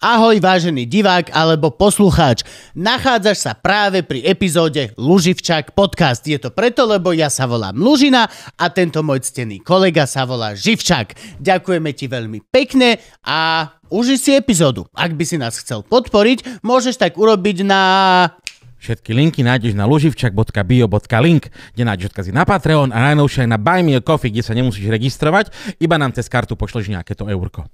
Ahoj vážený divák alebo poslucháč. Nachádzaš sa práve pri epizóde Luživčak podcast. Je to preto, lebo ja sa volám Lužina a tento môj ctený kolega sa volá Živčak. Ďakujeme ti veľmi pekne a uži si epizódu. Ak by si nás chcel podporiť, môžeš tak urobiť na Všetky linky nájdeš na luživčak.bio.link, kde nájdeš odkazy na Patreon a najnovšie aj na Buy Me a Coffee, kde sa nemusíš registrovať, iba nám cez kartu pošleš nejaké to eurko.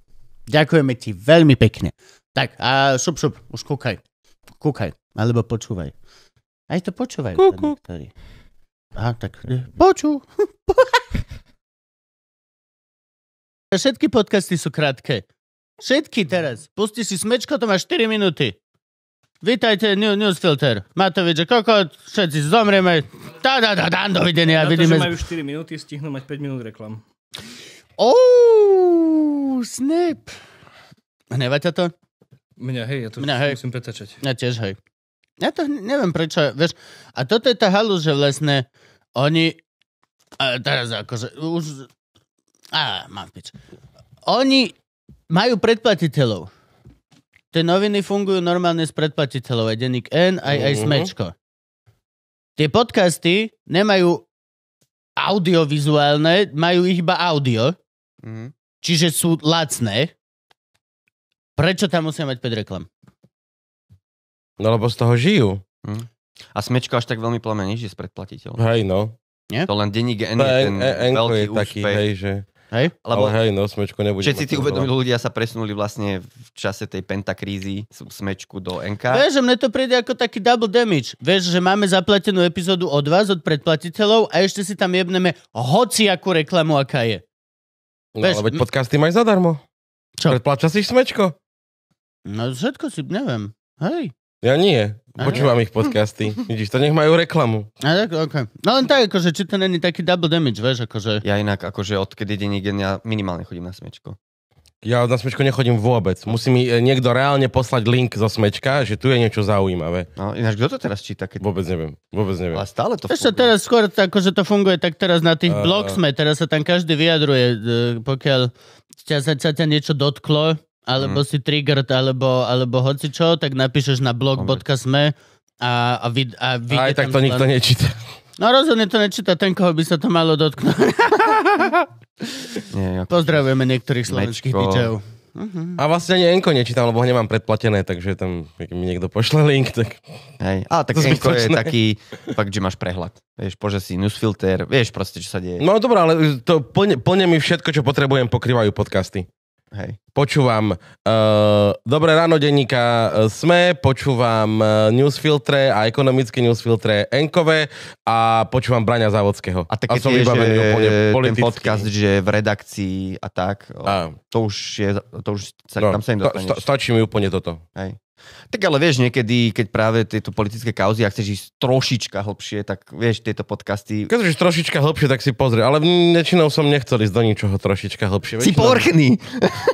Ďakujeme ti veľmi pekne. Tak a šup, šup, už kúkaj. Kúkaj, alebo počúvaj. Aj to počúvaj. Kúku. Niektorí. A tak, e, počú. Všetky podcasty sú krátke. Všetky teraz. Pusti si smečko, to má 4 minúty. Vítajte, New, Newsfilter. Matovič, kokot, všetci zomrieme. Tá, tá, tá, tá, dovidenia. Na to, vidíme. že majú 4 minúty, stihnú mať 5 minút reklam. Oh, snap. Hneva ťa to? Mňa, hej, ja to Mňa, hej. musím pretačať. Ja tiež, hej. Ja to neviem prečo, vieš. A toto je tá halu, že vlastne oni... A teraz akože už... Á, mám pič. Oni majú predplatiteľov. Tie noviny fungujú normálne s predplatiteľov. Aj denník N, aj, aj Mhm. Smečko. Tie podcasty nemajú audiovizuálne, majú ich iba audio, Mhm. čiže sú lacné. Prečo tam musia mať 5 reklam? No lebo z toho žijú. A smečko až tak veľmi podľa mňa nie, že je predplatiteľ. Hej no. To len denník N je ten veľký je taký, úspech. hej, že... Hej? Lebo ale hej, no, smečko nebude. všetci tí uvedomili ľudia sa presunuli vlastne v čase tej pentakrízy z smečku do NK. Vieš, že mne to príde ako taký double damage. Vieš, že máme zaplatenú epizódu od vás, od predplatiteľov a ešte si tam jebneme hociakú reklamu, aká je. No, ale veď podcasty máš zadarmo. Čo? Predplača si smečko? No všetko si, neviem. Hej. Ja nie. Počúvam ich podcasty. Vidíš, to nech majú reklamu. A tak, okay. No len tak, akože, či to není taký double damage, vieš, akože... Ja inak akože odkedy N ja minimálne chodím na smečko. Ja na smečko nechodím vôbec. Musí mi e, niekto reálne poslať link zo smečka, že tu je niečo zaujímavé. No ináč, kto to teraz číta? Keď... Vôbec neviem. Vôbec neviem. Ale stále to funguje. teraz skôr to, akože to funguje tak teraz na tých A- blog sme, teraz sa tam každý vyjadruje, e, pokiaľ ťa, sa, sa ťa niečo dotklo, alebo si triggered, alebo, alebo hoci čo, tak napíšeš na blog.sme a, a, vid, a A vyjde aj tak to nikto nečíta. No rozhodne to nečíta ten, koho by sa to malo dotknúť. Nie, ako... Pozdravujeme niektorých slovenských. DJov. A vlastne ani Enko nečítam, lebo ho nemám predplatené, takže tam, keď mi niekto pošle link, tak... Hej. Ale tak To Enko je taký, fakt, že máš prehľad. Vieš, pože si newsfilter, vieš proste, čo sa deje. No dobré, ale to plne, plne mi všetko, čo potrebujem, pokrývajú podcasty. Hej. Počúvam uh, Dobré ráno denníka uh, SME, počúvam uh, newsfiltre a ekonomické newsfiltre Enkové a počúvam Braňa Závodského. A také som vybavený úplne ten podcast, že v redakcii a tak, A, to už je, to už sa, no, tam sa im sta- dostaneš. sta- stačí mi úplne toto. Hej. Tak ale vieš, niekedy, keď práve tieto politické kauzy, ak chceš ísť trošička hlbšie, tak vieš, tieto podcasty... Keď už trošička hlbšie, tak si pozrie, ale väčšinou som nechcel ísť do ničoho trošička hlbšie. Si Väčšinou- porchný!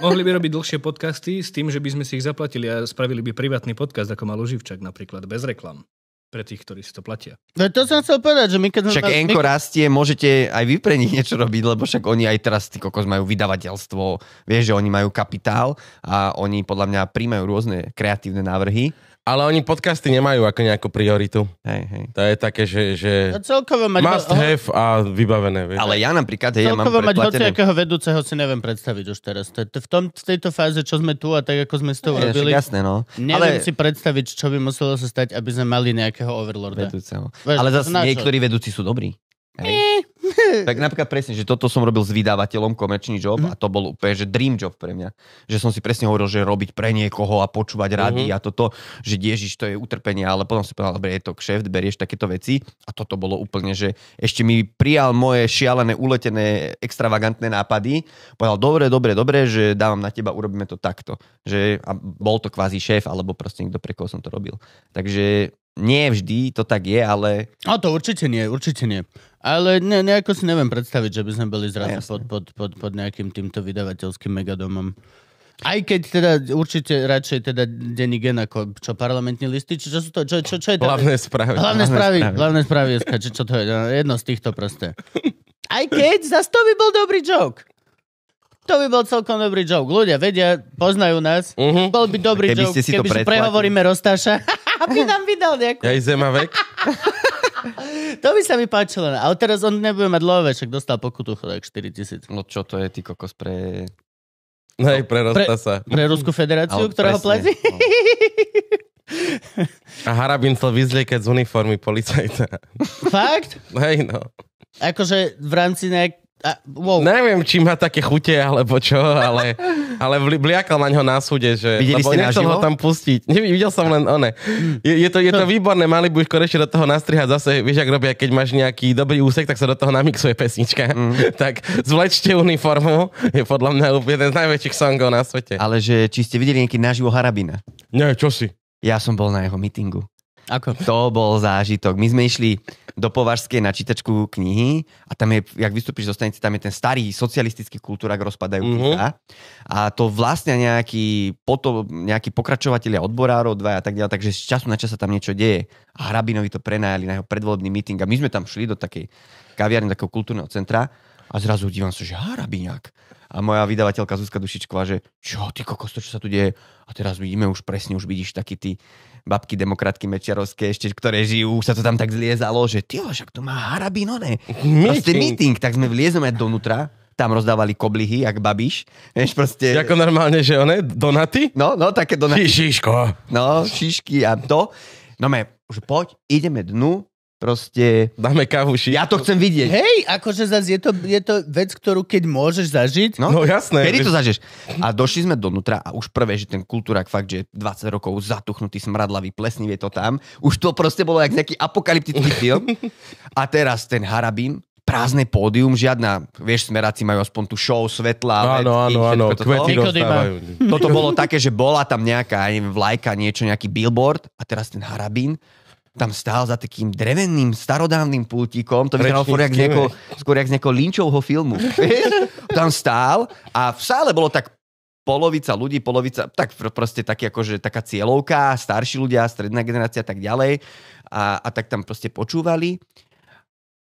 Mohli by robiť dlhšie podcasty s tým, že by sme si ich zaplatili a spravili by privátny podcast, ako mal Uživčak napríklad, bez reklam. Pre tých, ktorí si to platia. No to som chcel povedať, že my keď. Však Enko rastie, môžete aj vy pre nich niečo robiť, lebo však oni aj teraz, ty kokos, majú vydavateľstvo, vieš, že oni majú kapitál a oni podľa mňa príjmajú rôzne kreatívne návrhy. Ale oni podcasty nemajú ako nejakú prioritu. Hej, hej. To je také, že, že No celkovo mať... must have a vybavené. Vieš. Ale ja napríklad, hej, ja mám mať hociakého vedúceho si neviem predstaviť už teraz. To, to, v, tom, v tejto fáze, čo sme tu a tak, ako sme si to Je, však urobili, jasné, no. neviem Ale- si predstaviť, čo by muselo sa stať, aby sme mali nejakého overlorda. Vedúceho. Vieš, Ale zase niektorí vedúci sú dobrí. Hej. tak napríklad presne, že toto som robil s vydavateľom, komerčný job Mhm. a to bol úplne, že dream job pre mňa. Že som si presne hovoril, že robiť pre niekoho a počúvať rady Mhm. a toto, že ježiš, to je utrpenie, ale potom si povedal, dobre, je to kšeft, berieš takéto veci a toto bolo úplne, že ešte mi prijal moje šialené, uletené, extravagantné nápady, povedal, dobre, dobre, dobre, že dávam na teba, urobíme to takto. Že, a bol to kvázi šéf, alebo proste niekto, pre koho som to robil. Takže nie vždy to tak je, ale No to určite nie, určite nie. Ale ne, nejako si neviem predstaviť, že by sme boli zrazu pod, pod, pod, pod nejakým týmto vydavateľským megadomom. Aj keď teda určite radšej teda denní gen ako čo parlamentní listy, či čo sú to, čo, čo, čo je to? Hlavné správy. Hlavné správy, hlavné správy, SK, či čo to je, no, jedno z týchto proste. Aj keď, zas to by bol dobrý joke. To by bol celkom dobrý joke. Ľudia vedia, poznajú nás. Mhm. Bol by dobrý Keby joke, si to keby si prehovoríme Rostáša. Aby nám vydal nejakú. Aj Zemavek. To by sa mi páčilo. Ale teraz on nebude mať love, však dostal pokutu chodák 4 tisíc. No čo to je, ty kokos pre... Hej, prerostá sa. Pre Ruskú federáciu, Ale ktorá ho platí? no. A Harabin chcel vyzliekať z uniformy policajta. Fakt? Hej, no. Akože v rámci nejak... A, wow. Neviem, či má také chute, alebo čo, ale, ale bliakal na ňo na súde, že... Videli lebo ste nechcel ho tam pustiť. Videl som len one. Je, je, to, je to výborné, mali by už konečne do toho nastrihať zase, vieš, ak robia, keď máš nejaký dobrý úsek, tak sa do toho namixuje pesnička. Mm. tak zvlečte uniformu, je podľa mňa jeden z najväčších songov na svete. Ale že či ste videli nejaký naživo Harabina? Nie, čo si? Ja som bol na jeho mítingu. Ako? To bol zážitok. My sme išli do Považskej na čítačku knihy a tam je, jak vystúpiš zo stanice, tam je ten starý socialistický kultúrak rozpadajúci Mhm. sa. A to vlastne nejaký, poto, nejakí pokračovatelia odborárov, dva a tak ďalej, takže z času na čas sa tam niečo deje. A Hrabinovi to prenajali na jeho predvolebný meeting a my sme tam šli do takej kaviarny, takého kultúrneho centra a zrazu dívam sa, že Hrabiňák. A moja vydavateľka Zuzka Dušičková, že čo, ty kokos, to čo sa tu deje? A teraz vidíme už presne, už vidíš taký ty babky demokratky mečiarovské ešte, ktoré žijú, už sa to tam tak zliezalo, že ty však to má Harabin, one. Proste meeting, tak sme vliezli aj donútra, tam rozdávali koblihy, jak babiš. Vieš, proste... Ako normálne, že one, donaty? No, no, také donaty. Šiško. No, šišky a to. No me, už poď, ideme dnu, proste... Dáme kávu ši. Ja to chcem vidieť. Hej, akože zase je to, je to vec, ktorú keď môžeš zažiť, No, No jasné. Kedy to zažiješ? A došli sme donútra a už prvé, že ten kultúrak fakt, že 20 rokov zatuchnutý, smradlavý, plesnivý je to tam. Už to proste bolo jak nejaký apokalyptický film. A teraz ten Harabín, prázdne pódium, žiadna, vieš, smeráci majú aspoň tú show, svetla, Áno, áno, áno, kvety dostávajú. Toto bolo také, že bola tam nejaká, ja neviem, vlajka, niečo, nejaký billboard a teraz ten Harabín tam stál za takým dreveným, starodávnym pultíkom, to vyzeralo skôr jak z nejakého, skôr jak z nejakého Lynchovho filmu. Tam stál a v sále bolo tak polovica ľudí, polovica, tak pr- proste taký akože taká cieľovka, starší ľudia, stredná generácia a tak ďalej. A, a tak tam proste počúvali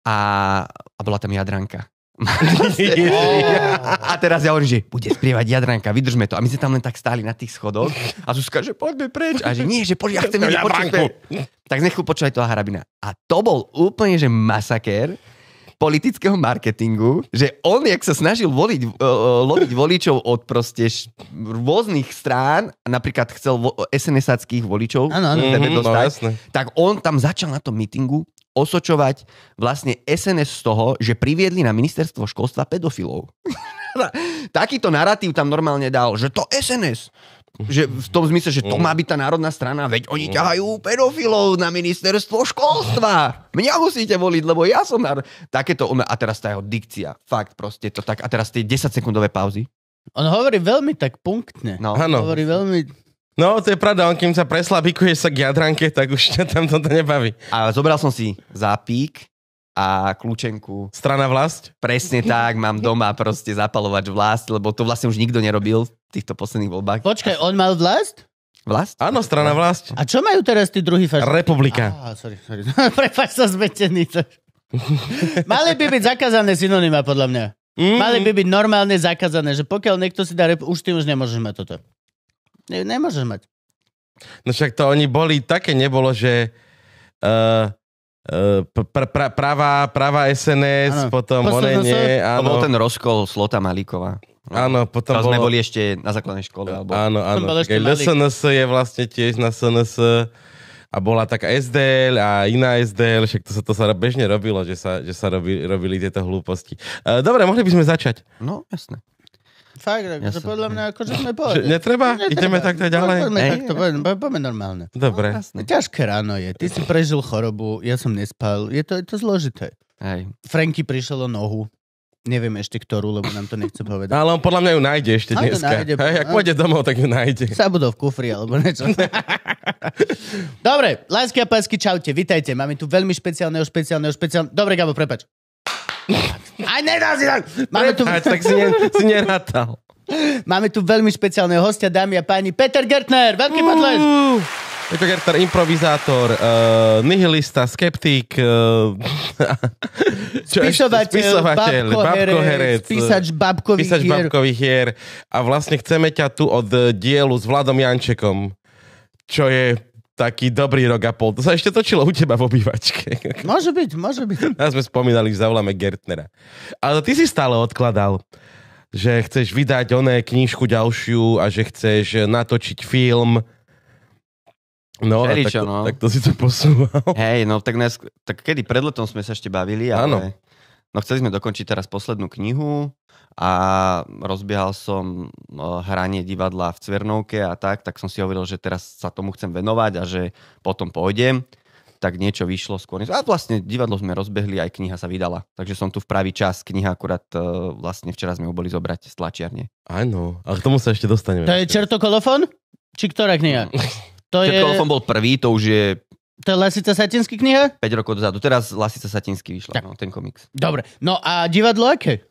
a, a bola tam Jadranka. A teraz ja hovorím, že bude spievať Jadranka, vydržme to. A my sme tam len tak stáli na tých schodoch a Zuzka, že poďme preč. A že nie, že poď, ja chcem vidieť počuť. Tak sme chvíľu počúvali toho Harabina. A to bol úplne, že masakér politického marketingu, že on, jak sa snažil voliť, uh, loviť voličov od proste rôznych strán, napríklad chcel vo, SNS-ackých voličov k sebe Mhm, no dostať, jasné. tak on tam začal na tom mítingu osočovať vlastne SNS z toho, že priviedli na ministerstvo školstva pedofilov. Takýto narratív tam normálne dal, že to SNS. Že v tom zmysle, že to má byť tá národná strana, veď oni ťahajú pedofilov na ministerstvo školstva. Mňa musíte voliť, lebo ja som národ... Takéto, a teraz tá jeho dikcia, fakt proste to tak. A teraz tie 10 sekundové pauzy. on hovorí veľmi tak punktne. No. Áno. Hovorí veľmi... No, to je pravda, on kým sa preslabikuje sa k jadranke, tak už ťa tam toto nebaví. A zobral som si zápík a kľúčenku Strana vlast? Presne tak, mám doma proste zapalovač vlast, lebo to vlastne už nikto nerobil v týchto posledných voľbách. Počkaj, on mal vlast? Vlast? Áno, strana vlast. A čo majú teraz tí druhí fašisti? Republika. Á, sorry, sorry. Prepač, som zmetený. Mali by byť zakázané synonyma, podľa mňa. Mm. Mali by byť normálne zakázané, že pokiaľ niekto si dá rep... už ty už nemôžeš mať toto. Ne, nemôžeš mať. No však to oni boli, také nebolo, že uh, uh, pr- pr- pravá, pravá SNS, Áno. potom one nie, To bol ten rozkol Slota Malíková. áno, potom To sme bolo... boli ešte na základnej škole. Alebo... Áno, áno. SNS je vlastne tiež na SNS a bola taká SDL a iná SDL, však to sa, to sa bežne robilo, že sa, že sa robili, robili tieto hlúposti. Uh, dobre, mohli by sme začať. No, jasné. Fakt, akože Jasne. podľa mňa, akože sme Že, povedali. netreba? Ideme takto ďalej? Poďme Hej. takto, poďme, po- poďme normálne. Dobre. No. Ťažké ráno je. Ty si prežil chorobu, ja som nespal. Je to, je to zložité. Hej. Franky prišiel o nohu. Neviem ešte ktorú, lebo nám to nechce povedať. Ale on podľa mňa ju nájde ešte to dneska. nájde, Hej, ak no. pôjde domov, tak ju nájde. Zabudol v kufri alebo niečo. Dobre, lásky a pásky, čaute, vitajte. Máme tu veľmi špeciálneho, špeciálneho, špeciálneho... Dobre, Gabo, prepač. Aj nedá si tak! Máme tu, Prepáč, tak si, ne, si nerátal. máme tu veľmi špeciálneho hostia, dámy a páni, Peter Gertner, veľký potles. Peťo Gertner, improvizátor, uh, nihilista, skeptik, uh, čo? Spisovateľ, spisovateľ babkoherec, písač babkových písač hier. babkových hier. A vlastne chceme ťa tu od dielu s Vladom Jančekom, čo je taký dobrý rok a pol. To sa ešte točilo u teba v obývačke. Môže byť, môže byť. A sme spomínali, že zavoláme Gertnera. Ale ty si stále odkladal, že chceš vydať oné knižku ďalšiu a že chceš natočiť film. No, Všeličo, tak, no. tak to si to posúval. Hej, no tak, nás, tak kedy pred letom sme sa ešte bavili, ale... Áno. No chceli sme dokončiť teraz poslednú knihu a rozbiehal som no, hranie divadla v Cvernovke a tak, tak som si hovoril, že teraz sa tomu chcem venovať a že potom pôjdem. Tak niečo vyšlo skôr. A vlastne divadlo sme rozbehli, aj kniha sa vydala. Takže som tu v pravý čas. Kniha akurát e, vlastne včera sme ju boli zobrať z tlačiarne. Áno, ale k tomu sa ešte dostaneme. To je Čertokolofon? Či ktorá kniha? To je, bol prvý, to už je to je Lasica Satinský kniha? 5 rokov dozadu. Teraz Lasica Satinsky vyšla, Tak. no, ten komiks. Dobre. No a divadlo aké?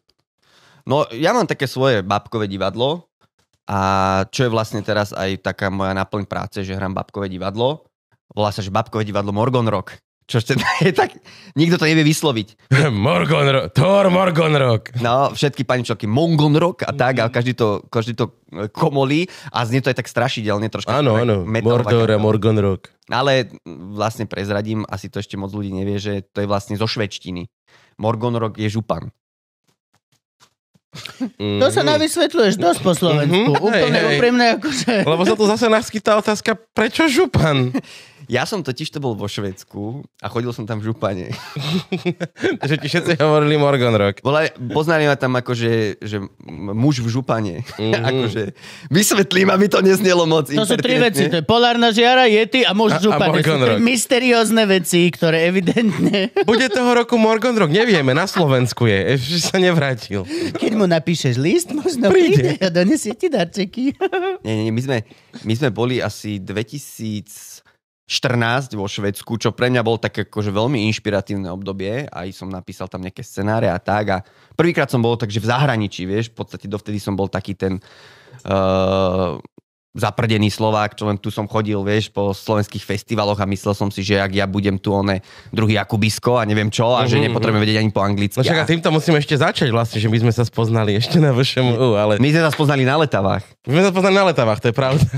No, ja mám také svoje babkové divadlo a čo je vlastne teraz aj taká moja náplň práce, že hrám babkové divadlo. Volá sa, že babkové divadlo Morgon Rock. Čo ešte je tak, nikto to nevie vysloviť. Morgon Rock, Thor Morgon Rock. No, všetky paničelky Mongon Rock a tak a každý to, každý to e, komolí a znie to aj tak strašidelne troška. Áno, áno, Mordor a. Morgon Rock. Ale vlastne prezradím, asi to ešte moc ľudí nevie, že to je vlastne zo švedštiny. Morgon Rock je župan. Mm. To sa navysvetľuješ dosť po Slovensku. Mhm. Úplne Hej, hej. úprimne akože... Lebo sa tu zase naskytá otázka, prečo župan? Ja som totiž to bol vo Švedsku a chodil som tam v župane. že ti všetci hovorili Morgon Rock. Bola, poznali ma tam akože že m- muž v župane. Mhm. akože, vysvetlím, aby to neznelo moc To sú tri veci. To je polárna žiara, jety a muž A- a župane. Sú tri mysteriózne veci, ktoré evidentne... Bude toho roku Morgon Rock, nevieme, na Slovensku je, ešte sa nevrátil. Keď mu napíšeš list, možno Príde. príde, a donesie ti darčeky. Nie, nie, my sme, my sme boli asi 2014 vo Švedsku, čo pre mňa bol také akože veľmi inšpiratívne obdobie. Aj som napísal tam nejaké scenáre a tak. A prvýkrát som bol takže v zahraničí, vieš, v podstate dovtedy som bol taký ten uh, zaprdený Slovák, čo len tu som chodil, vieš, po slovenských festivaloch a myslel som si, že ak ja budem tu one druhý Jakubisko a neviem čo a že Mhm, nepotrebujem vedieť ani po anglicky. No však a týmto musíme ešte začať vlastne, že my sme sa spoznali ešte na VŠMU, ale my sme sa spoznali na letavách. my sme sa poznali na letavách, to je pravda.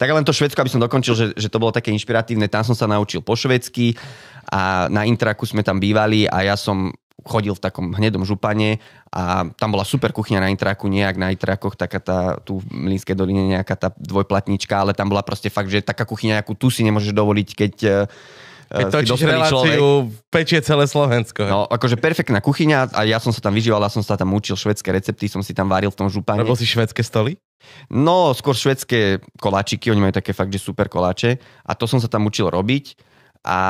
Tak len to Švedsko, aby som dokončil, že, že to bolo také inšpiratívne, tam som sa naučil po švedsky a na Intraku sme tam bývali a ja som chodil v takom hnedom župane a tam bola super kuchyňa na Intraku, nejak na Intrakoch, taká tá, tu v Mlínskej doline nejaká tá dvojplatnička, ale tam bola proste fakt, že taká kuchyňa, akú tu si nemôžeš dovoliť, keď, eh, Keď si točíš reláciu, pečie celé Slovensko. No, akože perfektná kuchyňa a ja som sa tam vyžíval, ja som sa tam učil švedské recepty, som si tam varil v tom župane. Robil si švedské stoly? No, skôr švedské koláčiky, oni majú také fakt, že super koláče a to som sa tam učil robiť a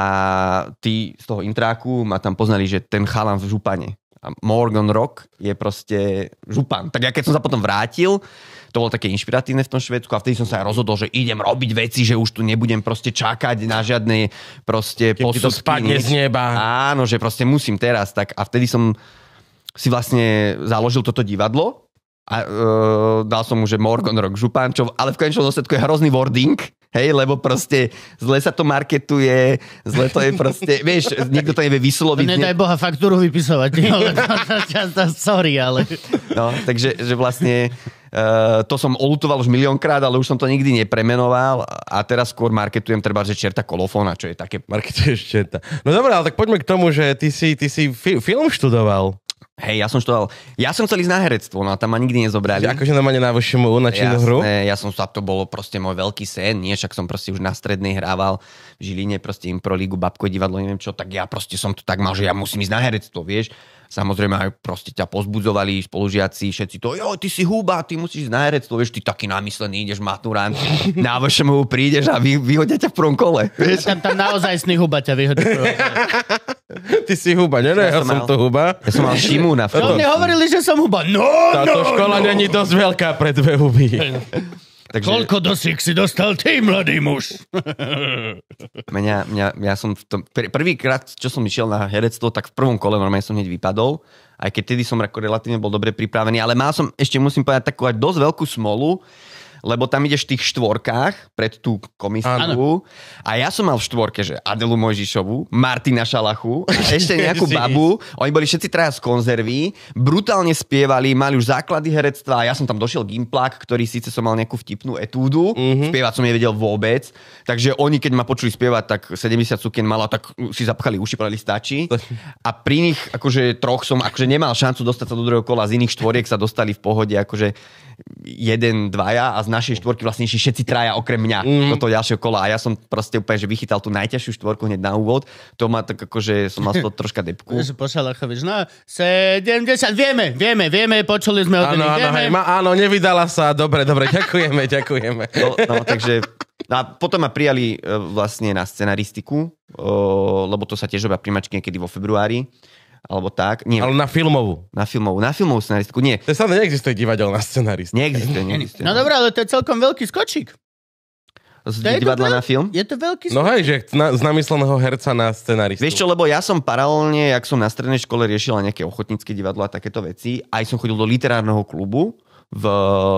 tí z toho intráku ma tam poznali, že ten chalan v župane. A Morgan Rock je proste župan. Tak ja keď som sa potom vrátil, to bolo také inšpiratívne v tom Švedsku a vtedy som sa aj rozhodol, že idem robiť veci, že už tu nebudem proste čakať na žiadne proste Keď ti to posudky, spadne nič. z neba. Áno, že proste musím teraz. Tak, a vtedy som si vlastne založil toto divadlo a uh, dal som mu, že Morgan Rock Župan, čo, ale v konečnom dôsledku je hrozný wording, hej, lebo proste zle sa to marketuje, zle to je proste, vieš, nikto to nevie vysloviť. Nedaj Boha faktúru vypisovať. ty vole, to- to- to- to- Sorry, ale... No, takže že vlastne uh, to som olutoval už miliónkrát, ale už som to nikdy nepremenoval a teraz skôr marketujem treba, že čerta kolofóna, čo je také Marketuješ četa. No dobré, ale tak poďme k tomu, že ty si, ty si fi- film študoval. Hej, ja som študoval, ja som chcel ísť na herectvo, no a tam ma nikdy nezobrali. Akože normálne na VŠMU, na činnú hru. Ja som sa, to bolo proste môj veľký sen, nie, však som proste už na strednej hrával v Žiline, proste improlígu, babko divadlo, neviem čo, tak ja proste som to tak mal, že ja musím ísť na herectvo, vieš. Samozrejme aj proste ťa pozbudzovali spolužiaci, všetci to, jo, ty si huba, ty musíš ísť na herectvo, vieš, ty taký namyslený, ideš maturant, na VŠMU prídeš a vy, vyhodia ťa v prvom kole, vieš. Tam, tam naozaj sný huba ťa vyhodí. Ty si huba, ne, ne, ja, Ja som mal- to huba. Ja som mal Šimúna v mne hovorili, že som huba. No, Táto no, škola no. není dosť veľká pre dve huby. Takže Koľko dosík si dostal ty, mladý muž? mňa, mňa, ja som v tom, pr- prvýkrát, čo som išiel na herectvo, tak v prvom kole normálne som hneď vypadol, aj keď tedy som ako relatívne bol dobre pripravený, ale mal som, ešte musím povedať, takú aj dosť veľkú smolu, lebo tam ideš v tých štvorkách pred tú komisku a ja som mal v štvorke, že Adelu Mojžišovu, Martina Šalachu, a ešte nejakú babu, oni boli všetci traja z konzervy, brutálne spievali, mali už základy herectva. Ja som tam došiel gimplák, ktorý síce som mal nejakú vtipnú etúdu, mm-hmm. spievať som nevedel vôbec, takže oni keď ma počuli spievať, tak 70 sukien mala, tak si zapchali uši, povedali stačí. A pri nich akože troch som akože nemal šancu dostať sa do druhého kola, z iných štvoriek sa dostali v pohode akože jeden, dvaja a z našej štvorky vlastne išli všetci traja okrem mňa mm. do toho ďalšieho kola a ja som proste úplne, že vychytal tú najťažšiu štvorku hneď na úvod. To ma tak akože som mal z toho troška depku. Vieš, po Šalachovi, že no, 70, vieme, vieme, vieme, počuli sme o tom, Áno, áno, hej, ma, áno, nevydala sa. Dobre, dobre, ďakujeme, ďakujeme. No, no takže no a potom ma prijali e, vlastne na scenaristiku, o, lebo to sa tiež robia primačky niekedy vo februári, alebo tak. Nie, Ale na filmovú. na filmovú, na filmovú scenaristiku. Nie, To sa neexistuje divadelná scenarista. neexistuje, neexistuje. No dobré, ale to je celkom veľký skočík. Z To divadla veľ- na film? Je to veľký No skočík. hej, že na, z namysleného herca na scenaristu. Vieš čo, lebo ja som paralelne, jak som na strednej škole riešila nejaké ochotnícke divadlo a takéto veci, aj som chodil do literárneho klubu v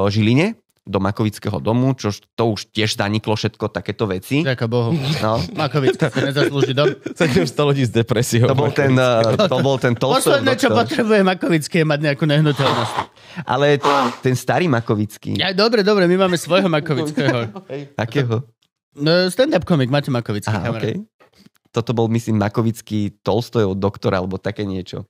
Žiline, do Makovického domu, čo to už tiež zaniklo všetko takéto veci. Ďakujem Bohu. No. Makovic si nezaslúži dom. 700 ľudí s depresiou. To bol ten, eh, to bol ten Posledné, čo potrebuje Makovický, je mať nejakú nehnuteľnosť. Ale ten starý Makovický. Ja, dobre, dobre, my máme svojho Makovického. Akého? No, stand-up komik, Maťo Makovický. Aha, okay. Toto bol, myslím, Makovický Tolstojov doktor, alebo také niečo.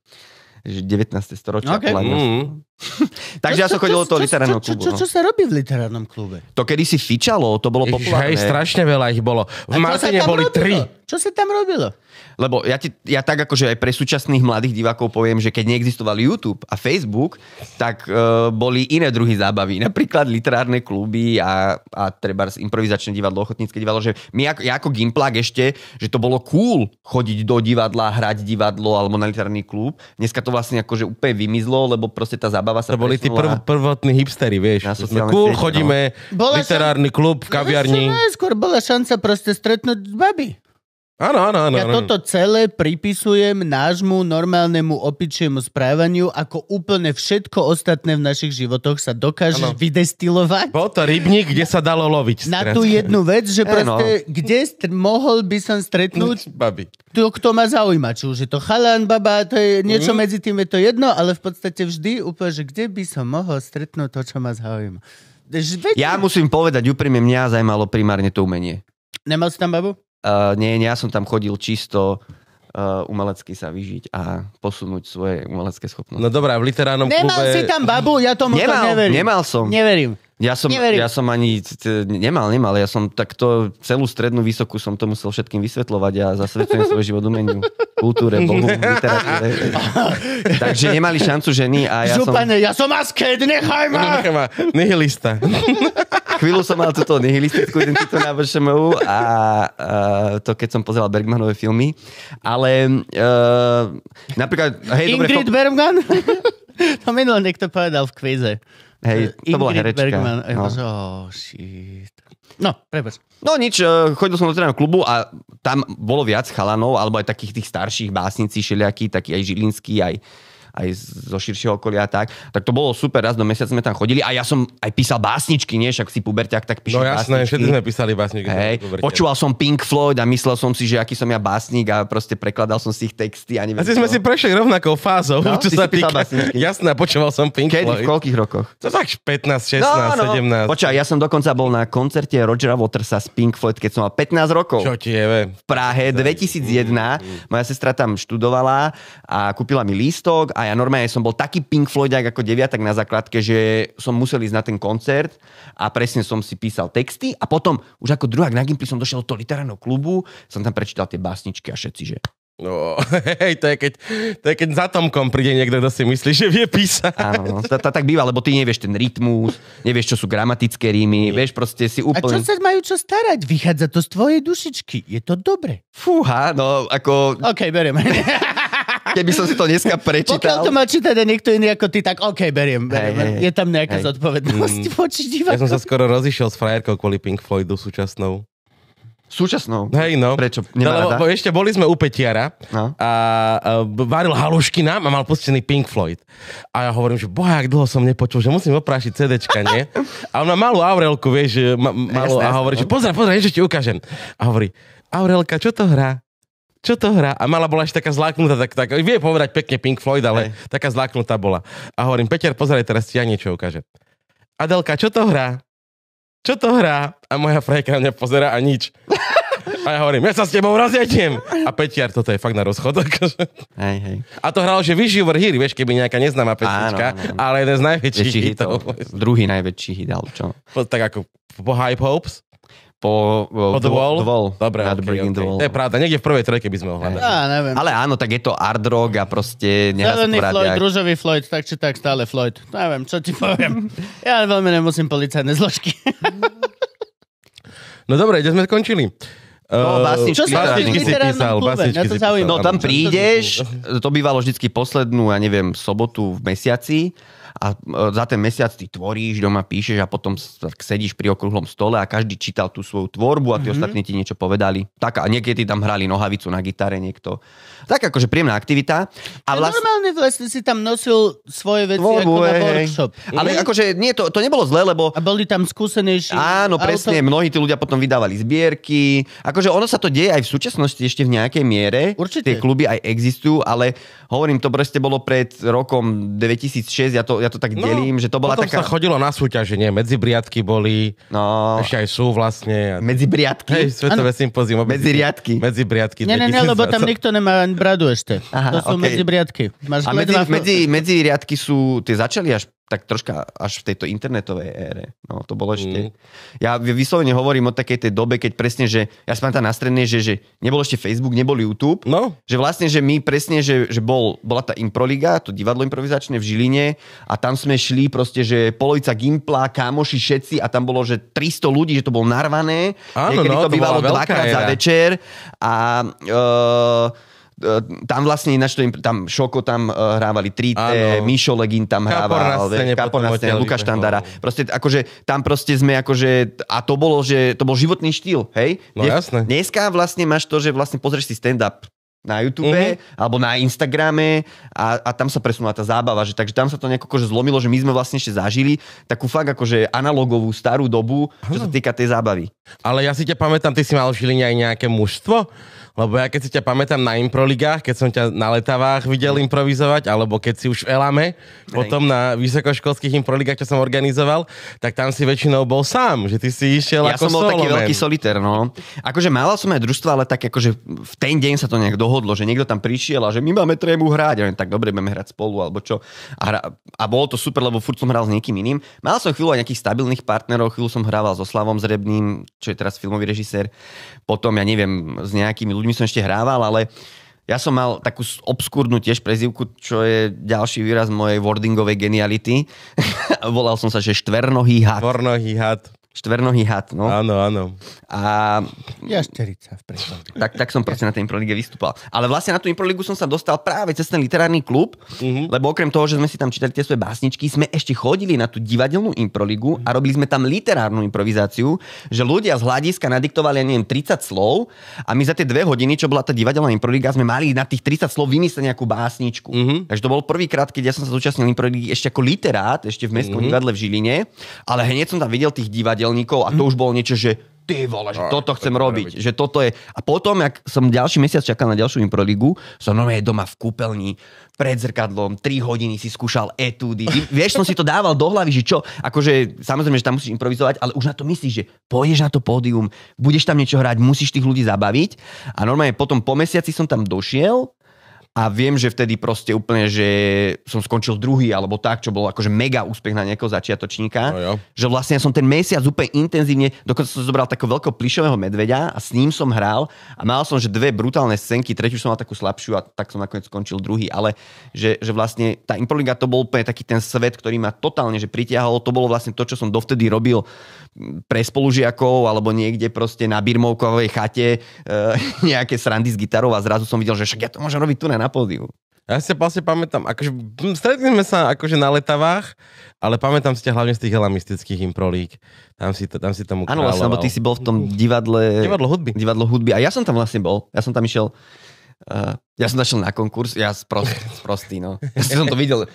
Že 19. storočia. Okay. Mm. Takže ja som chodil do toho literárneho čo, klubu. čo, no. čo, čo sa robí v literárnom klube? To kedy si fičalo, to bolo Ježiš, populárne. hej, strašne veľa ich bolo. V čo Martine boli robilo? tri. Čo sa tam robilo? Lebo ja, ti, ja tak akože aj pre súčasných mladých divákov poviem, že keď neexistoval YouTube a Facebook, tak uh, boli iné druhy zábavy. Napríklad literárne kluby a, a treba improvizačné divadlo, ochotnícke divadlo, že my ako, ja ako Gimplak ešte, že to bolo cool chodiť do divadla, hrať divadlo alebo na literárny klub. Dneska to vlastne akože úplne vymizlo, lebo proste tá zábava sa To boli tí prv, prvotní hipstery, vieš. Na Sme sociálne cool, no. chodíme, Bola literárny klub v kaviarni. No, skôr bola šanca proste stretnúť baby. Áno, áno, áno. Ja toto celé pripisujem nášmu normálnemu opičiemu správaniu, ako úplne všetko ostatné v našich životoch sa dokáže Áno. vydestilovať Bol to rybník, kde sa dalo loviť. na tú jednu vec, že proste, kde str- mohol by som stretnúť Babi. to, kto ma zaujíma. Či už je to chalan, baba, to je niečo Mhm. medzi tým, je to jedno, ale v podstate vždy úplne, že kde by som mohol stretnúť to, čo ma zaujíma. Veď- Ja musím povedať, úprimne mňa zajímalo primárne to umenie. Nemal si tam babu? Uh, nie, nie, ja som tam chodil čisto uh, umelecky sa vyžiť a posunúť svoje umelecké schopnosti. No dobrá, v literárnom Nemal klube... si tam babu, ja tomu Nemal, to neverím. nemal som. Neverím. Ja som, Neverím. ja som ani nemal, nemal. Ja som takto celú strednú vysokú som to musel všetkým vysvetľovať a zasvedčujem svoj život umeniu, kultúre, bohu, literatúre. Takže nemali šancu ženy a ja som Župane, ja som asket, nechaj ma! Nechaj ma, nihilista. chvíľu som mal túto nihilistickú identitu na VŠMU a, a to keď som pozeral Bergmanové filmy. Ale uh, napríklad, hej, dobre, Ingrid fo- Bergman? to minul niekto povedal v kvíze. Hej, to bola herečka. Bergman. No. Oh, shit. No, prepač. No nič, eh, chodil som do trénerného klubu a tam bolo viac chalanov, alebo aj takých tých starších básnicí, všelijakí, taký aj Žilinský, aj, aj zo širšieho okolia a tak. Tak to bolo super, raz do mesiaca sme tam chodili a ja som aj písal básničky, nie? Však si puberťak, tak píšeš No jasné, básničky. všetci sme písali básniky. Hej, počúval som Pink Floyd a myslel som si, že aký som ja básnik a proste prekladal som si ich texty a neviem Asi sme si prešli rovnakou fázou, No, čo sa týka... básničky. Jasné, počúval som Pink Kedy, v Floyd. koľkých rokoch? To tak 15, 16, 17. Počkaj, ja som dokonca bol na koncerte Rogera Watersa z Pink Floyd, keď som mal 15 rokov. Čo ti je, v Prahe 2001. Moja sestra tam študovala a kúpila mi lístok a ja normálne som bol taký Pink Floydák ako deviatak na základke, že som musel ísť na ten koncert a presne som si písal texty a potom už ako druhák na Gimply som došiel do toho literárneho klubu, som tam prečítal tie básničky a všetci, že No, hej, to je, keď, to je keď za Tomkom príde niekto, kto si myslí, že vie písať. áno, no, to, to tak býva, lebo ty nevieš ten rytmus, nevieš, čo sú gramatické rímy, vieš, proste si A čo úplne... sa majú čo starať? Vychádza to z tvojej dušičky. Je to dobre. Fúha, no ako, OK, beriem. keby som si to dneska Pokiaľ prečítal... to má čítať niekto iný ako ty, tak OK, beriem. beriem. Hej, hej. Je tam nejaká Hej. zodpovednosť voči Ja som divákom. sa skoro rozišiel s frajerkou kvôli Pink Floydu súčasnou. Súčasnou. Hej, no. Prečo? No, Nemá lebo, rada? bo ešte boli sme u Petiara No. a, a varil halušky nám a mal pustený Pink Floyd. A ja hovorím, že boha, jak dlho som nepočul, že musím oprášiť CDčka, nie? A on má malú Aurelku, vieš, že ma, malú, Jasné, a hovorí, no. že pozri, pozri, niečo ti ukážem. A hovorí, Aurelka, čo to hrá? Čo to hrá? A mala bola ešte taká zláknutá, tak, tak vie povedať pekne Pink Floyd, ale Hej. taká zláknutá bola. A hovorím, Peter, pozeraj, teraz ti ja niečo ukážem. Adelka, čo to hrá? Čo to hrá? A moja frajka na mňa pozera a nič. A ja hovorím, ja sa s tebou rozjediem. A Petiar, toto je fakt na rozchod. akože. Hej, hej. A to hral, že Wish You Were Here, vieš, keby nejaká neznáma pesnička, Áno, áno, áno. ale jeden z najväčších Väčší hitov. hitov. Druhý najväčší hit, alebo čo? Tak ako po Hype Hopes, Po, po The Wall. The Wall. Dobre, Not okay, okay. the Wall. To je pravda, niekde v prvej trojke by sme ho hľadali. Á, neviem. Ale áno, tak je to hard rock a proste Zelený Floyd, radiách. rúžový Floyd, tak či tak stále Floyd. Neviem, čo ti poviem. Ja veľmi nemusím policajné zložky. No dobre, kde sme skončili? No, Eh, básničky Čo sa v básničky si písal, klube? básničky si písal. No tam prídeš, to bývalo vždycky poslednú, ja neviem, sobotu v mesiaci a e, za ten mesiac ty tvoríš, doma píšeš a potom sedíš pri okrúhlom stole a každý čítal tú svoju tvorbu a tí mm-hmm. ostatní ti niečo povedali. Tak a niekedy tam hrali nohavicu na gitare niekto. Tak akože príjemná aktivita. A vlastne, Normálne vlastne si tam nosil svoje veci Tvorbu, ako na workshop. ale akože nie, to, to nebolo zle, lebo A boli tam skúsenejší. Áno, presne, auto- mnohí tí ľudia potom vydávali zbierky. Akože ono sa to deje aj v súčasnosti ešte v nejakej miere. Určite. Tie kluby aj existujú, ale hovorím, to proste bolo pred rokom 2006, ja to, ja to tak No, delím, že to bola potom taká... sa chodilo na súťaže, nie? Medzibriadky boli, No, ešte aj sú vlastne. A... medzi briadky. Hej, Svetové sympózium. Medzi riadky. Medzi briadky. Nie, nie, nie, lebo tam nikto nemá ani bradu ešte. Aha, to sú okej. medzi briadky. Máš A medzi, medzi, medzi riadky sú, tie začali až tak troška až v tejto internetovej ére. No, to bolo ešte... Mm. Ja vyslovene hovorím o takej tej dobe, keď presne, že ja som tam na strednej, že, že nebol ešte Facebook, nebol YouTube, No, Že vlastne, že my presne, že, že bol, bola tá improliga, to divadlo improvizačné v Žiline a tam sme šli proste, že polovica Gimpla, kámoši všetci a tam bolo, že 300 ľudí, že to bolo narvané. Áno, Niekedy no, to bývalo dvakrát za večer a uh, tam vlastne ináč to im, tam Šoko tam uh, hrávali 3T, Áno. Mišo Legin tam hrával, Kapor na scéne, Lukáš vybehol. Štandara. Proste akože tam proste sme akože, a to bolo, že to bol životný štýl, hej? No Dnes- jasné. Dneska vlastne máš to, že vlastne pozrieš si stand-up na YouTube Mhm. mm-hmm. alebo na Instagrame a, a tam sa presunula tá zábava, že takže tam sa to nejako akože zlomilo, že my sme vlastne ešte zažili takú fakt akože analogovú starú dobu, čo sa týka tej zábavy. ale ja si ťa pamätám, ty si mal v Žiline aj nejaké mužstvo? Lebo ja keď si ťa pamätám na improligách, keď som ťa na letavách videl improvizovať, alebo keď si už v Elame, potom na vysokoškolských improligách, čo som organizoval, tak tam si väčšinou bol sám, že ty si išiel Ja ako som bol taký veľký solitér, no. Akože mala som aj družstva, ale tak akože v ten deň sa to nejak dohodlo, že niekto tam prišiel a že my máme trému hrať. A ja, tak dobre, budeme hrať spolu, alebo čo. A, hra, a bolo to super, lebo furt som hral s niekým iným. Mal som chvíľu aj nejakých stabilných partnerov, chvíľu som hrával so Slavom Zrebným, čo je teraz filmový režisér. Potom, ja neviem, s nejakými ľuďmi som ešte hrával, ale ja som mal takú obskúrnu tiež prezivku, čo je ďalší výraz mojej wordingovej geniality. Volal som sa, že štvernohý had. Vornohý had. Štvernohý had, no. Áno, áno. A Jašterica v preklade. tak, tak som proste na tej improlige vystúpal. Ale vlastne na tú improligu som sa dostal práve cez ten literárny klub, mm-hmm. lebo okrem toho, že sme si tam čítali tie svoje básničky, sme ešte chodili na tú divadelnú improligu a robili sme tam literárnu improvizáciu, že ľudia z hľadiska nadiktovali, ja neviem, 30 slov a my za tie dve hodiny, čo bola tá divadelná improliga, sme mali na tých 30 slov vymyslieť nejakú básničku. Mm-hmm. Takže to bol prvýkrát, keď ja som sa zúčastnil improligy ešte ako literát, ešte v Mestskom mm-hmm. divadle v Žiline, ale hneď som tam videl tých divadelníkov a to už bolo niečo, že ty vole, že toto chcem robiť, že toto je. A potom, ak som ďalší mesiac čakal na ďalšiu improligu, som normálne doma v kúpeľni, pred zrkadlom, 3 hodiny si skúšal etúdy. Vieš, som si to dával do hlavy, že čo, akože samozrejme, že tam musíš improvizovať, ale už na to myslíš, že pôjdeš na to pódium, budeš tam niečo hrať, musíš tých ľudí zabaviť. A normálne potom po mesiaci som tam došiel a viem, že vtedy proste úplne, že som skončil druhý alebo tak, čo bol akože mega úspech na nejakého začiatočníka. No jo. Že vlastne ja som ten mesiac úplne intenzívne, dokonca som zobral takého veľkého plišového medveďa a s ním som hral a mal som, že dve brutálne scénky, tretiu som mal takú slabšiu a tak som nakoniec skončil druhý, ale že, že vlastne tá Improliga to bol úplne taký ten svet, ktorý ma totálne že pritiahol, to bolo vlastne to, čo som dovtedy robil pre spolužiakov alebo niekde proste na birmovkovej chate e, nejaké srandy s gitarou a zrazu som videl, že však ja to môžem robiť tu na, pódiu. Ja si vlastne pamätám, akože stretli sme sa akože na letavách, ale pamätám si ťa hlavne z tých helamistických improlík. Tam si, to, tam si tomu Áno, vlastne, lebo ty si bol v tom divadle... Divadlo hudby. Divadlo hudby. A ja som tam vlastne bol. Ja som tam išiel... Uh, ja som našiel na konkurs, ja sprost, sprostý, no. Ja som to videl.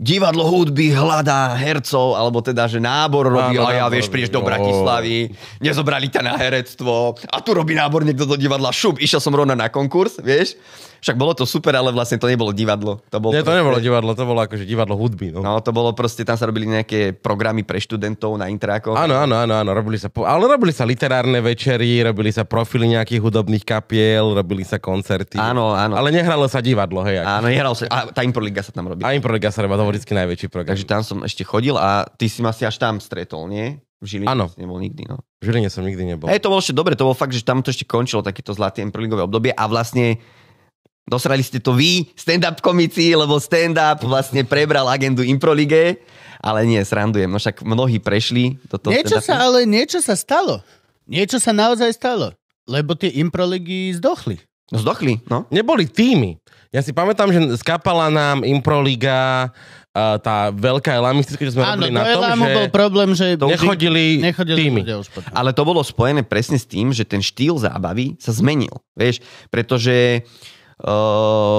Divadlo hudby hľadá hercov, alebo teda, že nábor robí, Áno, a ja nábor, vieš, prídeš do. Bratislavy, nezobrali ťa na herectvo, a tu robí nábor niekto do divadla, šup, išiel som rovno na konkurs, vieš. Však bolo to super, ale vlastne to nebolo divadlo. To bolo Nie, to proste- nebolo divadlo, to bolo akože divadlo hudby. No. No, to bolo proste, tam sa robili nejaké programy pre študentov na intrákoch. Áno, áno, áno, áno, robili sa, po- ale robili sa literárne večery, robili sa profily nejakých hudobných kapiel, robili sa koncerty. Áno, áno. Ale nehralo sa divadlo, hej. ako- Áno, nehral sa, a tá Improliga sa tam robí. A Improliga sa robila, to bol vždy najväčší program. Takže tam som ešte chodil a ty si ma si až tam stretol, nie? V Žiline si nebol nikdy, no. V Žiline som nikdy nebol. Hej, to bolo ešte dobre, to bolo fakt, že tam to ešte končilo takéto zlaté Improligové obdobie a vlastne dosrali ste to vy, stand-up komici, lebo stand-up vlastne prebral agendu Improlige, ale nie, srandujem, no však mnohí prešli do toho Niečo sa, ale niečo sa stalo. Niečo sa naozaj stalo. Lebo tie improligy zdochli. No zdochli, no. Neboli týmy. Ja si pamätám, že skapala nám Improliga, tá veľká elamistická, čo sme Áno, robili to na tom, Elámu že bol problém, že nechodili, nechodili týmy. Ale to bolo spojené presne s tým, že ten štýl zábavy sa zmenil, vieš, pretože uh,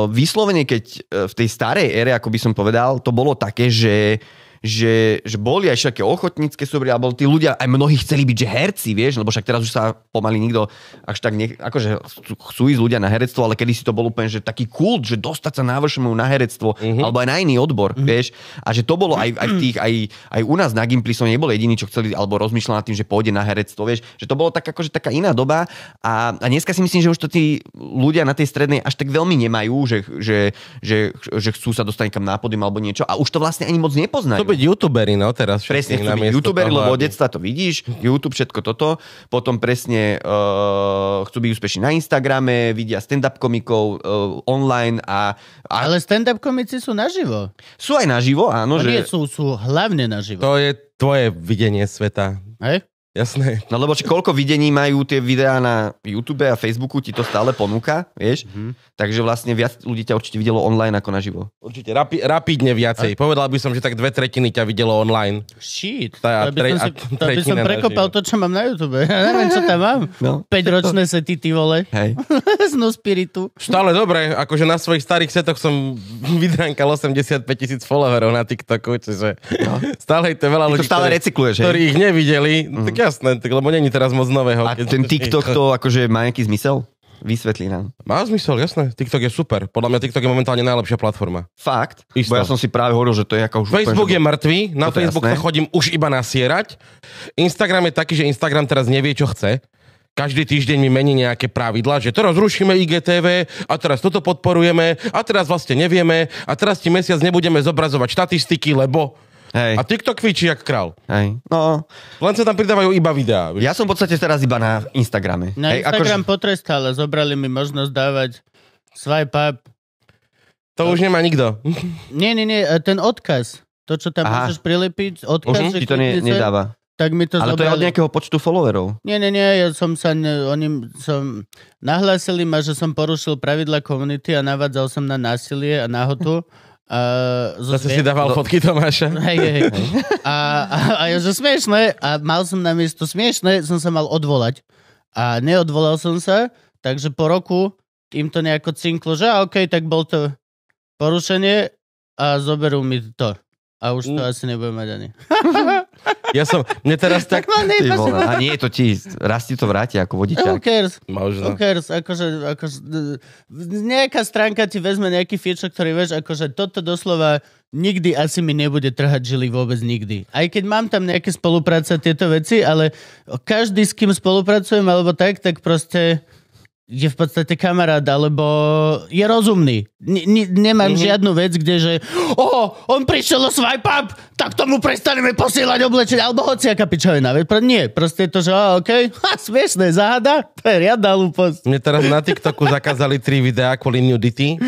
vyslovene, keď uh, v tej starej ére, ako by som povedal, to bolo také, že že, že boli aj všetké ochotnícke súbory, alebo tí ľudia, aj mnohí chceli byť, že herci, vieš, lebo však teraz už sa pomaly nikto až tak, ne, akože chcú- ísť ľudia na herectvo, ale kedy si to bol úplne, že taký kult, že dostať sa návršemu na herectvo, mm-hmm. alebo aj na iný odbor, mm-hmm. vieš, a že to bolo aj, aj v tých, aj, aj u nás na Gimply som nebol jediný, čo chceli, alebo rozmýšľal nad tým, že pôjde na herectvo, vieš, že to bolo tak akože taká iná doba a, a dneska si myslím, že už to tí ľudia na tej strednej až tak veľmi nemajú, že, že, že, že chcú sa dostať niekam na pódium alebo niečo a už to vlastne ani moc nepoznajú. Byť youtuberi, no teraz. Presne, chcú byť youtuberi, toho, lebo od detstva to vidíš, YouTube, všetko toto. Potom presne uh, chcú byť úspešní na Instagrame, vidia stand-up komikov uh, online a, a Ale stand-up komici sú naživo. sú aj naživo, áno, No, nie, že... sú, sú hlavne naživo. To je tvoje videnie sveta. Hej? Jasné. No lebo či koľko videní majú tie videá na YouTube a Facebooku, ti to stále ponúka, vieš? Mhm. Takže vlastne viac ľudí ťa určite videlo online ako naživo. Určite, rapi, rapidne viacej. Povedal by som, že tak dve tretiny ťa videlo online. Shit. Tá- to by tre- som, si, a to by som prekopal naživo. to, čo mám na YouTube. Ja neviem, čo tam mám. No. 5-ročné sety, ty vole. Hej. Snu spiritu. Stále dobre, akože na svojich starých setoch som vydránkal 85 tisíc followerov na TikToku, čiže No. stále je to veľa Ty ľudí, to stále ktorí, recykluješ, ktorí ich nevideli. Mm. Jasné, tak, lebo není teraz moc nového. A ten TikTok to akože má nejaký zmysel? Vysvetlí nám. Má zmysel, jasné. TikTok je super. Podľa mňa TikTok je momentálne najlepšia platforma. Fakt? Isto. Bo ja som si práve hovoril, že to je ako už... Facebook je úplne, mŕtvý, na je Facebook sa chodím už iba nasierať. Instagram je taký, že Instagram teraz nevie, čo chce. Každý týždeň mi mení nejaké pravidla, že teraz rušíme IGTV a teraz toto podporujeme a teraz vlastne nevieme a teraz ti mesiac nebudeme zobrazovať štatistiky, lebo... Hej, A TikTok kvičí jak král. hej. No, Len sa tam pridávajú iba videá. vieš. ja som v podstate teraz iba na Instagrame. Na hej, Instagram akože, potrestal zobrali mi možnosť dávať swipe up. To už nemá nikto. Nie, nie, nie, ten odkaz. To, čo tam Aha. môžeš prilepiť, odkaz, Mhm, že ti to ne, nedáva. tak mi to Ale to je od zobrali. nejakého počtu followerov. Nie, nie, nie, ja som sa, ne, oni som, nahlásili ma, že som porušil pravidla komunity a navádzal som na násilie a nahotu. A, zo Zase svie- si dával No. fotky Tomáša. Hej, hej. A, a, a ja, že smiešné, a mal som na miesto smiešné, som sa mal odvolať. A neodvolal som sa, takže po roku im to nejako cinklo, že a okej, tak bol to porušenie a zoberú mi to. A už to Mm. asi nebudem mať ani. Ja som, mne teraz tak... Ty vole, a nie, to ti, raz ti to vráti ako Who vodičák. cares? Who Možno. cares? Akože, akože, nejaká stránka ti vezme nejaký feature, ktorý vieš, akože toto doslova nikdy asi mi nebude trhať žily vôbec nikdy. Aj keď mám tam nejaké spolupráce, tieto veci, ale každý, s kým spolupracujem alebo tak, tak proste je v podstate kamarát, alebo je rozumný. N- n- nemám mm-hmm. žiadnu vec, kde že o, on prišiel o swipe up, tak tomu prestaneme posielať oblečenie, alebo hociaká pičovina. Pro- Nie, proste je to, že o, OK, ha, smiešné, záhada, to je riadna hlúposť. Mne teraz na TikToku zakázali tri videá kvôli nudity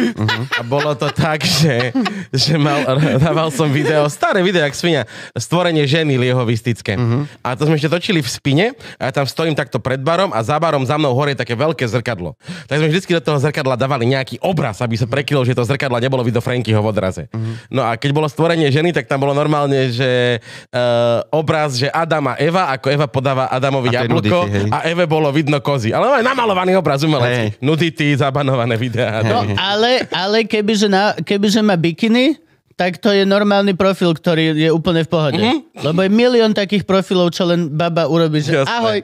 a bolo to tak, že, že mal, dával som video, staré video, jak svinia, stvorenie ženy liehovistické. A to sme ešte točili v spine a ja tam stojím takto pred barom a za barom za mnou hore je také veľké zrkadlo zrkadlo. Tak sme vždycky do toho zrkadla dávali nejaký obraz, aby sa prekrylo, že to zrkadla nebolo vidno Frankyho v odraze. No a keď bolo stvorenie ženy, tak tam bolo normálne, že uh, obraz, že Adam a Eva, ako Eva podáva Adamovi A jablko nudity, hej. a Eve bolo vidno kozy. Ale aj namalovaný obraz umelecký. Hej. Nudity, zabanované videá. No, ale, ale kebyže, na, kebyže má bikiny, tak to je normálny profil, ktorý je úplne v pohode. Mm-hmm. Lebo je milión takých profilov, čo len baba urobí, že Jasné. ahoj.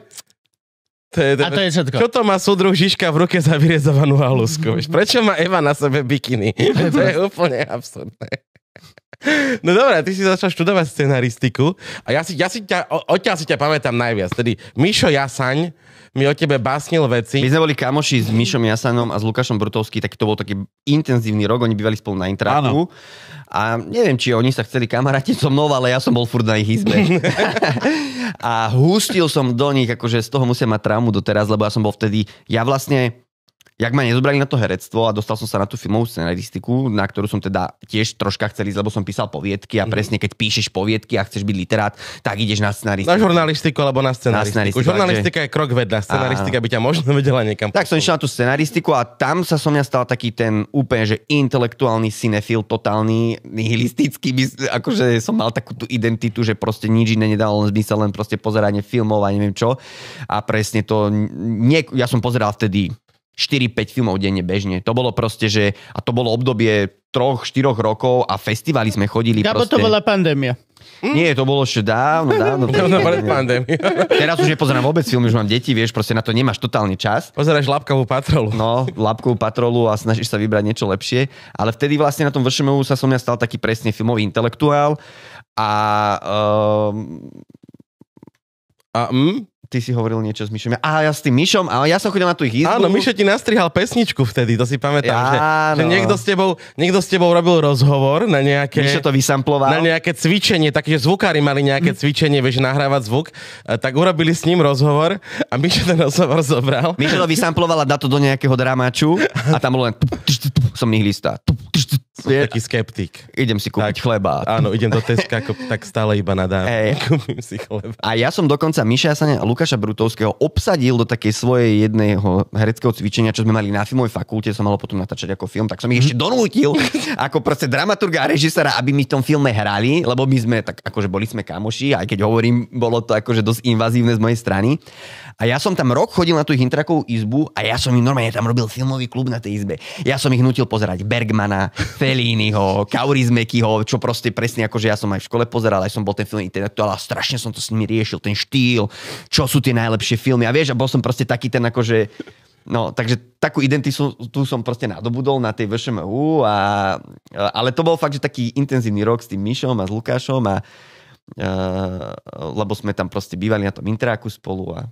To je, A to je všetko. Čo to má súdruh Žižka v ruke za vyrezovanú halusku? Prečo má Eva na sebe bikiny? to je úplne absurdné. No dobré, ty si začal študovať scenaristiku a ja si, ja si ťa, o- odtiaľ si ťa pamätám najviac. Tedy Mišo Jasaň mi o tebe básnil veci. My sme boli kamoši s Mišom Jasanom a s Lukášom Brutovský, tak to bol taký intenzívny rok, oni bývali spolu na Intraku. A neviem, či oni sa chceli kamarátiť so mnou, ale ja som bol furt na ich izbe. a hustil som do nich, akože z toho musia mať traumu doteraz, lebo ja som bol vtedy, ja vlastne Jak ma nezobrali na to herectvo a dostal som sa na tú filmovú scenaristiku, na ktorú som teda tiež troška chcel ísť, lebo som písal poviedky a presne keď píšeš poviedky a chceš byť literát, tak ideš na Na scenaristiku. žurnalistiku alebo na scenaristiku. scenaristiku, Žurnalistika je krok vedľa, scenaristika by ťa možno vedela niekam. Tak som išiel na tú scenaristiku a tam sa som ja stal taký ten úplne, že intelektuálny cinefil, totálny, nihilistický, akože som mal takú tú identitu, že proste nič iné nedalo len zmysel, len proste pozeranie filmov a neviem čo. A presne to, nie, ja som pozeral vtedy 4-5 filmov denne bežne. To bolo proste, že, a to bolo obdobie troch, štyroch rokov a festivaly sme chodili Gabo, proste. to bola pandémia. Nie, to bolo ešte dávno, dávno. No, pred pandémiou. Teraz už nepozerám vôbec filmy, už mám deti, vieš, proste na to nemáš totálne čas. Pozeráš labkavú patrolu. No, labkovú patrolu a snažíš sa vybrať niečo lepšie. Ale vtedy vlastne na tom VŠMU sa som ja stal taký presne filmový intelektuál a um, A, mm? Ty si hovoril niečo s Myšom. A ja s tým Myšom, a ja som chodil na tú ich izbu. Áno, Mišo ti nastrihal pesničku vtedy, to si pamätám, že, Áno. že niekto, s tebou, niekto s tebou robil rozhovor na nejaké... Myšo to vysamploval. na nejaké cvičenie, také, že zvukári mali nejaké cvičenie, vieš, nahrávať zvuk, e, tak urobili s ním rozhovor a Mišo ten rozhovor zobral. Myšo to vysamploval a dá to do nejakého dramáču a tam bolo len som nihilista. Som taký skeptik. Idem si kúpiť Tak. chleba. Áno, idem do Teska, ako, tak stále iba nadám. Hej. Kúpim si chleba. A ja som dokonca Miša Jasania a Lukáša Brutovského obsadil do takej svojej jedného hereckého cvičenia, čo sme mali na filmovej fakulte, som mal potom natáčať ako film, tak som ich ešte donútil ako proste dramaturga a režisera, aby mi v tom filme hrali, lebo my sme tak akože boli sme kamoši, aj keď hovorím, bolo to akože dosť invazívne z mojej strany. A ja som tam rok chodil na tú ich intrakovú izbu a ja som im normálne tam robil filmový klub na tej izbe. Ja som ich nutil pozerať Bergmana, Felliniho, Kaurismekyho, čo proste presne akože ja som aj v škole pozeral, aj som bol ten film intelektuál a strašne som to s nimi riešil, ten štýl, čo sú tie najlepšie filmy a vieš, a bol som proste taký ten akože No, takže takú identitu tu som proste nadobudol na tej VŠMU, a, ale to bol fakt, že taký intenzívny rok s tým Mišom a s Lukášom a, a lebo sme tam proste bývali na tom intráku spolu a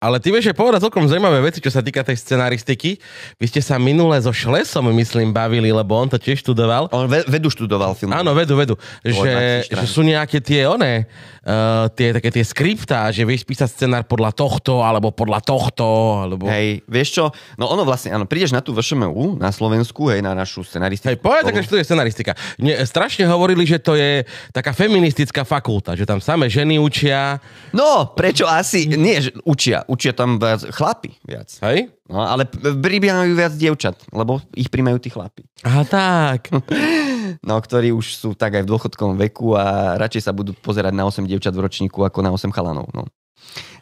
Ale ty vieš, že povedať celkom zaujímavé veci, čo sa týka tej scenaristiky. Vy ste sa minule so Šlesom, myslím, bavili, lebo on to tiež študoval. on ve- vedu študoval film. Áno, vedu, vedu. Že, 20 strán. že sú nejaké tie, one, uh, tie, také tie skriptá, že vieš písať scenár podľa tohto, alebo podľa tohto, alebo... Hej, vieš čo? No ono vlastne, áno, prídeš na tú VŠMU na Slovensku, hej, na našu scenaristiku. Hej, povedz, že to je scenaristika. Nie, strašne hovorili, že to je taká feministická fakulta, že tam samé ženy učia. No, prečo asi? Nie, že učia. Učia tam viac chlapi viac. Hej? No, ale pribíjajú viac dievčat, lebo ich príjmajú tí chlapi. Aha, tak. No, ktorí už sú tak aj v dôchodkovom veku a radšej sa budú pozerať na 8 dievčat v ročníku ako na 8 chalanov. No.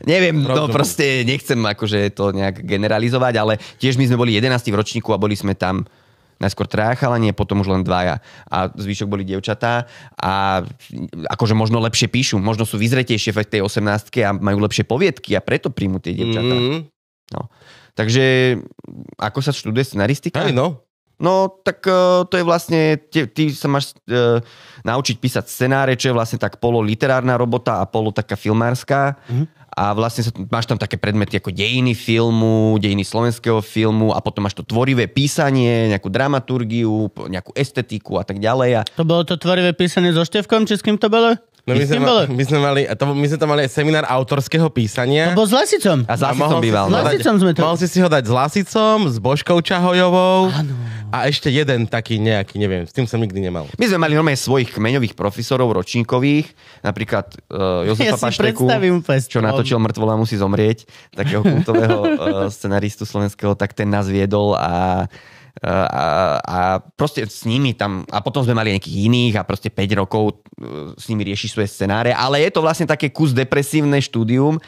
Neviem, no Rozumiem. proste nechcem akože to nejak generalizovať, ale tiež my sme boli 11 v ročníku a boli sme tam najskôr traja chalanie, potom už len dvaja. A zvyšok boli dievčatá a akože možno lepšie píšu, možno sú vyzretejšie v tej 18 a majú lepšie poviedky a preto príjmu tie dievčatá. Mm, Takže ako sa študuje scenaristika? hej, no. No, tak uh, to je vlastne, ty, ty sa máš uh, naučiť písať scenáre, čo je vlastne tak polo literárna robota a polo taká filmárska. Mhm. A vlastne sa, máš tam také predmety ako dejiny filmu, dejiny slovenského filmu a potom máš to tvorivé písanie, nejakú dramaturgiu, nejakú estetiku a tak ďalej. A To bolo to tvorivé písanie so Števkom, či kým to bolo? No my, S sme, ma, my, sme mali, to, my sme tam mali aj seminár autorského písania. Lebo s Lasicom. A som si býval. si no. Lasicom sme to- Mohol si si ho dať s Lasicom, s Božkou Čahojovou Áno. a ešte jeden taký nejaký, neviem, s tým som nikdy nemal. My sme mali normálne svojich kmeňových profesorov ročníkových, napríklad uh, Ja Jozefa si Pašteku, čo natočil Mŕtvola musí zomrieť, takého kultového uh, scenaristu slovenského, tak ten nás viedol a a, a proste s nimi tam, a potom sme mali nejakých iných a proste 5 rokov uh, s nimi rieši svoje scenáre, ale je to vlastne také kus depresívne štúdium,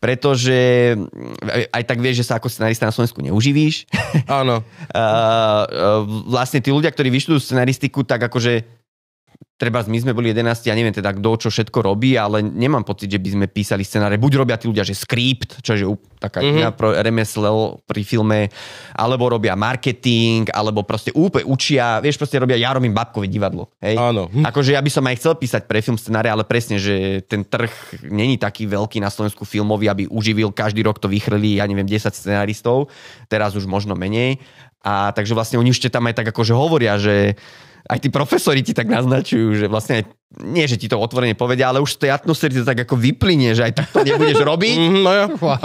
pretože mm, aj tak vieš, že sa ako scenarista na Slovensku neuživíš. Áno. Uh, vlastne tí ľudia, ktorí vyštudujú scenaristiku, tak akože treba my sme boli 11, ja neviem teda kto čo všetko robí, ale nemám pocit, že by sme písali scenáre. Buď robia tí ľudia, že skript, čo je taká mm-hmm. iná pro remeslo pri filme, alebo robia marketing, alebo proste úplne učia, vieš, proste robia Jaromín Babkovi divadlo. Hej? Áno. Hm. Akože ja by som aj chcel písať pre film scenáre, ale presne, že ten trh není taký veľký na Slovensku filmový, aby uživil, každý rok to vychrli, ja neviem, 10 scenaristov, teraz už možno menej. A takže vlastne oni už tam aj tak akože hovoria, že aj tí profesori ti tak naznačujú, že vlastne aj, nie, že ti to otvorene povedia, ale už z tej atmosféry to tak ako vyplynie, že aj tak to nebudeš robiť. Mhm, no jo. A,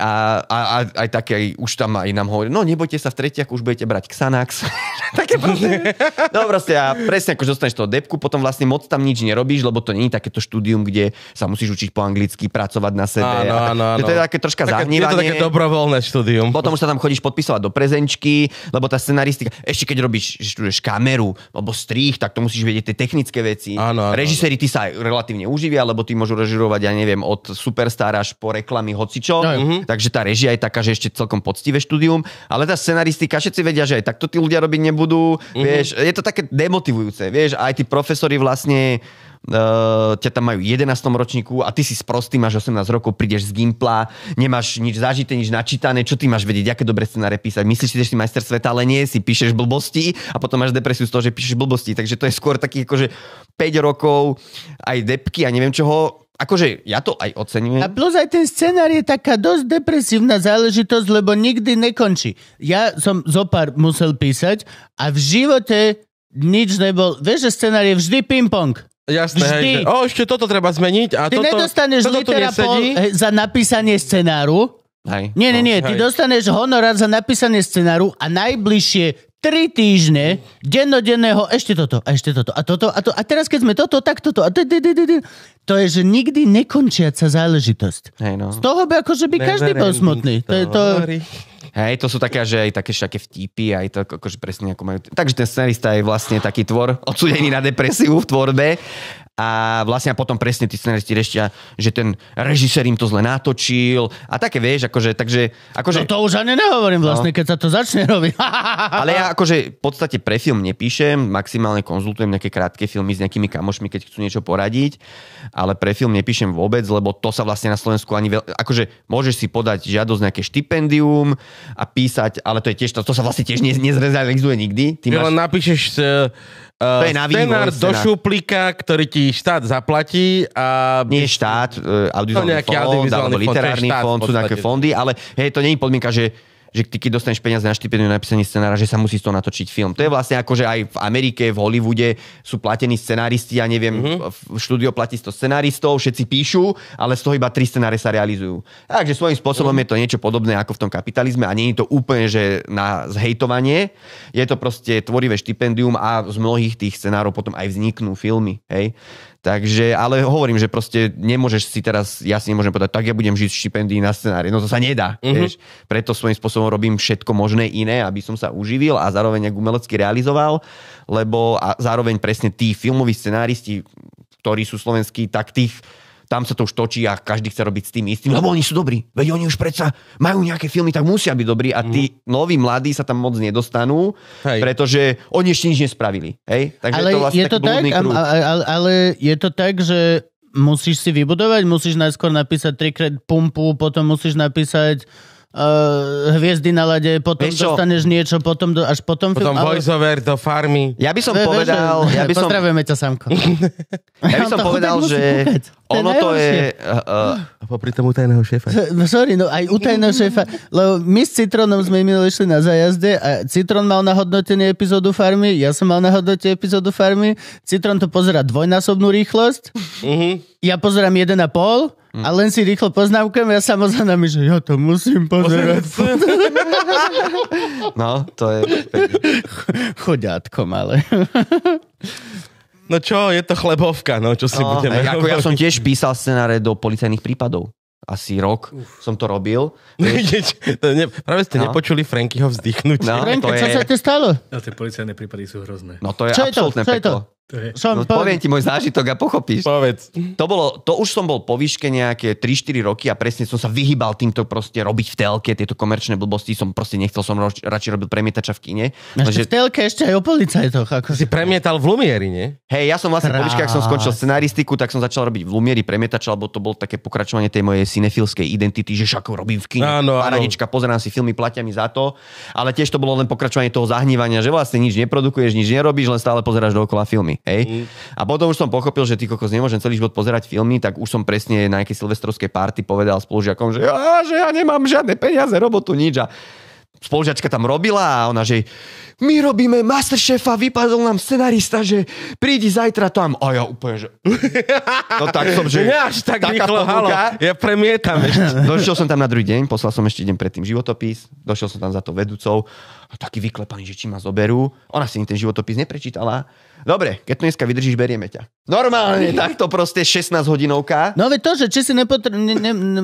a, a, a aj také, už tam aj nám hovorí, no nebojte sa, v tretiach už budete brať Xanax. také proste. No proste a presne ako dostaneš toho depku, potom vlastne moc tam nič nerobíš, lebo to nie je takéto štúdium, kde sa musíš učiť po anglicky, pracovať na sebe. Áno, áno, že To je áno. také troška Také, je to také dobrovoľné štúdium. Potom už sa tam chodíš podpisovať do prezenčky, lebo tá scenaristika, ešte keď robíš, študuješ kameru alebo strých, tak to musíš vedieť tie technické veci. Áno, áno, Režiséri ty sa relatívne uživia, lebo ty môžu režirovať, ja neviem, od superstar až po reklamy, hocičo. No. Mhm. Takže tá režia je taká, že ešte celkom poctivé štúdium, ale tá scenaristika, všetci vedia, že aj takto tí ľudia robiť nebudú. Vieš, je to také demotivujúce, vieš, aj tí profesori vlastne Uh, ťa tam majú v 11. ročníku a ty si sprostý, máš 18 rokov, prídeš z Gimpla, nemáš nič zažité, nič načítané, čo ty máš vedieť, aké dobre scenáre písať. Myslíš že si majster sveta, ale nie, si píšeš blbosti a potom máš depresiu z toho, že píšeš blbosti. Takže to je skôr taký akože 5 rokov, aj depky a neviem čoho. Akože ja to aj A oceňujem. plus aj ten scenár je taká dosť depresívna záležitosť, lebo nikdy nekončí. Ja som zopár musel písať a v živote nič nebol... Vieš, že scenár je vždy ping-pong. Jasné, hej, Vždy. že, o, ešte toto treba zmeniť a Ty toto, nedostaneš toto tu litera pol nesedí. hej, za napísanie scenáru. Hej. Nie, nie, nie. No, Ty hej. dostaneš honorár za napísanie scenáru a najbližšie tri týždne dennodenného ešte toto a ešte toto a toto a to. A teraz keď sme toto, tak toto a to, to je, že nikdy nekončiaca záležitosť. Hej, no. Z toho by akože by každý bol smutný. To je to... Hej, to sú také, že aj také všaké vtipy, aj to akože presne ako majú. Takže ten scenarista je vlastne taký tvor, odsudený na depresiu v tvorbe. A vlastne a potom presne tí scenaristi reštia, že ten režisér im to zle natočil a také vieš, akože, takže, akože, No to už ani nehovorím vlastne, keď sa to začne robiť. ale ja akože v podstate pre film nepíšem, maximálne konzultujem nejaké krátke filmy s nejakými kamošmi, keď chcú niečo poradiť, ale pre film nepíšem vôbec, lebo to sa vlastne na Slovensku ani veľ... akože môžeš si podať žiadosť nejaké štipendium a písať, ale to je tiež, to, to sa vlastne tiež ne, nezrealizuje nikdy. Ty máš... len napíšeš uh, To je na scenár vývoj, do scenár. šuplíka, ktorý ti štát zaplatí a... nie štát, e, audiovizuálny fond, alebo fond, literárny v fond, sú nejaké fondy, ale hej, to nie je podmienka, že že ty keď dostaneš peniaze na štipendium na napísanie scenára, že sa musí z toho natočiť film. To je vlastne ako, že aj v Amerike, v Hollywoode sú platení scenáristi, ja neviem, mm-hmm. v štúdio platí 100 scenáristov, všetci píšu, ale z toho iba 3 scenáre sa realizujú. Takže svojím spôsobom je to niečo podobné ako v tom kapitalizme a nie je to úplne, že na zhejtovanie. Je to proste tvorivé štipendium a z mnohých tých scenárov potom aj vzniknú filmy. Hej? Takže, ale hovorím, že proste nemôžeš si teraz, ja si nemôžem povedať, tak ja budem žiť štipendií na scenári. No to sa nedá. Mm-hmm. Vieš? Preto svojím spôsobom robím všetko možné iné, aby som sa uživil a zároveň nejak umelecky realizoval, lebo a zároveň presne tí filmoví scenáristi, ktorí sú slovenskí, tak tých tam sa to už točí a každý chce robiť s tým istým, lebo oni sú dobrí. Veď oni už predsa majú nejaké filmy, tak musia byť dobrí a tí noví mladí sa tam moc nedostanú, Hej. pretože oni ešte nič nespravili. Hej? Takže ale je to vlastne je to tak, blúdny a- kruh. a- ale, ale je to tak, že musíš si vybudovať, musíš najskôr napísať trikrát pumpu, potom musíš napísať uh, hviezdy na lade, potom Vieš čo? dostaneš niečo, potom do, až potom... Potom film, ale- voiceover do farmy. Ja by som Ve- povedal, že- ja by som, Pozdravujeme ťa, Samko. ja by som povedal, že ono to je, uh, uh, popri tom utajeného šéfa. No sorry, no aj u tajného šéfa, lebo my s Citronom sme minule išli na zajazde a Citron mal na hodnotenie epizódu farmy, ja som mal na hodnotenie epizódu farmy, Citron to pozera dvojnásobnú rýchlosť, Mhm. ja pozerám 1,5 a len si rýchlo poznámkujem, ja samozrejme, že ja to musím pozerať. No, to je... Chodiatko malé. No čo, je to chlebovka, no čo si No, budeme... ako ja som tiež písal scenáre do policajných prípadov. Asi rok som to robil. to ne, práve ste No. nepočuli Frankyho vzdychnúť. No. Renke, to čo je- sa ti stalo? A tie policajné prípady sú hrozné. No to je Čo je to? absolútne Čo je to? Peklo. To je... Som, No, poviem ti môj zážitok a pochopíš. Povedz. To, bolo, to už som bol po výške nejaké 3-4 roky a presne som sa vyhýbal týmto proste robiť v telke, tieto komerčné blbosti som proste nechcel, som roč, radšej robil premietača v kine. Ešte v telke ešte aj o policajtoch. Ako Si premietal v Lumieri, nie? Hej, ja som vlastne po výške, ak som Krás. skončil scenaristiku, tak som začal robiť v Lumieri premietača, lebo to bolo také pokračovanie tej mojej cinefilskej identity, že však robím v kine. Áno. Paradička, pozerám si filmy, platia mi za to. Ale tiež to bolo len pokračovanie toho zahnívania, že vlastne nič neprodukuješ, nič nerobíš, len stále pozeráš dookola filmy. Hej? Mm. A potom už som pochopil, že ty kokos nemôžem celý život pozerať filmy, tak už som presne na nejakej silvestrovskej party povedal spolužiakom, že, ja, že ja nemám žiadne peniaze, robotu, nič. A spolužiačka tam robila a ona, že my robíme Masterchefa, vypadol nám scenarista, že prídi zajtra tam. A ja úplne, že... No tak som, že... Nie až tak taká rýchlo, halo. Ja premietam ešte. Došiel som tam na druhý deň, poslal som ešte deň predtým životopis, došiel som tam za to vedúcou, a taký vyklepaný, že či ma zoberú. Ona si ani ten životopis neprečítala. Dobre, keď to dneska vydržíš, berieme ťa. Normálne, takto proste 16 hodinovka. No veď to, že či si nepotrebuje... Ne, ne, ne,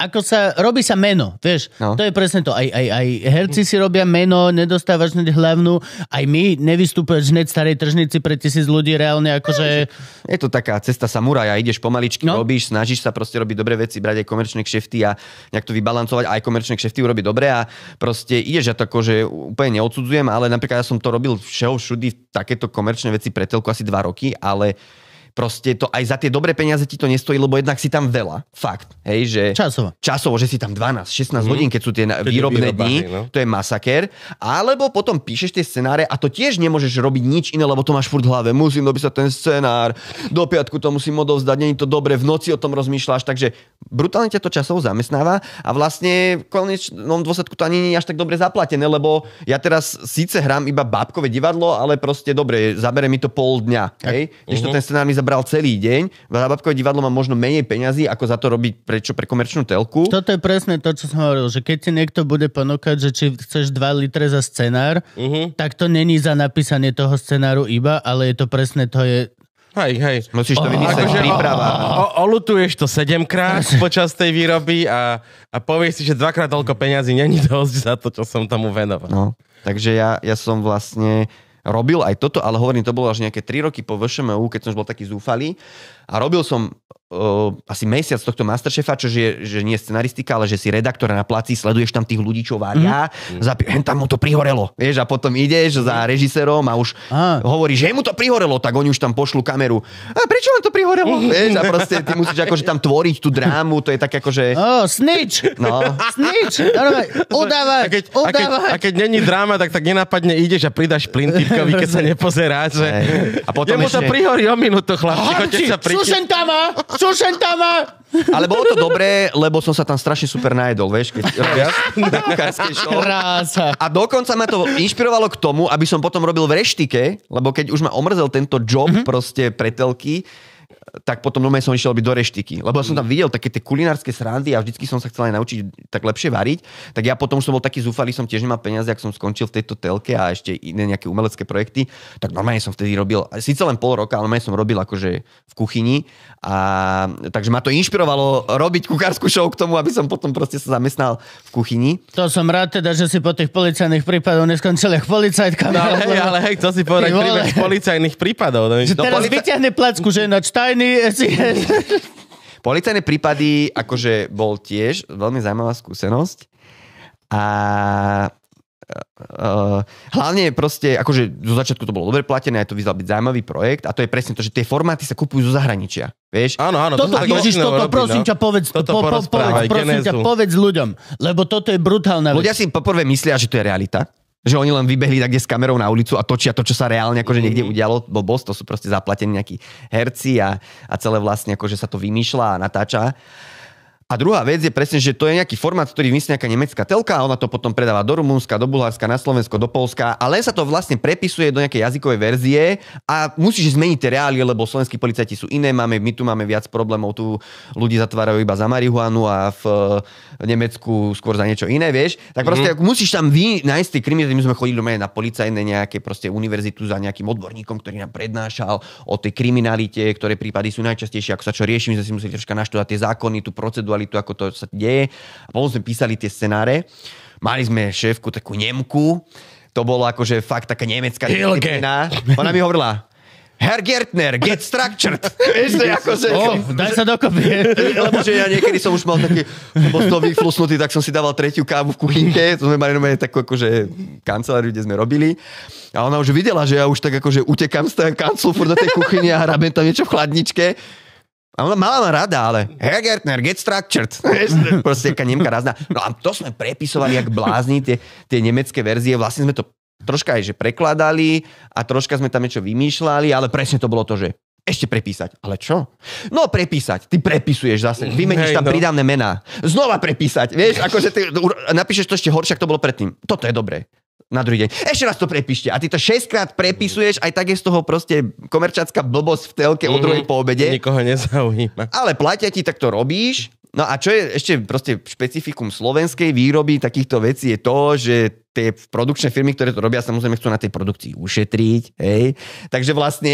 ako sa, robí sa meno, vieš, No. no. to je presne to. Aj, aj, aj herci si robia meno, nedostávaš hneď hlavnú, aj my nevystupuješ hneď starej tržnici pre tisíc ľudí, reálne akože... Je to taká cesta samuraja, ideš pomaličky, no. No. robíš, snažíš sa proste robiť dobré veci, brať aj komerčné kšefty a nejak to vybalancovať, aj komerčné kšefty urobiť dobre a proste ideš, ja to akože úplne neodsudzujem, ale napríklad ja som to robil všeho všudy, takéto komerčné veci pre telku asi dva roky, ale proste to aj za tie dobré peniaze ti to nestojí, lebo jednak si tam veľa. Fakt. Hej, že... Časovo. časovo, že si tam 12, 16 hodín, keď sú tie na- Keď je výrobné výroba, dni, no. to je masaker. Alebo potom píšeš tie scenáre a to tiež nemôžeš robiť nič iné, lebo to máš furt v hlave. Musím dopísať ten scenár, do piatku to musím odovzdať, není to dobre, v noci o tom rozmýšľaš, takže brutálne ťa to časovo zamestnáva a vlastne v konečnom dôsledku to ani nie je až tak dobre zaplatené, lebo ja teraz síce hrám iba bábkové divadlo, ale proste dobre, zabere mi to pol dňa. Hej? Kdežto ten scenár mi zabral celý deň, bábkové divadlo má možno menej peňazí, ako za to robiť prečo pre komerčnú telku. Toto je presne to, čo som hovoril, že keď ti niekto bude ponúkať, že či chceš 2 litre za scenár, Mhm. tak to není za napísanie toho scenáru iba, ale je to presne to je... Hej, hej. Musíš to vymyslieť, Akože príprava. o- o- olutuješ to sedemkrát počas tej výroby a, a povieš si, že dvakrát toľko peňazí není dosť za to, čo som tomu venoval. No, takže ja, ja som vlastne robil aj toto, ale hovorím, to bolo až nejaké 3 roky po VŠMU, keď som už bol taký zúfalý. A robil som uh, asi mesiac tohto Masterchefa, čo je, že nie scenaristika, ale že si redaktor na placi, sleduješ tam tých ľudí, čo varia, mm. zapi- hen tam mu to prihorelo. Vieš, a potom ideš za režisérom a už Á. hovorí, že mu to prihorelo, tak oni už tam pošlú kameru. A prečo vám to prihorelo? Vieš, a proste ty musíš akože tam tvoriť tú drámu, to je tak akože... Oh, snitch! No, Snitch! Udávať! A keď, a, keď, a keď není dráma, tak tak nenápadne ideš a pridáš plyn typkovi, keď sa nepozerá, že... A potom Jemu to ešte- prihorí o minútu, chlapci, chodte sa pri... sušentama! Sušentama! Ale bolo to dobré, lebo som sa tam strašne super najedol, vieš, keď robíš na kuchárskej show. Krása. A dokonca ma to inšpirovalo k tomu, aby som potom robil v reštike, lebo keď už ma omrzel tento job mm-hmm. proste pretelky, tak potom normálne som išiel robiť do reštiky. Lebo som tam videl také tie kulinárske srandy a vždycky som sa chcel aj naučiť tak lepšie variť. Tak ja potom som bol taký zúfalý, som tiež nemal peniaze, ak som skončil v tejto telke a ešte iné nejaké umelecké projekty. Tak normálne som vtedy robil, síce len pol roka, ale normálne som robil akože v kuchyni. A, takže ma to inšpirovalo robiť kuchárskú show k tomu, aby som potom proste sa zamestnal v kuchyni. To som rád teda, že si po tých policajných prípadoch neskončil ako policajtka. No, ale ale hej, chcel si povedať príbeh policajných prípadov. No, Že teraz polica- vyťahne placku, že je na čtajný... Policajné prípady, akože bol tiež veľmi zaujímavá skúsenosť. A Uh, hlavne proste, akože zo začiatku to bolo dobre platené, aj to vyzval byť zaujímavý projekt a to je presne to, že tie formáty sa kupujú zo zahraničia. Vieš? Áno, áno. Toto, tak Ježiš, toto robí, prosím no. ťa povedz, Toto po, po, povedz, prosím ťa, povedz ľuďom, lebo toto je brutálna Ľudia vec. si poprvé myslia, že to je realita. Že oni len vybehli tak kde s kamerou na ulicu a točia to, čo sa reálne akože niekde udialo. Blbosť, to sú proste zaplatení nejakí herci a, a celé vlastne akože sa to vymýšľa a natáča. A druhá vec je presne, že to je nejaký formát, ktorý vymyslí nejaká nemecká telka a ona to potom predáva do Rumunska, do Bulharska, na Slovensko, do Polska a len sa to vlastne prepisuje do nejakej jazykovej verzie a musíš zmeniť tie reálie, lebo slovenskí policajti sú iné, máme, my tu máme viac problémov, tu ľudí zatvárajú iba za marihuanu a v Nemecku skôr za niečo iné, vieš. Tak proste mm-hmm. musíš tam vy nájsť tie kriminálne, my sme chodili na policajné nejaké proste univerzitu za nejakým odborníkom, ktorý nám prednášal o tej kriminalite, ktoré prípady sú najčastejšie, ako sa čo rieši, my sme si museli troška naštudovať tie zákony, tú proceduralitu, ako to sa deje. A potom sme písali tie scenáre. Mali sme šéfku takú Nemku, to bolo akože fakt taká nemecká disciplína. Ona mi hovorila, Herr Gertner, get structured. Vieš, to je akože... Oh, daj sa dokopy. Lebo že ja niekedy som už mal taký, bol vyflusnutý, tak som si dával tretiu kávu v kuchynke, to sme mali normálne takú akože kanceláriu, kde sme robili. A ona už videla, že ja už tak akože utekám z toho kanclu furt do tej kuchyne a hrabem tam niečo v chladničke. A ona mala ma rada, ale Herr Gertner, get structured. Proste taká Nemka razná. No a to sme prepisovali jak blázni, tie, tie nemecké verzie. Vlastne sme to troška aj že prekladali a troška sme tam niečo vymýšľali, ale presne to bolo to, že ešte prepísať. Ale čo? No prepísať. Ty prepisuješ zase. Vymeníš Hej, tam no. pridávne mená. Znova prepísať. Vieš, akože ty napíšeš to ešte horšie, ako to bolo predtým. Toto je dobré. Na druhý deň. Ešte raz to prepíšte. A ty to 6 krát prepisuješ, aj tak je z toho proste komerčacká blbosť v telke o Mhm. druhej po obede. Nikoho nezaujíma. Ale platia ti, tak to robíš. No a čo je ešte proste špecifikum slovenskej výroby takýchto vecí je to, že tie produkčné firmy, ktoré to robia, samozrejme chcú na tej produkcii ušetriť, hej. Takže vlastne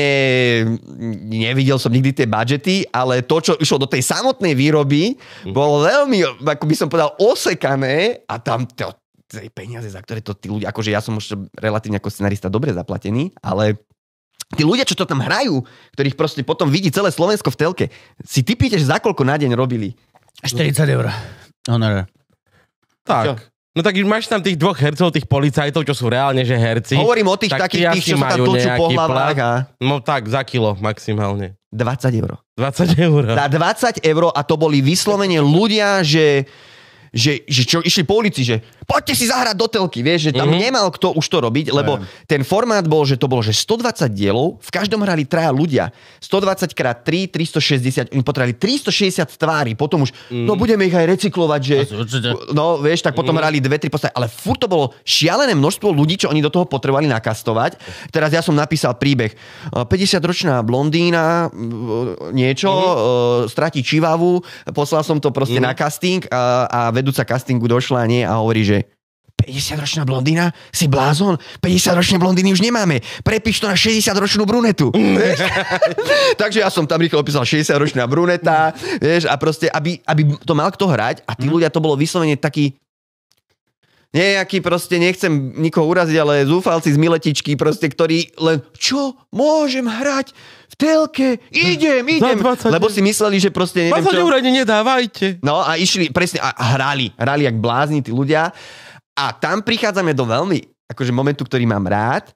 nevidel som nikdy tie budžety, ale to, čo išlo do tej samotnej výroby, bolo veľmi, ako by som povedal, osekané a tam to, tie peniaze, za ktoré to tí ľudia, akože ja som už relatívne ako scenarista dobre zaplatený, ale Tí ľudia, čo to tam hrajú, ktorých proste potom vidí celé Slovensko v telke, si typíte, že za koľko na deň robili? 40 eur. Honor. Tak. Čo? No tak máš tam tých dvoch hercov, tých policajtov, čo sú reálne, že herci. Hovorím o tých tak takých, tých, čo sa točú po nejaký hlavách a No tak, za kilo maximálne. 20 eur. 20 eur. Za 20 eur a to boli vyslovene ľudia, že že, že čo išli po ulici, že poďte si zahrať do telky, vieš, že tam mm-hmm. nemal kto už to robiť, lebo ten formát bol, že to bolo, že 120 dielov, v každom hrali traja ľudia. 120 krát 3, 360, oni potrebovali 360 tvári, potom už, mm. no budeme ich aj recyklovať, že... No, vieš, tak potom mm. hrali dve, tri postavy, ale furt to bolo šialené množstvo ľudí, čo oni do toho potrebovali nakastovať. Teraz ja som napísal príbeh. 50-ročná blondína, m, niečo, mm. stratí čivavu, poslal som to proste mm. na casting a, a vedúca castingu došla nie a hovorí, že 50-ročná blondína? Si blázon? 50-ročné blondíny už nemáme. Prepíš to na 60-ročnú brunetu. Vieš? Takže ja som tam rýchlo opísal 60-ročná bruneta, vieš, a proste, aby, aby to mal kto hrať a tí ľudia to bolo vyslovene taký nejaký proste, nechcem nikoho uraziť, ale zúfalci z miletičky proste, ktorí len, čo, môžem hrať v telke, idem, idem. 20 Lebo si mysleli, že proste, neviem 20 čo. eur ani nedávajte. No a išli presne a hrali. Hrali jak blázni tí ľudia. A tam prichádzame do veľmi, akože momentu, ktorý mám rád,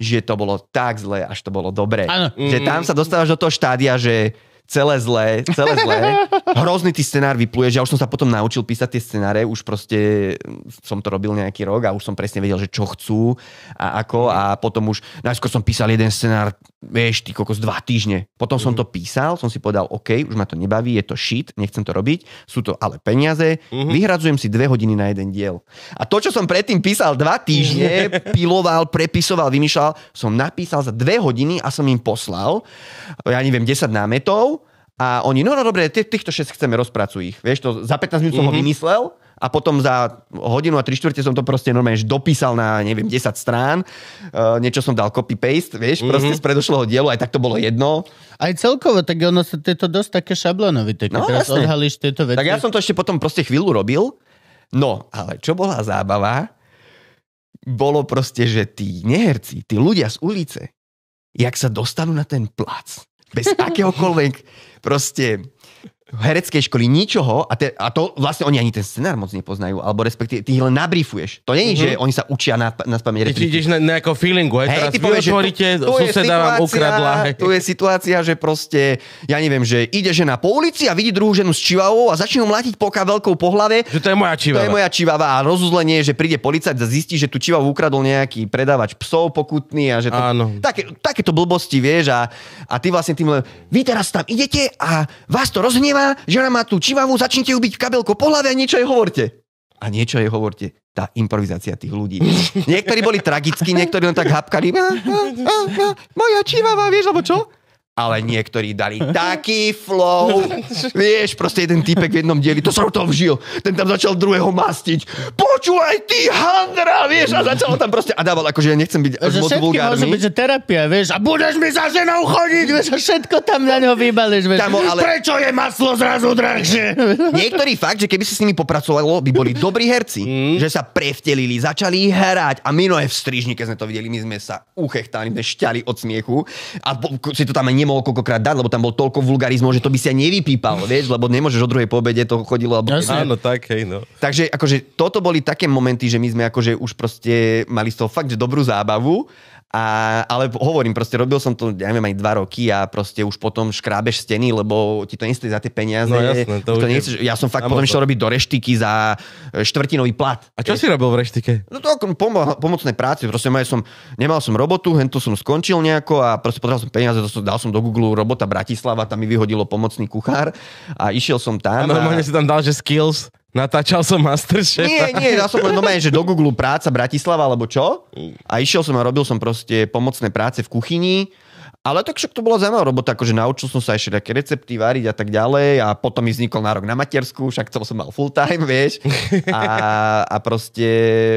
že to bolo tak zlé, až to bolo dobré. Áno. Že tam sa dostávaš do toho štádia, že celé zlé, celé zlé. Hrozný ty scenár vypluješ. Ja už som sa potom naučil písať tie scenáre, už proste som to robil nejaký rok a už som presne vedel, že čo chcú a ako a potom už, najskôr som písal jeden scenár, vieš, ty kokos, dva týždne. Potom som to písal, som si povedal, OK, už ma to nebaví, je to shit, nechcem to robiť, sú to ale peniaze, vyhradzujem si dve hodiny na jeden diel. A to, čo som predtým písal dva týždne, piloval, prepisoval, vymýšľal, som napísal za dve hodiny a som im poslal, ja neviem, 10 námetov a oni, no, no dobre, tý- týchto 6 chceme, rozpracuj ich. Vieš, to za 15 minút som ho vymyslel a potom za hodinu a 3 štvrte som to proste normálne dopísal na, neviem, 10 strán. Uh, niečo som dal copy-paste, vieš, proste z predošlého dielu, aj tak to bolo jedno. Aj celkovo, tak ono sa tieto dosť také šablonovité. Keď No, teraz jasné. odhalíš tieto veci. Tak ja som to ešte potom proste chvíľu robil. No, ale čo bola zábava, bolo proste, že tí neherci, tí ľudia z ulice, jak sa dostanú na ten plac, bez akéhokoľvek proste hereckej školy, ničoho, a, te, a to vlastne oni ani ten scenár moc nepoznajú, alebo respektíve ty ich len nabriefuješ. To nie je, že oni sa učia na, na spamäť Ty si ideš na nejakého feelingu, hej, teraz ty povieš, otvoríte, tu- tu suseda vám ukradla. hej. Tu je situácia, že proste, ja neviem, že ide žena po ulici a vidí druhú ženu s čivavou a začne ju mlátiť poka veľkou po hlave. Že to je moja To čivava. je moja čivava a rozuzlenie, že príde policajt a zistí, že tu čivavu ukradol nejaký predávač psov pokutný a že to... Áno. Také, takéto blbosti, vieš, a, a ty vlastne tým len, vy teraz tam idete a vás to rozhnieva nemá, žena má tú čivavu, začnite ju byť v kabelko po hlave a niečo jej hovorte. A niečo jej hovorte. Tá improvizácia tých ľudí. Niektorí boli tragickí, niektorí len tak hapkali. "A, a, a, a, Moja čivava, vieš, alebo čo? Ale niektorí dali taký flow. Vieš, proste jeden typek v jednom dieli, to sa to vžil. Ten tam začal druhého mastiť. Počúvaj ty, handra, vieš. A začal tam proste, a dával, akože ja nechcem byť Že moc všetky môže vulgárny. byť, že terapia, vieš, a budeš mi za ženou chodiť, vieš, a všetko tam na ňo vybališ, vieš. Kamo, ale- Prečo je maslo zrazu drahšie? Niektorí fakt, že keby si s nimi popracovalo, by boli dobrí herci. Mm. Že sa prevtelili, začali hrať a my no aj v strižni, keď sme to videli, my sme sa uchechtali, sme šťali od smiechu a si to tam aj nemohol koľkokrát dať, lebo tam bol toľko vulgarizmov, že to by si aj nevypípal, vieš, lebo nemôžeš o druhej pobede to chodilo. Alebo Jasne. Áno, tak, hej, no. Takže akože toto boli také momenty, že my sme akože už proste mali z toho fakt, že dobrú zábavu. A, ale hovorím, proste robil som to, ja neviem, aj dva roky a proste už potom škrábeš steny, lebo ti to nestojí za tie peniaze. No jasné, to je nechceš, ja som fakt potom moto. išiel robiť do reštiky za e, štvrtinový plat. A čo si robil v reštike? No to pomo- pomocné práce, proste mal som, nemal som robotu, hento som skončil nejako a proste potreboval som peniaze, to som, dal som do Google robota Bratislava, tam mi vyhodilo pomocný kuchár a išiel som A tam. normálne si tam dal, že skills, natáčal som Masterchef. Nie, nie, ja som len že do Google práca Bratislava alebo čo. A išiel som a robil som proste pomocné práce v kuchyni. Ale tak však to bola zaujímavá robota, akože naučil som sa ešte také recepty variť a tak ďalej a potom mi vznikol nárok na matersku, však to som mal full time, vieš. A, a proste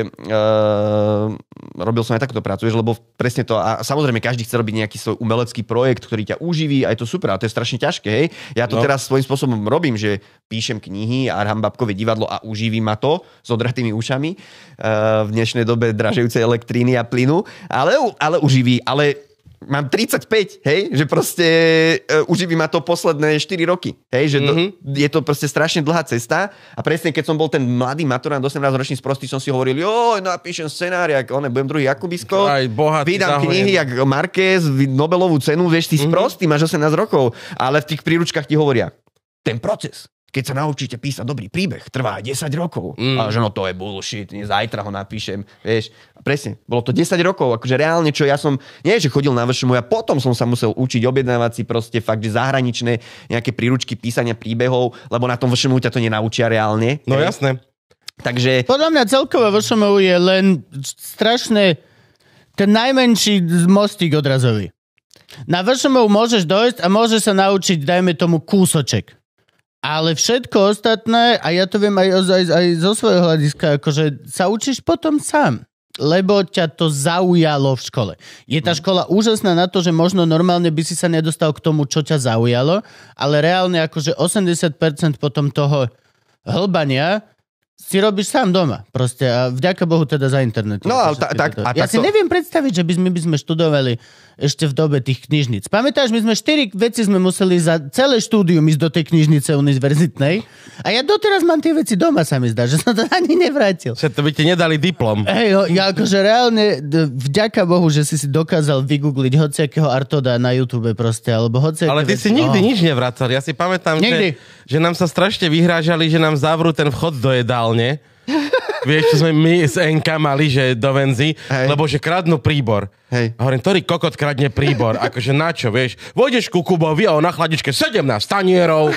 uh, robil som aj takúto prácu, vieš, lebo presne to, a samozrejme každý chce robiť nejaký svoj umelecký projekt, ktorý ťa uživí a je to super, a to je strašne ťažké, hej. Ja to No. teraz svojím spôsobom robím, že píšem knihy a hrám babkové divadlo a uživí ma to s odratými ušami uh, v dnešnej dobe dražejúcej elektríny a plynu, ale, ale uživí, ale mám 35, hej, že proste uh, uživí ma to posledné 4 roky, hej, že mm-hmm. do, je to proste strašne dlhá cesta a presne keď som bol ten mladý maturant, 18 ročný sprostý, som si hovoril, jo, napíšem scenár, jak one, budem druhý Jakubisko, Aj bohatý vydám zahojem. knihy, jak Marquez, Nobelovú cenu, vieš, ty mm-hmm. sprostý, máš 18 rokov, ale v tých príručkách ti hovoria, ten proces, keď sa naučíte písať dobrý príbeh, trvá 10 rokov. Mm. A že no to je bullshit, nie, zajtra ho napíšem, vieš. A presne, bolo to 10 rokov, akože reálne, čo ja som, nie že chodil na vršomu, ja potom som sa musel učiť objednávať si proste fakt, že zahraničné nejaké príručky písania príbehov, lebo na tom vršomu ťa to nenaučia reálne. No jasné. Takže Podľa mňa celkovo VŠMU je len strašné ten najmenší mostík odrazový. Na VŠMU môžeš dojsť a môžeš sa naučiť, dajme tomu, kúsoček. Ale všetko ostatné, a ja to viem aj, aj, aj zo svojho hľadiska, akože sa učíš potom sám lebo ťa to zaujalo v škole. Je tá škola úžasná na to, že možno normálne by si sa nedostal k tomu, čo ťa zaujalo, ale reálne akože 80% potom toho hlbania si robíš sám doma. Proste a vďaka Bohu teda za internet. No, ale ta- tak- a ja tak si to- neviem predstaviť, že by sme, by sme študovali ešte v dobe tých knižnic. Pamätáš, my sme štyri veci sme museli za celé štúdium ísť do tej knižnice univerzitnej a ja doteraz mám tie veci doma, sa mi zdá, že som to ani nevrátil. Že to by ti nedali diplom. Hej, ja akože reálne, vďaka Bohu, že si si dokázal vygoogliť hociakého Artoda na YouTube proste, alebo hociaké Ale ty veci. si nikdy No. nič nevracal. Ja si pamätám, Nikdy. že, že nám sa strašne vyhrážali, že nám zavrú ten vchod do jedálne. Vieš, čo sme my z NK mali, že do Venzy, Hej. lebo že kradnú príbor. Hej. A hovorím, ktorý kokot kradne príbor? Akože na čo, vieš? Vojdeš ku Kubovi a on na chladičke 17 tanierov,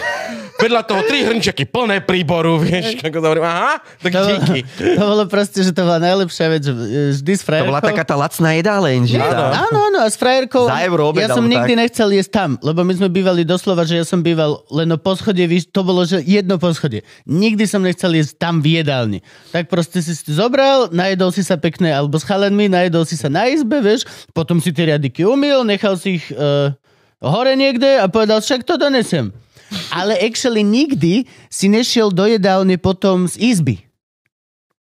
vedľa toho tri hrnčeky plné príboru, vieš? Ako to hovorím, aha, tak To, bolo- díky. to bolo proste, že to bola najlepšia vec, že vždy s to frajerkou. bola taká tá lacná jedáleň, že Áno. tá- Áno, áno, a s frajerkou, Za euro obed, ja som nikdy tak. nechcel jesť tam, lebo my sme bývali doslova, že ja som býval len o poschodie, víš, to bolo, že jedno poschodie. Nikdy som nechcel jesť tam v jedálni. Tak proste si si zobral, najedol si sa pekné, alebo s chalenmi, najedol si sa na izbe, vieš, potom si tie riadiky umil, nechal si ich uh, hore niekde a povedal, však to donesem. Ale actually nikdy si nešiel do jedálne potom z izby.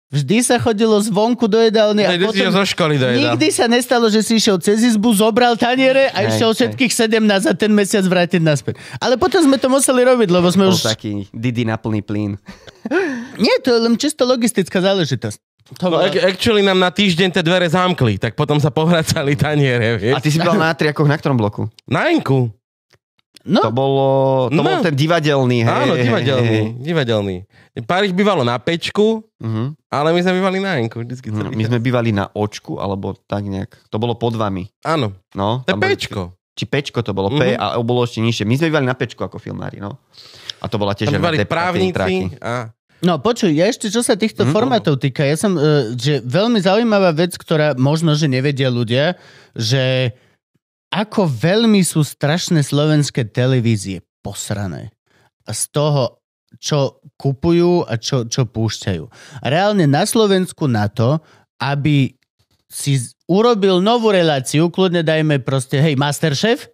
Vždy sa chodilo zvonku do jedálne a potom... zo školy do jedál. Nikdy sa nestalo, že si išiel cez izbu, zobral taniere a išiel všetkých 17 za ten mesiac vrátiť naspäť. Ale potom sme to museli robiť, lebo sme bol už... taký Didi na plný plyn. Nie, to je len čisto logistická záležitosť. To No, bola... actually nám na týždeň tie dvere zamkli, tak potom sa povracali taniere, vieš? A ty si bol na triakoch na ktorom bloku? Na Enku. No, To bolo, to No. bol ten divadelný, hej. Áno, divadelný, hej. divadelný. Paríž bývalo na pečku, Mhm. ale my sme bývali na Enku. Vždycky celý my sme bývali na očku, alebo tak nejak. To bolo pod vami. Áno, No, to je pečko. či pečko to bolo, P a bolo ešte nižšie. My sme bývali na pečku ako filmári, no. A to bola tiež... Tam bývali právnici a No počuj, ja ešte čo sa týchto Mhm. formátov týka, ja som, e, že veľmi zaujímavá vec, ktorá možno, že nevedia ľudia, že ako veľmi sú strašné slovenské televízie posrané. Z toho, čo kupujú a čo, čo púšťajú. Reálne na Slovensku na to, aby si urobil novú reláciu, kľudne dajme proste, hej, Masterchef,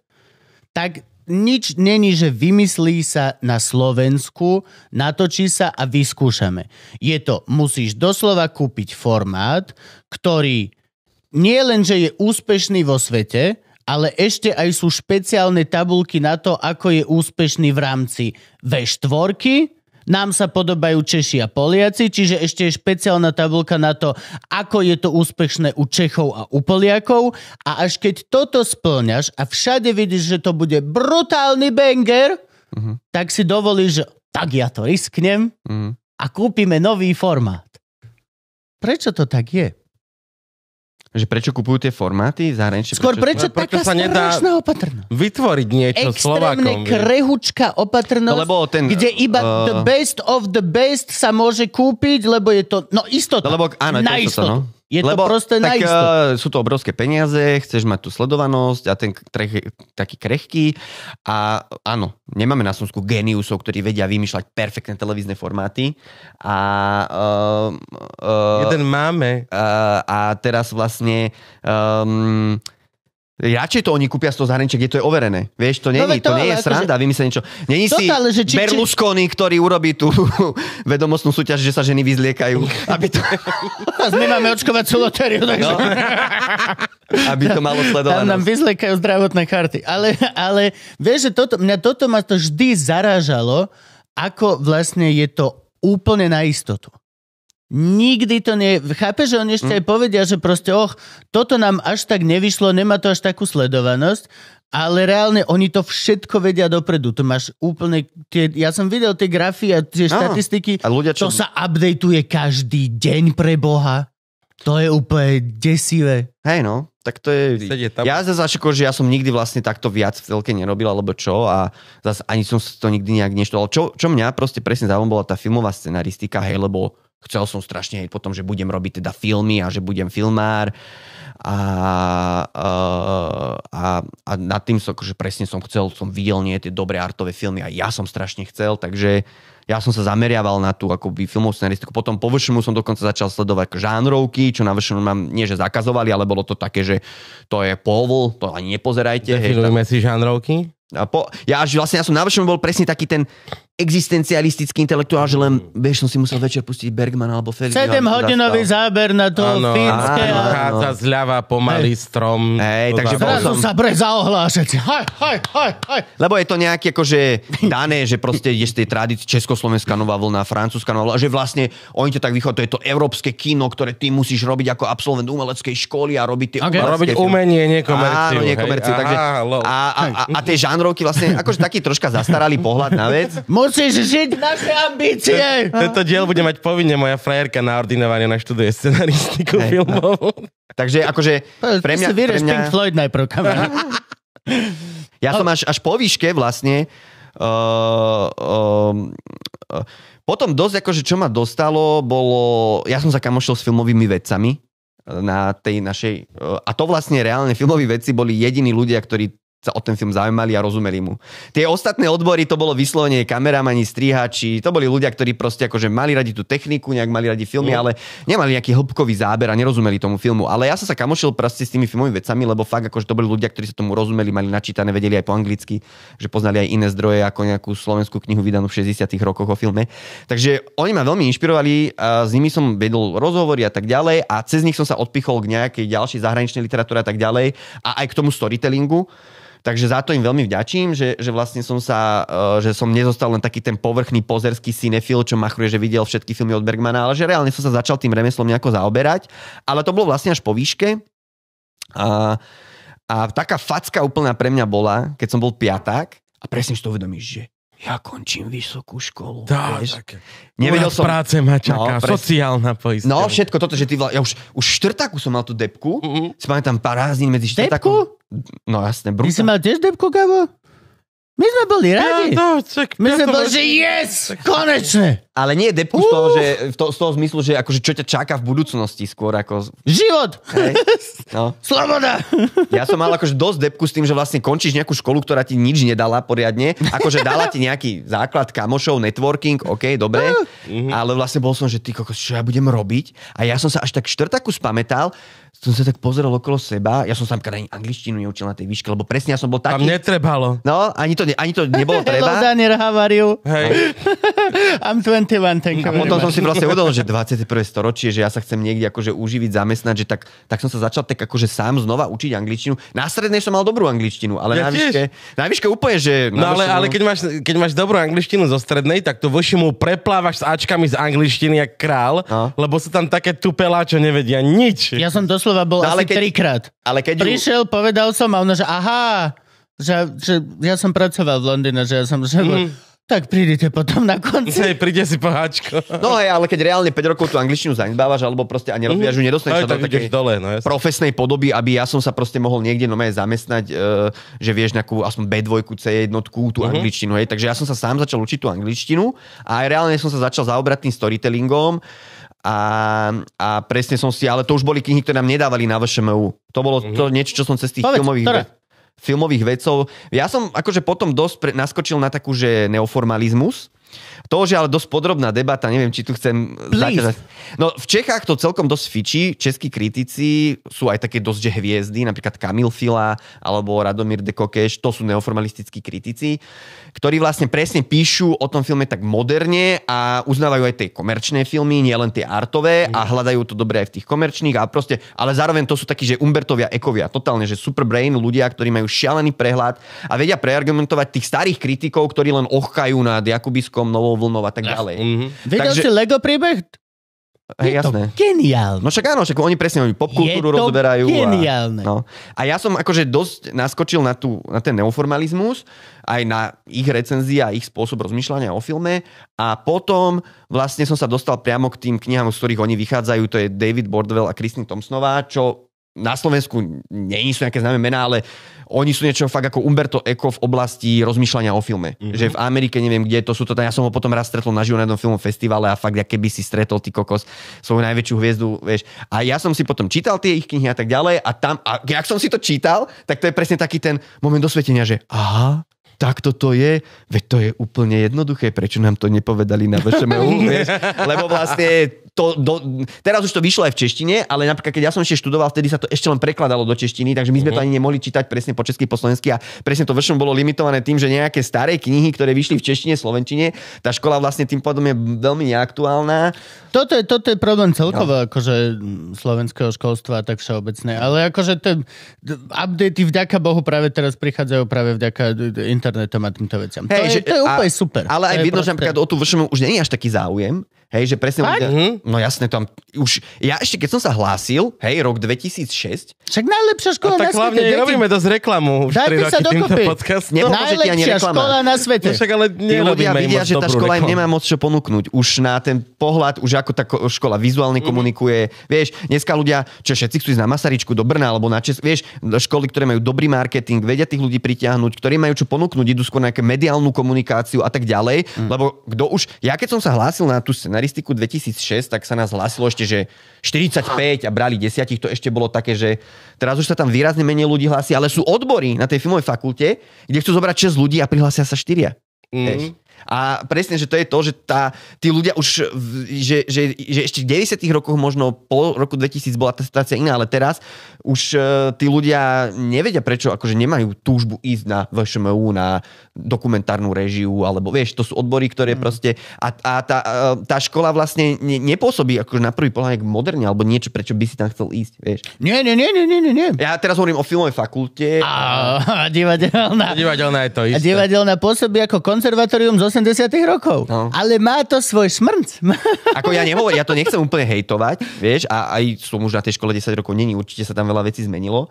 tak nič není, že vymyslí sa na Slovensku, natočí sa a vyskúšame. Je to, musíš doslova kúpiť formát, ktorý nie len, že je úspešný vo svete, ale ešte aj sú špeciálne tabulky na to, ako je úspešný v rámci V4, nám sa podobajú Češi a Poliaci, čiže ešte je špeciálna tabulka na to, ako je to úspešné u Čechov a u Poliakov a až keď toto splňaš a všade vidíš, že to bude brutálny banger, Mhm. tak si dovolíš, že tak ja to risknem Mhm. a kúpime nový formát. Prečo to tak je? Že prečo kupujú tie formáty zahraničné? Skôr prečo, No, prečo taká sa nedá- strašná opatrnosť? vytvoriť niečo Extrémne Slovákom. vieš. krehučká opatrnosť, No, lebo ten, kde iba eh, the best of the best sa môže kúpiť, lebo je to, no istota. No lebo áno, to na istota, istotu. no. Je to Lebo proste na tak, uh, sú to obrovské peniaze, chceš mať tú sledovanosť a ten trh je taký krehký. A áno, nemáme na Slovensku geniusov, ktorí vedia vymýšľať perfektné televízne formáty. A uh, uh, Jeden máme. uh, a teraz vlastne um, Radšej to oni kúpia z toho zahraničia, kde to je overené. Vieš, to, No není, veď to to, nie je akože- sranda, vymyslieť niečo. Není si ale, že či- Berlusconi, ktorý urobí tú vedomostnú súťaž, že sa ženy vyzliekajú, aby to, Teraz my máme očkovacú lotériu, takže no, aby to malo tam nám sledovanosť. vyzlekajú zdravotné karty. Ale, ale vieš, že toto, mňa toto ma to vždy zarážalo, ako vlastne je to úplne na istotu. Nikdy to nie... Chápeš, že oni ešte Hm. aj povedia, že proste, och, toto nám až tak nevyšlo, nemá to až takú sledovanosť, ale reálne oni to všetko vedia dopredu. To máš úplne... Tie, ja som videl tie grafy a tie Áno. štatistiky. A ľudia, čo... To sa updateuje každý deň pre Boha. To je úplne desivé. Hej no, tak to je... Ja zase ako, že ja som nikdy vlastne takto viac v telke nerobil, alebo čo, a zase ani som to nikdy nejak neštudoval. Čo, čo mňa proste presne zaujímalo, bola tá filmová scenaristika, hej, lebo chcel som strašne hej, potom, že budem robiť teda filmy a že budem filmár a, a, a, a nad tým som, akože presne som chcel, som videl nie tie dobré artové filmy a ja som strašne chcel, takže ja som sa zameriaval na tú akoby filmovú scenaristiku. Potom po vršomu som dokonca začal sledovať žánrovky, čo na vršomu mám nie, že zakazovali, ale bolo to také, že to je povol, to ani nepozerajte. Hej, Definujeme si žánrovky. a po, ja až vlastne ja som na vršomu bol presne taký ten existencialistický intelektuál, že len, vieš, som si musel večer pustiť Bergman alebo Felix. 7 hodinový záber na to fínske. áno. a- Vychádza zľava pomalý strom. Hej, takže bol som- sa bre zaohlášať. Haj, haj, haj, haj. Lebo je to nejaké akože dané, že proste ideš z tej tradície Československá nová vlna, francúzska nová vlna, že vlastne oni to tak vychodujú, to je to európske kino, ktoré ty musíš robiť ako absolvent umeleckej školy a robiť tie Ok. A umelecké robiť filmy. umenie, nie komerciu. Áno, nie hej. komerciu. Aha, takže, a, a, a, a tie žánrovky vlastne, akože taký troška zastaralý pohľad na vec. Musíš žiť naše ambície. Tento diel bude mať povinne moja frajerka na ordinovanie, ona študuje scenaristiku Hej. filmovú. Takže akože pre mňa, Ty si vyrieš pre mňa Pink Floyd najprv, kamarát. ja som až, až po výške vlastne uh, um, uh, potom dosť akože čo ma dostalo bolo, ja som sa kamošil s filmovými vedcami na tej našej, uh, a to vlastne reálne filmoví vedci boli jediní ľudia, ktorí sa o ten film zaujímali a rozumeli mu. Tie ostatné odbory, to bolo vyslovene kameramani, strihači, to boli ľudia, ktorí proste akože mali radi tú techniku, nejak mali radi filmy, Mm. ale nemali nejaký hĺbkový záber a nerozumeli tomu filmu. Ale ja som sa kamošil proste s tými filmovými vecami, lebo fakt akože to boli ľudia, ktorí sa tomu rozumeli, mali načítané, vedeli aj po anglicky, že poznali aj iné zdroje ako nejakú slovenskú knihu vydanú v 60 rokoch o filme. Takže oni ma veľmi inšpirovali, a s nimi som vedol rozhovory a tak ďalej a cez nich som sa odpichol k nejakej ďalšej zahraničnej literatúre a tak ďalej a aj k tomu storytellingu. Takže za to im veľmi vďačím, že, že vlastne som sa, eh, že som nezostal len taký ten povrchný pozerský cinefil, čo machruje, že videl všetky filmy od Bergmana, ale že reálne som sa začal tým remeslom nejako zaoberať. Ale to bolo vlastne až po výške. A, a taká facka úplná pre mňa bola, keď som bol piaták a presne si to uvedomíš, že ja končím vysokú školu. Tá, vieš. také. Nevedel som... práce ma čaká, No, presne. sociálna poisťovňa. No, všetko toto, že ty vla... ja už, už štvrtáku som mal tú depku. Mhm. Si pamätám prázdnin medzi štvrtákom. No jasne, Ty si mal tiež depku, Gabo? My sme boli radi. Ja, no, čak, My sme boli, že yes, konečne. Ale nie depku z toho, že, v to, z toho zmyslu, že akože čo ťa čaká v budúcnosti skôr ako... Život. Hej. No. Sloboda. Ja som mal akože dosť depku s tým, že vlastne končíš nejakú školu, ktorá ti nič nedala poriadne. Akože dala ti nejaký základ kamošov, networking, OK, dobre. Ale vlastne bol som, že ty kokos, čo ja budem robiť? A ja som sa až tak štvrtaku spametal, som sa tak pozeral okolo seba. Ja som sa napríklad ani angličtinu neučil na tej výške, lebo presne ja som bol Tam taký... netrebalo. No, ani to, ani to nebolo Hello, treba. Daniel, how are you? Hej. I'm 21, thank you A potom som si vlastne uvedomil, že 21. storočie, že ja sa chcem niekde akože uživiť, zamestnať, že tak, tak som sa začal tak akože sám znova učiť angličtinu. Na strednej som mal dobrú angličtinu, ale Ja na, výške, na výške úplne, že... No ale, ale keď, máš, keď máš dobrú angličtinu zo strednej, tak to vošimu preplávaš s Ačkami z angličtiny jak král, No. lebo sú tam také tupelá, čo nevedia nič. Ja som doslova bol No, ale asi keď- trikrát. Ale keď ju, Prišiel, povedal som a ono, že aha, že, že ja som pracoval v Londýne, že ja som, že Mhm. Tak prídete potom na konci. Hej, príde si po Ačko. No hej, ale keď reálne 5 rokov tú angličtinu zanedbávaš, alebo proste ani nerozvíjaš ju, Aj nedostaneš sa do takej dole, no jasne. profesnej podoby, aby ja som sa proste mohol niekde nové zamestnať, e, že vieš nejakú aspoň B2, C1, tú angličtinu, hej. Takže ja som sa sám začal učiť tú angličtinu a aj reálne som sa začal zaobrať tým storytellingom a, a presne som si, ale to už boli knihy, ktoré nám nedávali na VŠMU. To bolo to niečo, čo som cez tých Povedz, filmových... ktoré? Filmových vecov. Ja som akože potom dosť pre, naskočil na takú, že neoformalizmus. To už je ale dosť podrobná debata, neviem, či tu chcem zaťažať. No v Čechách to celkom dosť fičí, českí kritici sú aj také dosť že hviezdy, napríklad Kamil Fila alebo Radomír de Kokeš, to sú neoformalistickí kritici, ktorí vlastne presne píšu o tom filme tak moderne a uznávajú aj tie komerčné filmy, nielen tie artové a hľadajú to dobre aj v tých komerčných a proste, ale zároveň to sú takí, že Umbertovia, Ekovia, totálne, že super brain ľudia, ktorí majú šialený prehľad a vedia preargumentovať tých starých kritikov, ktorí len ochkajú nad Jakubiskom, Novou vlnou a tak ďalej. Mhm. Videl Takže- si Lego príbeh? Hej, Je to jasné. geniálne. No však áno, však oni presne oni Je popkultúru to rozberajú. geniálne. A, no. a ja som akože dosť naskočil na, tú, na ten neoformalizmus, aj na ich recenzie a ich spôsob rozmýšľania o filme a potom vlastne som sa dostal priamo k tým knihám, z ktorých oni vychádzajú, to je David Bordwell a Kristin Thompsonová, čo na Slovensku nie sú nejaké známe mená, ale oni sú niečo fakt ako Umberto Eco v oblasti rozmýšľania o filme. Mm-hmm. Že v Amerike neviem kde, to sú to, ja som ho potom raz stretol naživo na jednom filmovom festivale a fakt, aké by si stretol ty kokos svoju najväčšiu hviezdu, vieš. A ja som si potom čítal tie ich knihy a tak ďalej a tam, a jak som si to čítal, tak to je presne taký ten moment dosvetenia, že aha, tak toto je, veď to je úplne jednoduché, prečo nám to nepovedali na VŠMU, vieš? Lebo vlastne to, do, teraz už to vyšlo aj v češtine, ale napríklad keď ja som ešte študoval, vtedy sa to ešte len prekladalo do češtiny, takže my sme to ani nemohli čítať presne po česky, po slovensky a presne to VŠMU bolo limitované tým, že nejaké staré knihy, ktoré vyšli v češtine, slovenčine, tá škola vlastne tým pádom je veľmi neaktuálna. Toto je, toto je problém celkovo no. akože slovenského školstva a tak všeobecné. Ale akože d- updaty vďaka Bohu práve teraz prichádzajú práve vďaka internetom a týmto veciam. to, je, to je úplne a, super. Ale To aj je vidno, že napríklad o tú vršomu už nie je až taký záujem. Hej, že presne Fakt? ľudia, no jasne, tam už, ja ešte keď som sa hlásil, hej, rok 2006, Však najlepšia škola na tak svete. hlavne deti. robíme dosť reklamu už Dajte 3 sa roky týmto dokopy. ani Najlepšia reklama. škola na svete. No však ale tí ľudia im vidia, že tá škola im reklamu. nemá moc čo ponúknuť. Už na ten pohľad, už ako tá ko- škola vizuálne Mhm. komunikuje. Vieš, dneska ľudia, čo všetci chcú ísť na Masaričku do Brna alebo na Čes, vieš, školy, ktoré majú dobrý marketing, vedia tých ľudí pritiahnuť, ktorí majú čo ponúknuť, idú skôr na mediálnu komunikáciu a tak ďalej. Mhm. Lebo kto už, ja keď som sa hlásil na tú scenaristiku 2006, tak sa nás hlásilo ešte, že 45 a brali desiatich, to ešte bolo také, že teraz už sa tam výrazne menej ľudí hlási, ale sú odbory na tej filmovej fakulte, kde chcú zobrať 6 ľudí a prihlásia sa 4. Mhm. Vieš. A presne, že to je to, že tá, tí ľudia už, že, že, že ešte v 90 rokoch, možno po roku 2000 bola tá situácia iná, ale teraz už e, tí ľudia nevedia prečo, akože nemajú túžbu ísť na VŠMU, na dokumentárnu režiu, alebo vieš, to sú odbory, ktoré Mm. proste, a, a tá, e, tá škola vlastne ne, nepôsobí akože na prvý pohľad moderne, alebo niečo, prečo by si tam chcel ísť, vieš. Nie, nie, nie, nie, nie, nie. Ja teraz hovorím o filmovej fakulte. A divadelná. Divadelné je to A isté. divadelná pôsobí ako konzervatórium z 80 rokov. No. Ale má to svoj šmrnc. Ako ja nehovorím, ja to nechcem úplne hejtovať, vieš, a aj som už na tej škole 10 rokov není, určite sa tam veľa vecí zmenilo.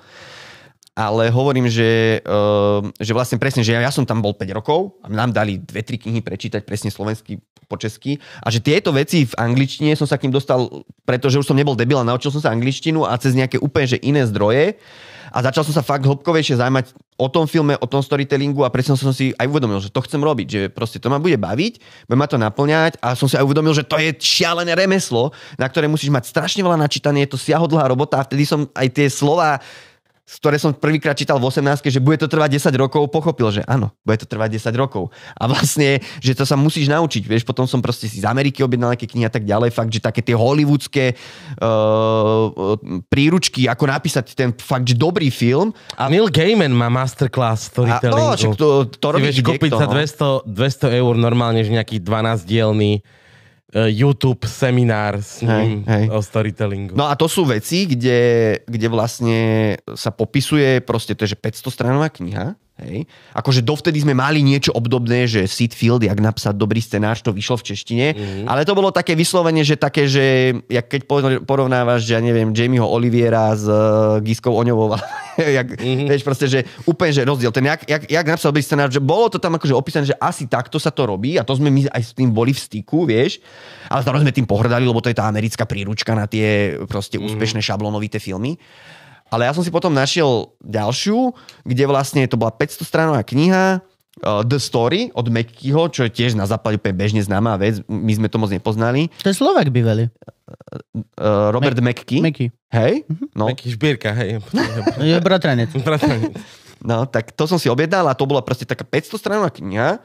ale hovorím, že, uh, že vlastne presne, že ja, ja som tam bol 5 rokov a nám dali dve, tri knihy prečítať presne slovensky po česky a že tieto veci v angličtine som sa k ním dostal, pretože už som nebol debil a naučil som sa angličtinu a cez nejaké úplne že iné zdroje a začal som sa fakt hĺbkovejšie zaujímať o tom filme, o tom storytellingu a presne som si aj uvedomil, že to chcem robiť, že proste to ma bude baviť, bude ma to naplňať a som si aj uvedomil, že to je šialené remeslo, na ktoré musíš mať strašne veľa načítané, je to siahodlhá robota a vtedy som aj tie slova ktoré som prvýkrát čítal v 18, že bude to trvať 10 rokov, pochopil, že áno, bude to trvať 10 rokov. A vlastne, že to sa musíš naučiť, vieš, potom som proste si z Ameriky objednal nejaké knihy a tak ďalej, fakt, že také tie hollywoodske uh, príručky, ako napísať ten fakt, že dobrý film. A Neil Gaiman má masterclass storytellingu. A, no, to, to robí vieš kúpiť za 200, 200 eur normálne, že nejaký 12 dielný uh, YouTube seminár s ním Hej, hej. o storytellingu. No a to sú veci, kde, kde vlastne sa popisuje proste, to je že 500 stranová kniha, hej. Akože dovtedy sme mali niečo obdobné, že Sid Field, jak napsať dobrý scenář, to vyšlo v češtine, mm-hmm. ale to bolo také vyslovene, že také, že jak keď po- porovnávaš, že ja neviem, Jamieho Oliviera s uh, Giskou Oňovou, jak, mm-hmm. vieš proste, že úplne, že rozdiel. Ten, jak, jak, jak napsal dobrý scenár, že bolo to tam akože opísané, že asi takto sa to robí a to sme my aj s tým boli v styku, vieš, ale zároveň sme tým pohrdali, lebo to je tá americká príručka na tie proste úspešné šablonovité filmy. Ale ja som si potom našiel ďalšiu, kde vlastne to bola 500 stranová kniha, uh, The Story od Mekkyho, čo je tiež na západe úplne bežne známá vec. My sme to moc nepoznali. To je Slovak bývalý. Uh, Robert Mekky. Meky. Hej? No, Taký šbírka, hej. Je bratranec. no, tak to som si objednal a to bola proste taká 500 stranová kniha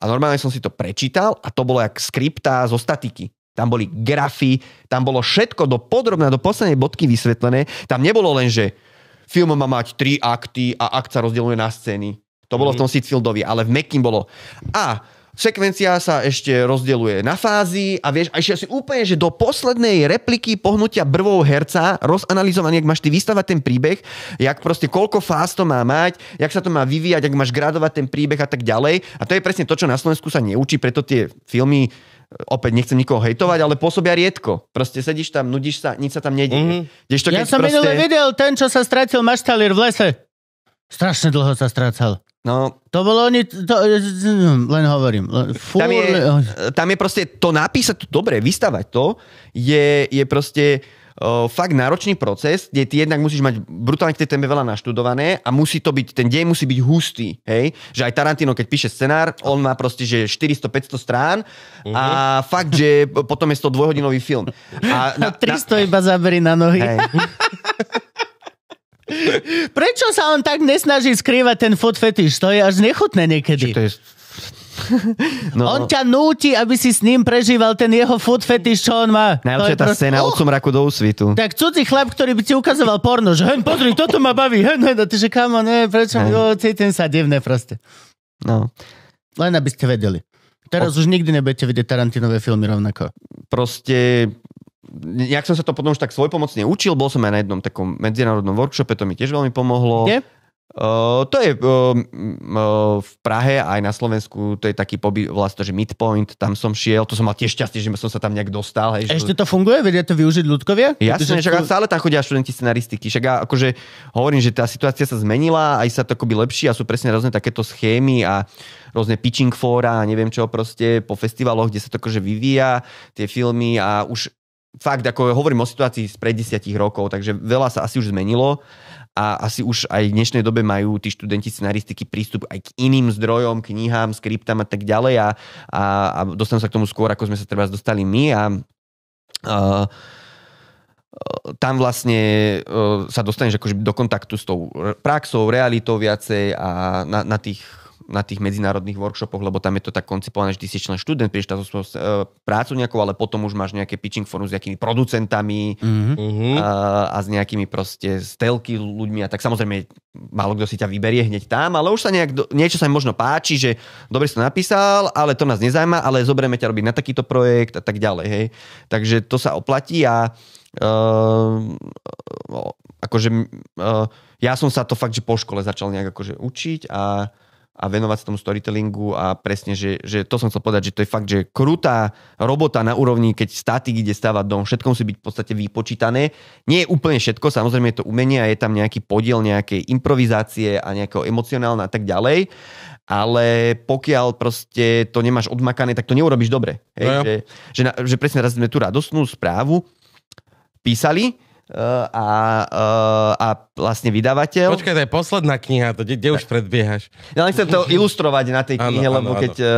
a normálne som si to prečítal a to bolo jak skripta zo statiky. Tam boli grafy, tam bolo všetko do podrobná, do poslednej bodky vysvetlené. Tam nebolo len, že film má mať tri akty a akt sa rozdieluje na scény. To bolo v tom Sitfieldovi, ale v Mekin bolo a sekvencia sa ešte rozdeľuje na fázy a vieš, a ešte asi úplne, že do poslednej repliky pohnutia brvou herca, rozanalizovaný, jak máš ty vystavať ten príbeh, jak proste koľko fáz to má mať, jak sa to má vyvíjať, jak máš gradovať ten príbeh a tak ďalej. A to je presne to, čo na Slovensku sa neučí, preto tie filmy opäť nechcem nikoho hejtovať, ale pôsobia riedko. Proste sedíš tam, nudíš sa, nič sa tam nedieje. Mm-hmm. to, Ja som minule videl ten, čo sa stratil maštalír v lese. Strašne dlho sa strácal. No, To bolo oni, to, len hovorím. len- Fúr, tam je, tam je proste to napísať to dobre, vystavať to, je, je proste uh, fakt náročný proces, kde ty jednak musíš mať brutálne k tej téme veľa naštudované a musí to byť, ten deň musí byť hustý, hej? Že aj Tarantino, keď píše scenár, on má proste, že 400-500 strán a fakt, že potom je to dvojhodinový film. A na, 300 iba zaberí na nohy. hej. Prečo sa on tak nesnaží skrývať ten food fetish? To je až nechutné niekedy. To je... no, On ťa núti, aby si s ním prežíval ten jeho food fetish, čo on má. najlepšia tá proste- scéna Oh, od somraku do úsvitu. Tak cudzí chlap, ktorý by ti ukazoval porno, že hen, pozri, toto ma baví, hen, hen, a ty, že kamo, ne, prečo, Hej. jo, cítim sa divné proste. No. Len aby ste vedeli. Teraz už nikdy nebudete vidieť Tarantinové filmy rovnako. proste nejak som sa to potom už tak svojpomocne učil, bol som aj na jednom takom medzinárodnom workshope, to mi tiež veľmi pomohlo. Kde? Uh, to je uh, uh, v Prahe aj na Slovensku, to je taký pobyt, volá to, že Midpoint, tam som šiel, to som mal tiež šťastie, že som sa tam nejak dostal. Hej, Ešte to funguje? Vedia to využiť ľudkovia? Jasné, Že však stále tam chodia študenti scenaristiky. Však akože hovorím, že tá situácia sa zmenila, aj sa to akoby lepší a sú presne rôzne takéto schémy a rôzne pitching fóra a neviem čo proste po festivaloch, kde sa to akože vyvíja, tie filmy a už fakt, ako hovorím o situácii z pred desiatich rokov, takže veľa sa asi už zmenilo a asi už aj v dnešnej dobe majú tí študenti scenaristiky prístup aj k iným zdrojom, knihám, skriptám a tak ďalej a, a, a dostanú sa k tomu skôr, ako sme sa treba dostali my a, a tam vlastne uh, sa dostaneš akože do kontaktu s tou praxou, realitou viacej a na, na tých na tých medzinárodných workshopoch, lebo tam je to tak koncipované, že ty si člen študent, prídeš tam so svojou prácu nejakou, ale potom už máš nejaké pitching forum s nejakými producentami Mhm. Mhm. a, a s nejakými proste stelky ľuďmi a tak samozrejme málo kto si ťa vyberie hneď tam, ale už sa nejak, niečo sa im možno páči, že dobre si to napísal, ale to nás nezaujíma, ale zoberieme ťa robiť na takýto projekt a tak ďalej, hej. Takže to sa oplatí a uh, akože uh, ja som sa to fakt, že po škole začal nejak akože učiť a a venovať sa tomu storytellingu a presne, že, že to som chcel povedať, že to je fakt, že krutá robota na úrovni, keď statik ide stavať dom, všetko musí byť v podstate vypočítané. Nie je úplne všetko, samozrejme je to umenie a je tam nejaký podiel nejakej improvizácie a nejakého emocionálna a tak ďalej, ale pokiaľ proste to nemáš odmakané, tak to neurobiš dobre. Hej? No jo. že, že, že presne raz sme tú radostnú správu písali a, uh, a vlastne vydavateľ... Počkaj, to je posledná kniha, to kde, kde už predbiehaš? Ja len chcem to ilustrovať na tej knihe, Áno, lebo áno, keď uh,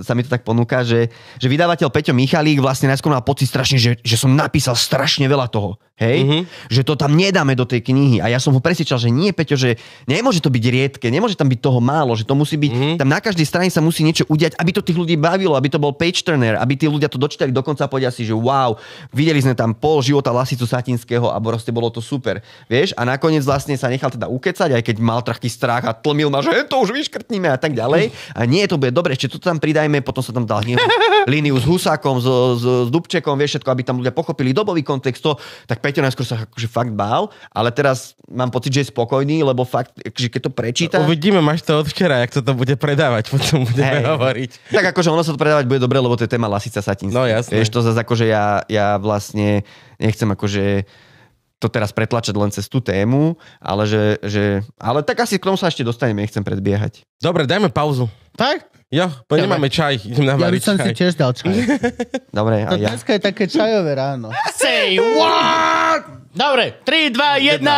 sa mi to tak ponúka, že, že vydavateľ Peťo Michalík vlastne najskôr mal pocit strašne, že, že som napísal strašne veľa toho. Hej? Mhm. Že to tam nedáme do tej knihy. A ja som ho presvedčal, že nie, Peťo, že nemôže to byť riedke, nemôže tam byť toho málo, že to musí byť, Mhm. tam na každej strane sa musí niečo udiať, aby to tých ľudí bavilo, aby to bol page turner, aby tí ľudia to dočítali dokonca a povedia si, že wow, videli sme tam pol života Lasicu Satinského a proste bolo to super. Vieš? A nakoniec vlastne sa nechal teda ukecať, aj keď mal taký strach a tlmil ma, že to už vyškrtníme a tak ďalej. A nie, to bude dobre, ešte to tam pridajme, potom sa tam dal hnev, líniu s Husákom, s, s, s Dubčekom, vieš všetko, aby tam ľudia pochopili dobový kontext, to, tak Peťo najskôr sa akože fakt bál, ale teraz mám pocit, že je spokojný, lebo fakt, že keď to prečíta... Uvidíme, máš to od včera, jak sa to bude predávať, potom budeme Hej. hovoriť. Tak akože ono sa to predávať bude dobre, lebo to je téma Lasica Satinská. No, jasné. Vieš, to zase akože ja, ja vlastne nechcem akože to teraz pretlačať len cez tú tému, ale že, že ale tak asi k tomu sa ešte dostaneme, nechcem predbiehať. Dobre, dajme pauzu. Tak? Jo, po Dobre. nemáme čaj, idem Ja by som si čaj. tiež dal čaj. Dobre, a To ja. dneska je také čajové ráno. Say what? Dobre, 3, 2, 1.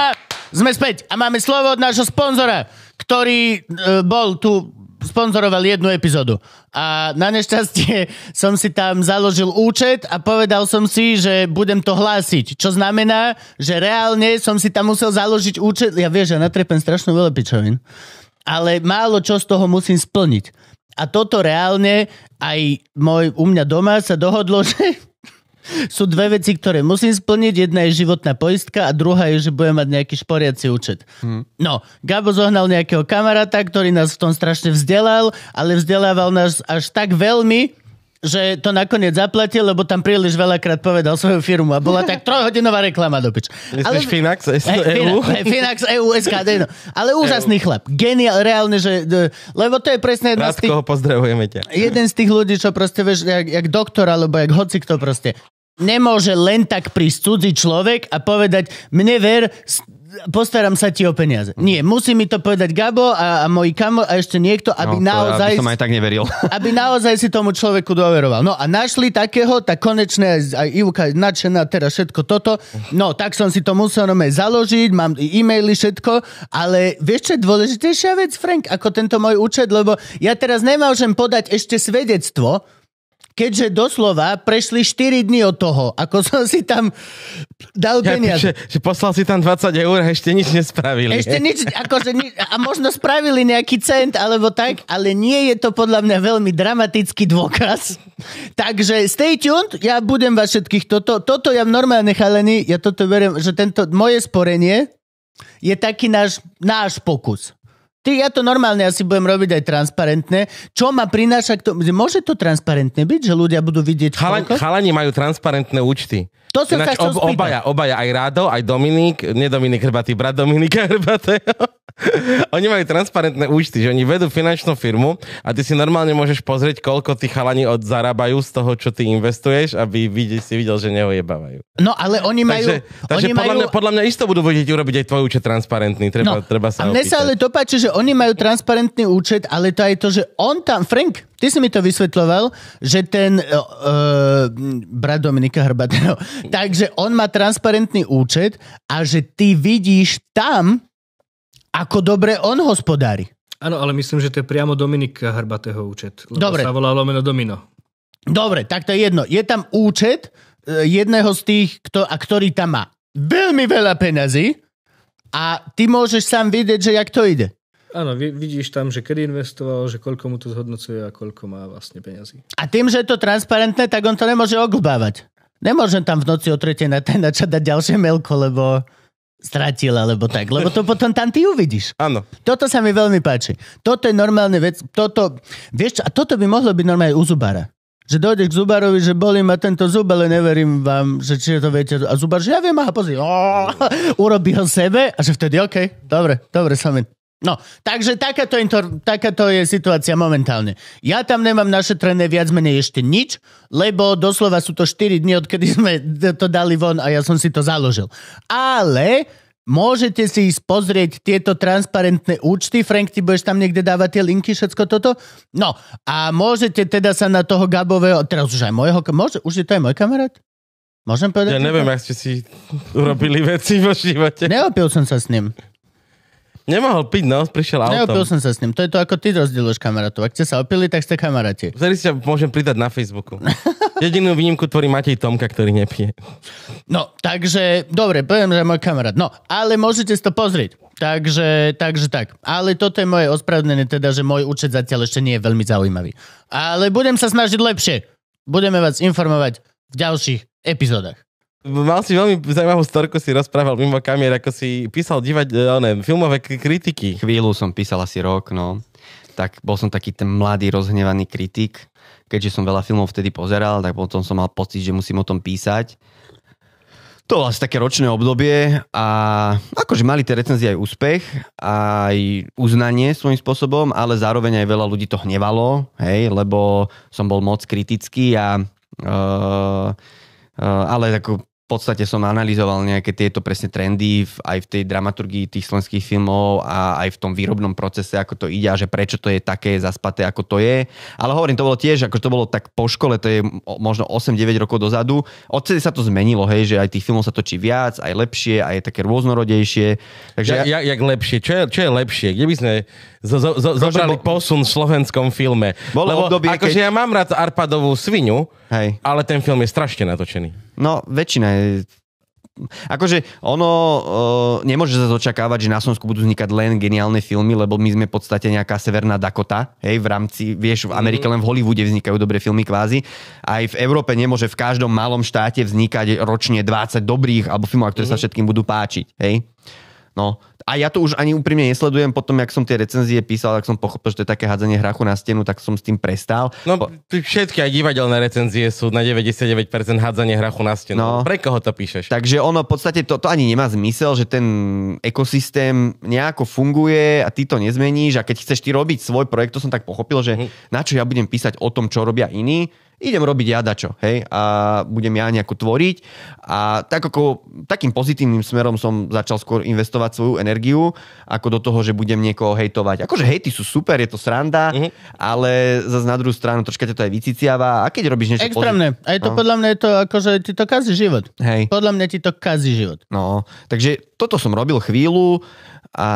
Sme späť a máme slovo od nášho sponzora, ktorý e, bol tu sponzoroval jednu epizódu. A na nešťastie som si tam založil účet a povedal som si, že budem to hlásiť. Čo znamená, že reálne som si tam musel založiť účet. Ja vieš, ja natrepem strašnú veľa pičovín. Ale málo čo z toho musím splniť. A toto reálne aj môj, u mňa doma sa dohodlo, že sú dve veci, ktoré musím splniť. Jedna je životná poistka a druhá je, že budem mať nejaký šporiaci účet. Hmm. No, Gabo zohnal nejakého kamaráta, ktorý nás v tom strašne vzdelal, ale vzdelával nás až tak veľmi, že to nakoniec zaplatil, lebo tam príliš veľakrát povedal svoju firmu a bola tak trojhodinová reklama do pič. Myslíš Finax EU? Finax, hej, Finax EU, SKD, no. Ale úžasný chlap. Geniál, reálne, že... Lebo to je presne jedna z tých Rádko ho pozdravujeme ťa. jeden z tých ľudí, čo proste, vieš, jak, jak doktor, alebo jak hoci kto proste, nemôže len tak prísť cudzí človek a povedať, mne ver, postaram sa ti o peniaze. Nie, musí mi to povedať Gabo a, a môj kamo a ešte niekto, aby no, to naozaj... Ja som aj tak neveril. aby naozaj si tomu človeku dôveroval. No a našli takého, tak konečne aj, Ivka je nadšená, teraz všetko toto. No, tak som si to musel normálne založiť, mám e-maily, všetko, ale vieš čo je dôležitejšia vec, Frank, ako tento môj účet, lebo ja teraz nemôžem podať ešte svedectvo, keďže doslova prešli 4 dní od toho, ako som si tam dal Ja, peniaze. že, že poslal si tam 20 eur a ešte nič nespravili. Ešte nič, akože ni- a možno spravili nejaký cent alebo tak, ale nie je to podľa mňa veľmi dramatický dôkaz. Takže stay tuned, ja budem vás všetkých toto, toto ja normálne chalení, ja toto verím, že tento moje sporenie je taký náš, náš pokus. Ty, ja to normálne asi budem robiť aj transparentné. Čo ma prináša k tomu? Môže to transparentné byť, že ľudia budú vidieť Chala, koľko? chalani majú transparentné účty. To som sa chcel spýtať. obaja, obaja, aj Rádo, aj Dominik, nie Dominik Hrbatý, brat Dominika Hrbatého. oni majú transparentné účty, že oni vedú finančnú firmu a ty si normálne môžeš pozrieť, koľko tí chalani od zarábajú z toho, čo ty investuješ, aby vidie, si videl, že neojebávajú. No ale oni majú... Takže, takže oni podľa, majú... mňa, podľa mňa isto budú vedieť urobiť aj tvoj účet transparentný. Treba, treba sa No, a mne sa ale to páči, že oni majú transparentný účet, ale to aj to, že on tam, Frank, ty si mi to vysvetľoval, že ten uh, brat Dominika Hrbatého, takže on má transparentný účet a že ty vidíš tam, ako dobre on hospodári. Áno, ale myslím, že to je priamo Dominika Hrbatého účet. Lebo Dobre. sa volá lomeno Domino. Dobre, tak to je jedno. Je tam účet uh, jedného z tých, kto, a ktorý tam má veľmi veľa peňazí a ty môžeš sám vidieť, že jak to ide. Áno, vi- vidíš tam, že kedy investoval, že koľko mu to zhodnocuje a koľko má vlastne peňazí. A tým, že je to transparentné, tak on to nemôže oglbávať. Nemôžem tam v noci o tretej na ten načať dať ďalšie mailko, lebo stratil alebo tak. Lebo to potom tam ty uvidíš. Áno. Toto sa mi veľmi páči. Toto je normálne vec. Toto, vieš čo, a toto by mohlo byť normálne u zubára. Že dojdeš k zubárovi, že bolí ma tento zub, ale neverím vám, že či to viete. A zubár, že ja viem, aha, pozri. Urobí ho sebe a že vtedy, OK, dobre, dobre, som in. No, takže takáto, inter, takáto je situácia momentálne. Ja tam nemám našetrené viac menej ešte nič, lebo doslova sú to 4 dní, odkedy sme to dali von a ja som si to založil. Ale môžete si ísť pozrieť tieto transparentné účty. Frank, ty budeš tam niekde dávať tie linky, všetko toto? No, a môžete teda sa na toho Gabového, teraz už aj môjho, môže, už je to aj môj kamarát? Môžem povedať? Ja neviem, ak ste si urobili veci vo živote. Neopil som sa s ním. Nemohol piť, no, prišiel Neopil autom. som sa s ním. To je to, ako ty rozdieluješ kamarátov. Ak ste sa opili, tak ste kamaráti. Vtedy si ťa môžem pridať na Facebooku. Jedinú výnimku tvorí Matej Tomka, ktorý nepije. No, takže, dobre, poviem, že môj kamarát. No, ale môžete si to pozrieť. Takže, takže tak. Ale toto je moje ospravedlnenie, teda, že môj účet zatiaľ ešte nie je veľmi zaujímavý. Ale budem sa snažiť lepšie. Budeme vás informovať v ďalších epizódach. Mal si veľmi zaujímavú storku, si rozprával mimo kamier, ako si písal divať, one, filmové k- kritiky. Chvíľu som písal asi rok, no. Tak bol som taký ten mladý, rozhnevaný kritik. Keďže som veľa filmov vtedy pozeral, tak potom som mal pocit, že musím o tom písať. To bolo asi také ročné obdobie a akože mali tie recenzie aj úspech, aj uznanie svojím spôsobom, ale zároveň aj veľa ľudí to hnevalo, hej, lebo som bol moc kritický a uh, ale ako podstate som analyzoval nejaké tieto presne trendy v, aj v tej dramaturgii tých slovenských filmov a aj v tom výrobnom procese, ako to ide a že prečo to je také zaspaté, ako to je. Ale hovorím, to bolo tiež, ako to bolo tak po škole, to je možno 8-9 rokov dozadu. Odtedy sa to zmenilo, hej, že aj tých filmov sa točí viac, aj lepšie, aj také rôznorodejšie. Takže Ja, ja, jak lepšie? Čo je, čo je lepšie? Kde by sme zo, zo, zo, zobrali bo- posun v slovenskom filme? Bolo Lebo obdobie, akože keď- ja mám rád Arpadovú svinu, hej. ale ten film je strašne natočený. No, väčšina je... Akože ono, uh, nemôže sa očakávať, že na Slovensku budú vznikať len geniálne filmy, lebo my sme v podstate nejaká severná Dakota, hej, v rámci, vieš, v Amerike len v Hollywoode vznikajú dobré filmy kvázi. Aj v Európe nemôže v každom malom štáte vznikať ročne 20 dobrých alebo filmov, ktoré sa všetkým budú páčiť, hej. No, a ja to už ani úprimne nesledujem, potom, jak som tie recenzie písal, tak som pochopil, že to je také hádzanie hrachu na stenu, tak som s tým prestal. No, všetky aj divadelné recenzie sú na 99% hádzanie hrachu na stenu. No. Pre koho to píšeš? Takže ono v podstate to, to ani nemá zmysel, že ten ekosystém nejako funguje a ty to nezmeníš a keď chceš ty robiť svoj projekt, to som tak pochopil, že na čo ja budem písať o tom, čo robia iní, idem robiť ja dačo, hej, a budem ja nejako tvoriť a tak ako takým pozitívnym smerom som začal skôr investovať svoju energiu, ako do toho, že budem niekoho hejtovať. Akože hejty sú super, je to sranda, ale zase na druhú stranu troška ťa to aj vyciciava a keď robíš niečo Extrémne. A je to No. podľa mňa je to akože ti to kazí život. Hej. Podľa mňa ti to kazí život. No, takže toto som robil chvíľu a,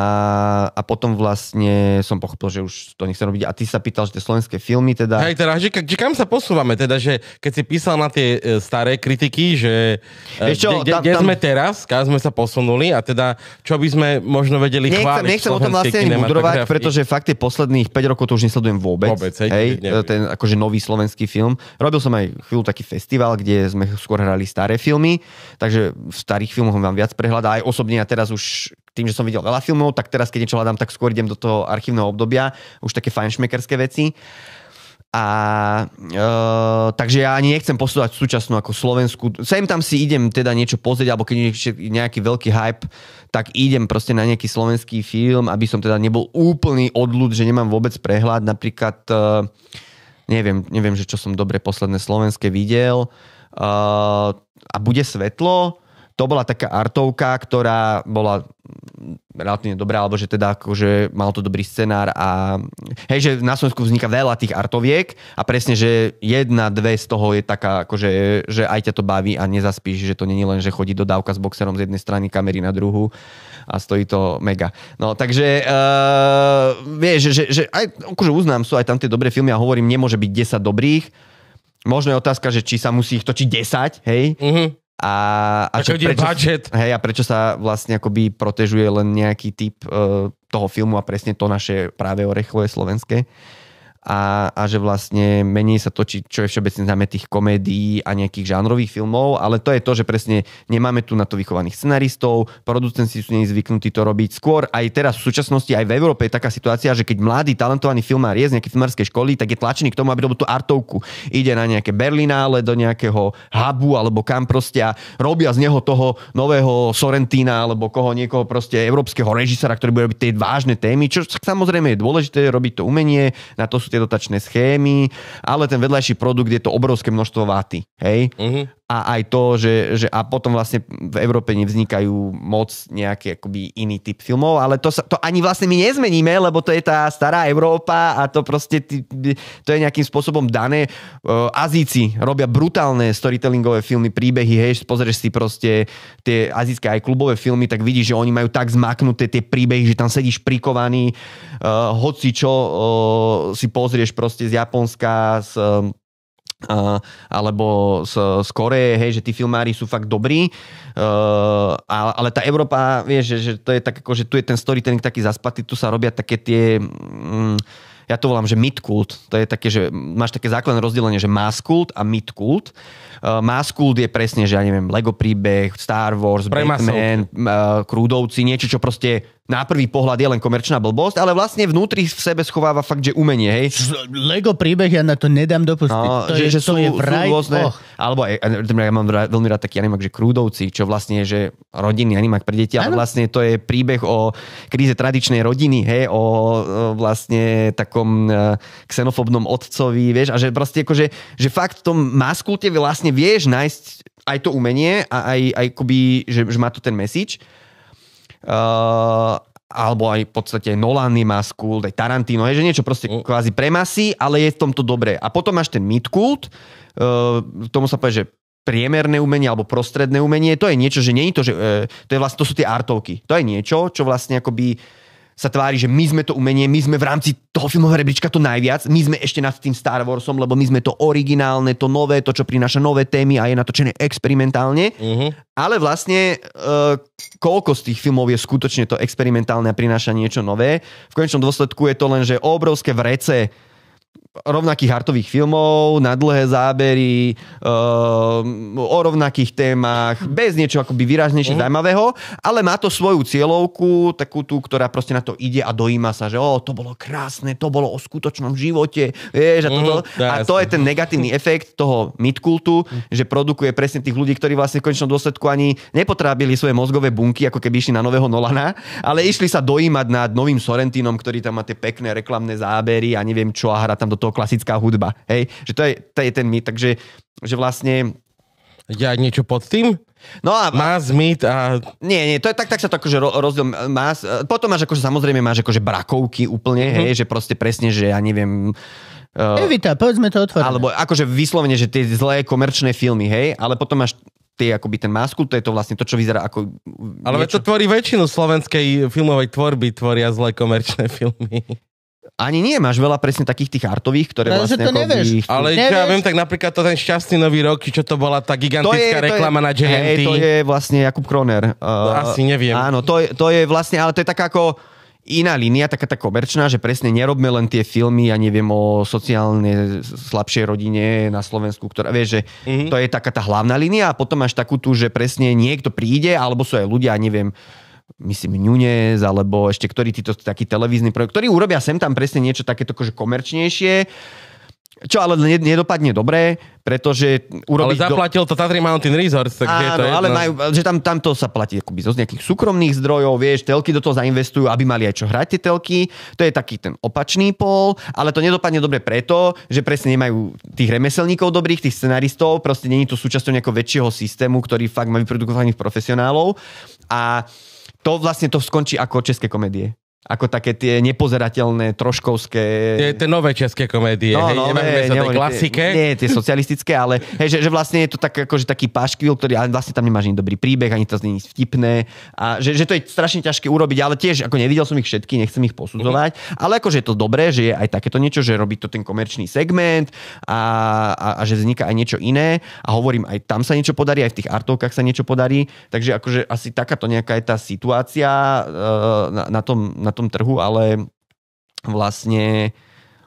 a potom vlastne som pochopil, že už to nechcem robiť. A ty sa pýtal, že tie slovenské filmy teda... Hej, teda, že, že kam sa posúvame? Teda, že keď si písal na tie e, staré kritiky, že e, čo, kde, tam- kde tam- sme teraz, kam sme sa posunuli a teda, čo by sme možno vedeli Nechcem, chváliť nechcem o tom vlastne ani kinematografii. pretože fakt tie posledných 5 rokov to už nesledujem vôbec. Vôbec, hej, hej neviem. ten akože nový slovenský film. Robil som aj chvíľu taký festival, kde sme skôr hrali staré filmy, takže v starých filmoch mám viac prehľad a aj osobne ja teraz už tým, že som videl veľa filmov, tak teraz keď niečo hľadám, tak skôr idem do toho archívneho obdobia, už také fajnšmekerské veci. A e, takže ja ani nechcem posúvať súčasnú ako Slovensku. Sem tam si idem teda niečo pozrieť, alebo keď je nejaký veľký hype, tak idem proste na nejaký slovenský film, aby som teda nebol úplný odľud, že nemám vôbec prehľad. Napríklad, e, neviem, neviem, že čo som dobre posledné slovenské videl. E, a bude svetlo, to bola taká artovka, ktorá bola relatívne dobrá, alebo že teda akože mal to dobrý scenár a hej, že na Slovensku vzniká veľa tých artoviek a presne, že jedna, dve z toho je taká, akože, že aj ťa to baví a nezaspíš, že to není len, že chodí dodávka s boxerom z jednej strany kamery na druhú a stojí to mega. No takže uh, vieš, že, že, aj, akože uznám, sú aj tam tie dobré filmy a hovorím, nemôže byť 10 dobrých. Možno je otázka, že či sa musí ich točiť 10, hej? Mhm. A, a Ako je budget. Hej, a prečo sa vlastne akoby protežuje len nejaký typ uh, toho filmu a presne to naše práve orechové slovenské. A, a že vlastne menej sa točí, čo je všeobecne známe tých komédií a nejakých žánrových filmov, ale to je to, že presne nemáme tu na to vychovaných scenaristov, producenti sú zvyknutí to robiť. Skôr aj teraz v súčasnosti aj v Európe je taká situácia, že keď mladý talentovaný filmár je z nejakej filmárskej školy, tak je tlačený k tomu, aby robil tú artovku. Ide na nejaké Berlinále, do nejakého hubu alebo kam proste a robia z neho toho nového Sorrentina alebo koho niekoho proste európskeho režisera, ktorý bude robiť tie vážne témy, čo samozrejme je dôležité robiť to umenie, na to sú dotačné schémy, ale ten vedľajší produkt je to obrovské množstvo váty. Hej? Mhm. A aj to, že, že a potom vlastne v Európe nevznikajú moc nejaký akoby iný typ filmov, ale to, sa, to ani vlastne my nezmeníme, lebo to je tá stará Európa a to proste to je nejakým spôsobom dané. Uh, Azíci robia brutálne storytellingové filmy, príbehy, hej, pozrieš si proste tie azijské aj klubové filmy, tak vidíš, že oni majú tak zmaknuté tie príbehy, že tam sedíš prikovaný, uh, hoci čo uh, si pozrieš proste z Japonska, z uh, alebo z, z Koreje, hej, že tí filmári sú fakt dobrí, uh, ale tá Európa, vieš, že, že to je tak ako, že tu je ten storytelling taký zaspatý, tu sa robia také tie, mm, ja to volám, že midkult, to je také, že máš také základné rozdelenie, že mass kult a midkult. Uh, mass kult je presne, že ja neviem, Lego príbeh, Star Wars, Pre Batman, uh, Krúdovci, niečo, čo proste na prvý pohľad je len komerčná blbosť, ale vlastne vnútri v sebe schováva fakt, že umenie, hej. Lego príbeh ja na to nedám dopustiť. No, to že, je, že to sú, je sú vraj, rôzne, oh. alebo aj, ja mám veľmi rád taký animák, že Krúdovci, čo vlastne je, že rodinný animák pre deti, ale Áno. vlastne to je príbeh o kríze tradičnej rodiny, hej, o, o vlastne takom e, xenofobnom otcovi, vieš, a že proste akože, že fakt v tom maskulte vlastne vieš nájsť aj to umenie a aj, aj akoby, že, že má to ten message. Uh, alebo aj v podstate Nolanny má kult, aj Tarantino, hej, že niečo proste Mm. kvázi pre masy, ale je v tomto dobré. A potom máš ten midkult, uh, tomu sa povie, že priemerné umenie alebo prostredné umenie, to je niečo, že nie je to, že uh, to, je vlastne, to sú tie artovky. To je niečo, čo vlastne akoby sa tvári, že my sme to umenie, my sme v rámci toho filmového rebríčka to najviac, my sme ešte nad tým Star Warsom, lebo my sme to originálne, to nové, to, čo prináša nové témy a je natočené experimentálne. Mhm. Ale vlastne uh, koľko z tých filmov je skutočne to experimentálne a prináša niečo nové. V konečnom dôsledku je to len, že obrovské vrece rovnakých artových filmov, na dlhé zábery, uh, o rovnakých témach, bez niečo akoby výraznejšie Mhm. zaujímavého, ale má to svoju cieľovku, takú tú, ktorá proste na to ide a dojíma sa, že o, to bolo krásne, to bolo o skutočnom živote, vieš, a, toto, dá a to je ten negatívny efekt toho midkultu, že produkuje presne tých ľudí, ktorí vlastne v konečnom dôsledku ani nepotrábili svoje mozgové bunky, ako keby išli na nového Nolana, ale išli sa dojímať nad novým Sorrentinom, ktorý tam má tie pekné reklamné zábery a neviem čo a hrá tam do toho klasická hudba. Hej? Že to je, to je ten mit, takže že vlastne Ja niečo pod tým? No a Má zmyt a... nie, nie, to je tak, tak sa to akože ro- rozdiel má. Potom máš akože samozrejme máš akože brakovky úplne, Mhm. hej, že proste presne, že ja neviem, uh, Evita, povedzme to otvorene. alebo akože vyslovene, že tie zlé komerčné filmy, hej, ale potom máš tie, akoby ten maskul, to je to vlastne to, čo vyzerá ako... Ale veď to tvorí väčšinu slovenskej filmovej tvorby, tvoria zlé komerčné filmy. Ani nie, máš veľa presne takých tých artových, ktoré že vlastne to akoby... nevieš. Ale Nevieš? čo ja viem, tak napríklad to ten šťastný nový rok, čo to bola tá gigantická reklama na hej, JNT. to je vlastne Jakub Kroner. Uh, Asi neviem. Áno, to je, to je vlastne, ale to je taká ako iná línia, taká tá komerčná, že presne nerobme len tie filmy, ja neviem, o sociálne slabšej rodine na Slovensku, ktorá, vieš, že Mhm. to je taká tá hlavná línia a potom máš takú tu, že presne niekto príde, alebo sú aj ľudia, neviem, myslím Nunez, alebo ešte ktorý títo taký televízny projekt, ktorí urobia sem tam presne niečo takéto akože komerčnejšie, čo ale ne- nedopadne dobre, pretože Ale urobiť... do- zaplatil to Tatry Mountain Resorts, takže je to Áno, jedno. ale majú, že tam, tam to sa platí akoby zo nejakých súkromných zdrojov, vieš, telky do toho zainvestujú, aby mali aj čo hrať tie telky. To je taký ten opačný pol, ale to nedopadne dobre preto, že presne nemajú tých remeselníkov dobrých, tých scenaristov, proste není to súčasťou nejakého väčšieho systému, ktorý fakt má vyprodukovaných profesionálov. A to vlastne to skončí ako české komédie. Ako také tie nepozerateľné, troškovské... Tie, tie nové české komédie, no, hej, no, nebavíme sa o tej klasike. Tie, nie, tie socialistické, ale hej, že, že vlastne je to tak, akože taký paškvil, ktorý ale vlastne tam nemáš ani dobrý príbeh, ani to je vtipné. A že, že, to je strašne ťažké urobiť, ale tiež ako nevidel som ich všetky, nechcem ich posudzovať, Mhm. ale akože je to dobré, že je aj takéto niečo, že robí to ten komerčný segment a, a, a že vzniká aj niečo iné a hovorím, aj tam sa niečo podarí, aj v tých artovkách sa niečo podarí, takže akože asi takáto nejaká je tá situácia uh, na, na, tom, na tom trhu, ale vlastne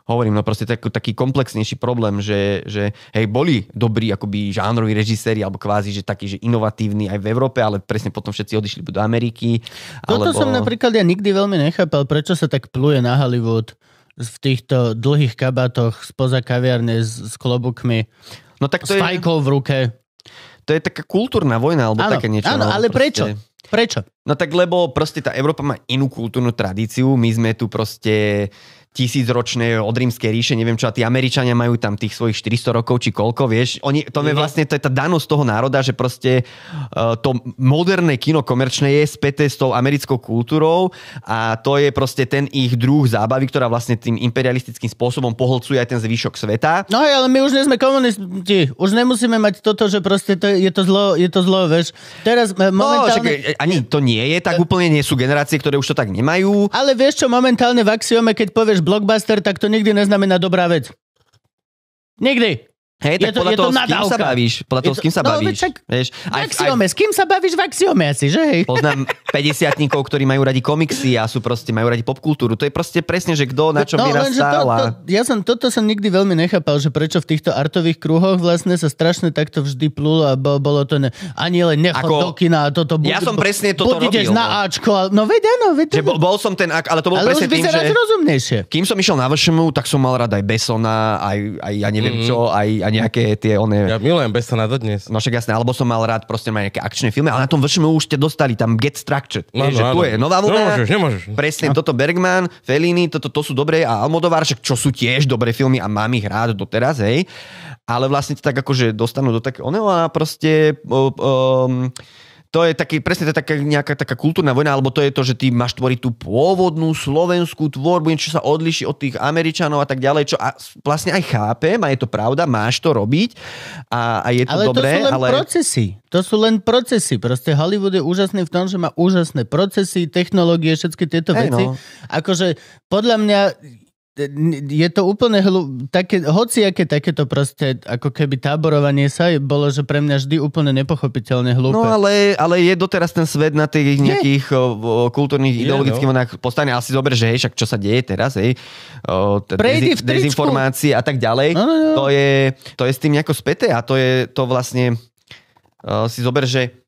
hovorím, no proste tak, taký komplexnejší problém, že, že hej, boli dobrí akoby žánroví režiséri, alebo kvázi, že takí, že inovatívni aj v Európe, ale presne potom všetci odišli do Ameriky. Toto alebo... som napríklad ja nikdy veľmi nechápal, prečo sa tak pluje na Hollywood v týchto dlhých kabátoch spoza kaviarne s, s klobukmi, No tak s to je, fajkou v ruke. to je taká kultúrna vojna, alebo Áno, také niečo. áno, no, ale proste- prečo? Prečo? No tak lebo proste tá Európa má inú kultúrnu tradíciu, my sme tu proste tisícročné od rímskej ríše, neviem čo, a tí Američania majú tam tých svojich 400 rokov či koľko, vieš. Oni, to je Mhm. vlastne, to je tá danosť toho národa, že proste uh, to moderné kino komerčné je späté s tou americkou kultúrou a to je proste ten ich druh zábavy, ktorá vlastne tým imperialistickým spôsobom poholcuje aj ten zvyšok sveta. No hej, ale my už nie sme komunisti. Už nemusíme mať toto, že proste to, je, to zlo, je to zlo, vieš. Teraz e, No, však, momentálne... e, ani to nie je, tak úplne nie sú generácie, ktoré už to tak nemajú. Ale vieš čo, momentálne v axiome, keď povieš blockbuster, tak to nikdy neznamená dobrá vec. Nikdy. Hej, Je tak to- podľa je to toho, s kým sa nadávka. bavíš? Podľa Je toho, to- s kým sa no, bavíš? však Vieš, V aj, aj, axiome, s kým sa bavíš v axiome asi, že hej? poznám 50 ktorí majú radi komiksy a sú proste, majú radi popkultúru. To je proste presne, že kto na čom no, to, vyrastal. to, ja som, toto som nikdy veľmi nechápal, že prečo v týchto artových kruhoch vlastne sa strašne takto vždy plulo a bo, bolo to ne, ani len nechod Ako- do kina a toto Ja som presne toto robil, na no. Ačko, no veď áno, veď Že bol, bol som ten, ale to bol ale už presne tým, že... rozumnejšie. Kým som išiel na VŠMU, tak som mal rád aj Besona, aj, aj ja neviem Mhm. čo, aj, aj nejaké tie one... Ja milujem Besona dodnes. No však jasné, alebo som mal rád proste mať nejaké akčné filmy, ale na tom VŠMU už ste dostali tam Get Structured. Áno, Vieš, že tu áno. je nová vlna. Nemôžeš, nemôžeš. Presne, toto Bergman, Fellini, toto to sú dobré a Almodovar, však čo sú tiež dobré filmy a mám ich rád doteraz, hej. Ale vlastne to tak akože dostanú do také oného a proste um, to je taký, presne to je taká nejaká taká kultúrna vojna, alebo to je to, že ty máš tvoriť tú pôvodnú slovenskú tvorbu, niečo sa odliší od tých Američanov a tak ďalej, čo a vlastne aj chápem a je to pravda, máš to robiť a, a je to Ale dobré, to sú len ale... procesy. To sú len procesy. Proste Hollywood je úžasný v tom, že má úžasné procesy, technológie, všetky tieto Hej, veci. no. Akože podľa mňa je to úplne hlu, také, hociaké takéto proste, ako keby táborovanie sa bolo, že pre mňa vždy úplne nepochopiteľne hlúpe. No ale, ale je doteraz ten svet na tých nejakých o, o, kultúrnych Je, ideologických no. vlnách postavený. Ale si zober, že hej, však čo sa deje teraz, hej, o, t- Prejdi v dezi- tričku. dezinformácie a tak ďalej, No, no, no. to, je, to je s tým nejako späté a to je to vlastne, o, si zober, že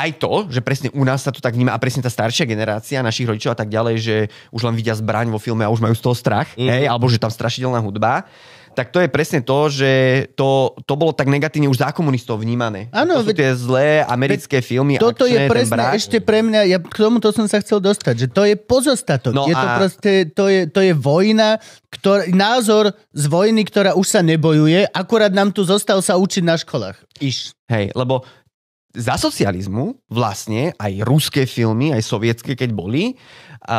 aj to, že presne u nás sa to tak vníma a presne tá staršia generácia našich rodičov a tak ďalej, že už len vidia zbraň vo filme a už majú z toho strach, Mhm. hej, alebo že tam strašidelná hudba, tak to je presne to, že to, to bolo tak negatívne už za komunistov vnímané. Áno, to sú tie zlé americké filmy, Toto je akčné, ten presne brak. ešte pre mňa, ja k tomuto som sa chcel dostať, že to je pozostatok. No je to a- proste, to je, to je vojna, ktor, názor z vojny, ktorá už sa nebojuje, akurát nám tu zostal sa učiť na školách. Iš. Hej, lebo za socializmu vlastne aj ruské filmy, aj sovietské, keď boli, a, a,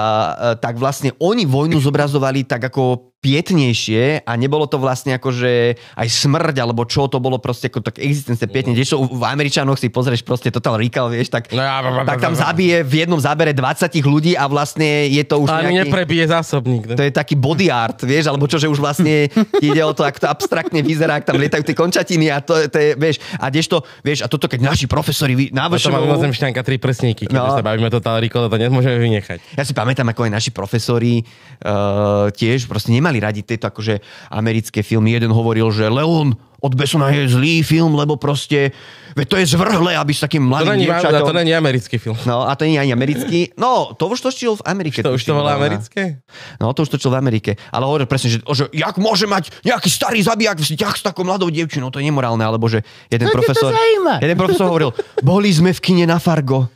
tak vlastne oni vojnu zobrazovali tak ako pietnejšie a nebolo to vlastne ako, že aj smrť, alebo čo, to bolo proste ako tak existence pietne. Kdežto v Američanoch si pozrieš proste Total Recall, vieš, tak, No ja- tak tam zabije v jednom zábere 20 ľudí a vlastne je to už Ani nejaký... neprebije zásobník. ne? To je taký body art, vieš, alebo čo, že už vlastne ide o to, ako to abstraktne vyzerá, ak tam lietajú tie končatiny a to, to je, vieš, a kdežto, vieš, a toto keď naši profesori na No to má VŠMU- mimozemšťanka tri prsníky, keď No. sa bavíme Total Recall, to nemôžeme vynechať. Ja si pamätám, ako aj naši profesori uh, tiež proste nemali radi tieto akože americké filmy. Jeden hovoril, že Leon od Besona je zlý film, lebo proste, veď to je zvrhlé, aby s takým To mladým není, dievčaťom... to není americký film. No a to nie je ani americký. No, to už točil v Amerike. To už to bolo no. americké? No, to už točil v Amerike. Ale hovoril presne, že, že jak môže mať nejaký starý zabijak vzťah s takou mladou dievčinou, to je nemorálne. Alebo že jeden No, to profesor... zaujíma. Jeden profesor hovoril, boli sme v kine na Fargo.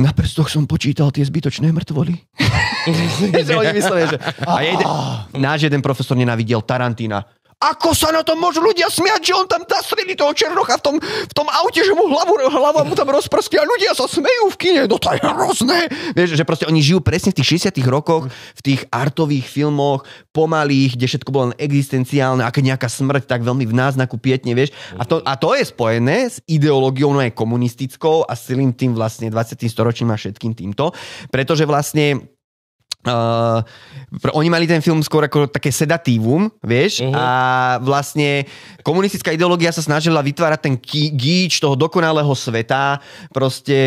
Na prstoch som počítal tie zbytočné mŕtvoly. že oni mysleli, že... A jeden, náš jeden profesor nenávidel Tarantína. Ako sa na to môžu ľudia smiať, že on tam zastrelí toho Černocha v tom, v tom aute, že mu hlavu, hlava mu tam rozprskne a ľudia sa smejú v kine. No to je hrozné. Vieš, že proste oni žijú presne v tých 60 rokoch, v tých artových filmoch, pomalých, kde všetko bolo len existenciálne, aké nejaká smrť, tak veľmi v náznaku pietne, vieš. A to, a to je spojené s ideológiou, no aj komunistickou a s celým tým vlastne 20. storočím a všetkým týmto, pretože vlastne Uh, oni mali ten film skôr ako také sedatívum, vieš, uh-huh. a vlastne komunistická ideológia sa snažila vytvárať ten gíč toho dokonalého sveta, proste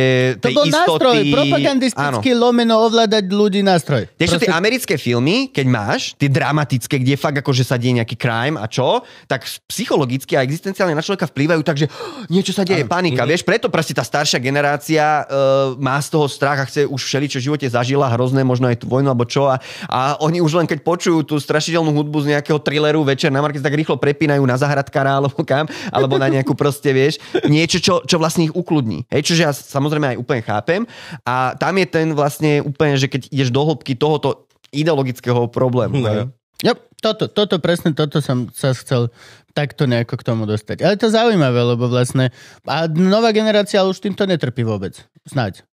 To tej bol istoty. nástroj, propagandistický lomeno ovládať ľudí nástroj. Tiež Proste- tie americké filmy, keď máš, tie dramatické, kde fakt akože sa deje nejaký crime a čo, tak psychologicky a existenciálne na človeka vplývajú tak, že "Oh, niečo sa deje, panika, vieš, preto proste tá staršia generácia uh, má z toho strach a chce už všeličo v živote zažila, hrozné, možno aj vojnu alebo čo a, a oni už len keď počujú tú strašidelnú hudbu z nejakého thrilleru večer na market, tak rýchlo prepínajú na zahradkára alebo kam, alebo na nejakú proste, vieš, niečo, čo, čo vlastne ich ukludní. Hej, čože ja samozrejme aj úplne chápem a tam je ten vlastne úplne, že keď ideš do hĺbky tohoto ideologického problému. No. hej. Jo, toto, toto, presne toto som sa chcel takto nejako k tomu dostať. Ale to zaujímavé, lebo vlastne... A nová generácia už týmto netrpí vôbec. Snáď.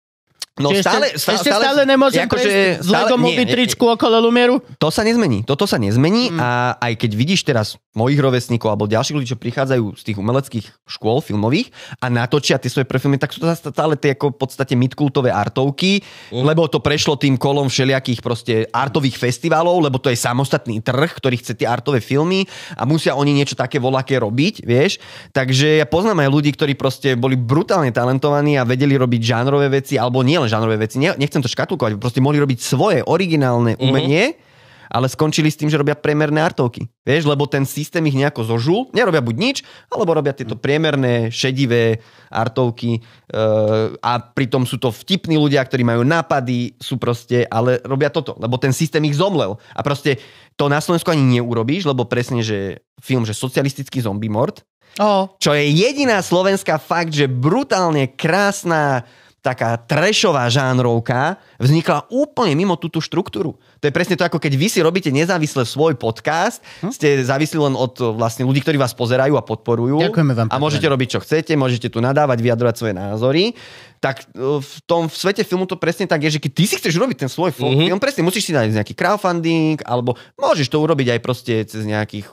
No Či stále, ešte, ešte stále nemôžem akože prejsť z stále- Lego nie, nie, tričku okolo Lumieru? To sa nezmení. Toto sa nezmení mm. a aj keď vidíš teraz mojich rovesníkov alebo ďalších ľudí, čo prichádzajú z tých umeleckých škôl filmových a natočia tie svoje prefilmy, tak sú to stále tie ako v podstate midkultové artovky, mm. lebo to prešlo tým kolom všelijakých proste artových festivalov, lebo to je samostatný trh, ktorý chce tie artové filmy a musia oni niečo také voľaké robiť, vieš. Takže ja poznám aj ľudí, ktorí proste boli brutálne talentovaní a vedeli robiť žánrové veci, alebo nielen žánrové veci, ne, nechcem to škatulkovať, proste mohli robiť svoje originálne umenie, ale skončili s tým, že robia priemerné artovky. Vieš, lebo ten systém ich nejako zožul, nerobia buď nič, alebo robia tieto priemerné, šedivé artovky e, a pritom sú to vtipní ľudia, ktorí majú nápady, sú proste, ale robia toto, lebo ten systém ich zomlel. A proste to na Slovensku ani neurobíš, lebo presne, že film, že socialistický zombie mord, Oh. čo je jediná slovenská fakt, že brutálne krásna taká trešová žánrovka vznikla úplne mimo túto štruktúru. To je presne to, ako keď vy si robíte nezávisle svoj podcast, hm? ste závislí len od vlastne ľudí, ktorí vás pozerajú a podporujú. Ďakujeme vám, A môžete robiť, čo chcete, môžete tu nadávať, vyjadrovať svoje názory. Tak e, v tom v svete filmu to presne tak je, že keď ty si chceš robiť ten svoj film, mm-hmm. presne musíš si dať nejaký crowdfunding, alebo môžeš to urobiť aj proste cez nejakých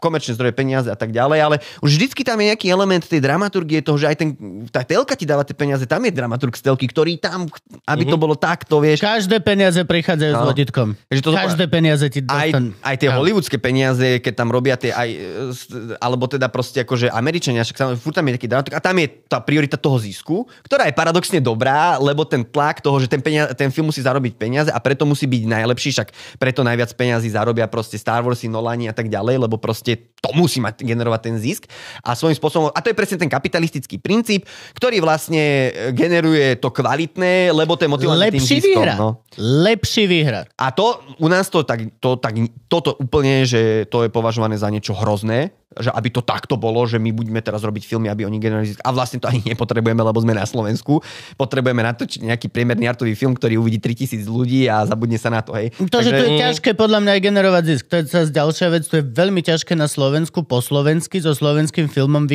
komerčné zdroje peniaze a tak ďalej, ale už vždycky tam je nejaký element tej dramaturgie toho, že aj ten, tá telka ti dáva tie peniaze, tam je dramaturg z telky, ktorý tam, aby to bolo takto, vieš. Každé peniaze prichádzajú s Áno. Vodítkom. Takže to- Každé peniaze ti aj, dostan... aj tie Áno. hollywoodske peniaze, keď tam robia tie aj, e, alebo teda proste akože Američania, však samozrejme, furt tam je taký dramaturg a tam je tá priorita toho zisku, ktorá je paradoxne dobrá, lebo ten tlak toho, že ten, penia, ten film musí zarobiť peniaze a preto musí byť najlepší, však preto najviac peniazí zarobia proste Star Warsy, Nolani a tak ďalej, lebo proste to musí mať, generovať ten zisk a svojím spôsobom, a to je presne ten kapitalistický princíp, ktorý vlastne e, generuje to kvalitné, lebo to je motivované tým Lepší ziskom. výhra. No. Lepší výhra. A to u nás to tak, to tak, toto úplne, že to je považované za niečo hrozné, že aby to takto bolo, že my budeme teraz robiť filmy, aby oni generovali zisk. A vlastne to ani nepotrebujeme, lebo sme na Slovensku. Potrebujeme natočiť nejaký priemerný artový film, ktorý uvidí 3000 ľudí a zabudne sa na to, hej. To, že to je ťažké podľa mňa aj generovať zisk. To je zase ďalšia vec, to je veľmi ťažké na Slovensku, po slovensky, so slovenským filmom.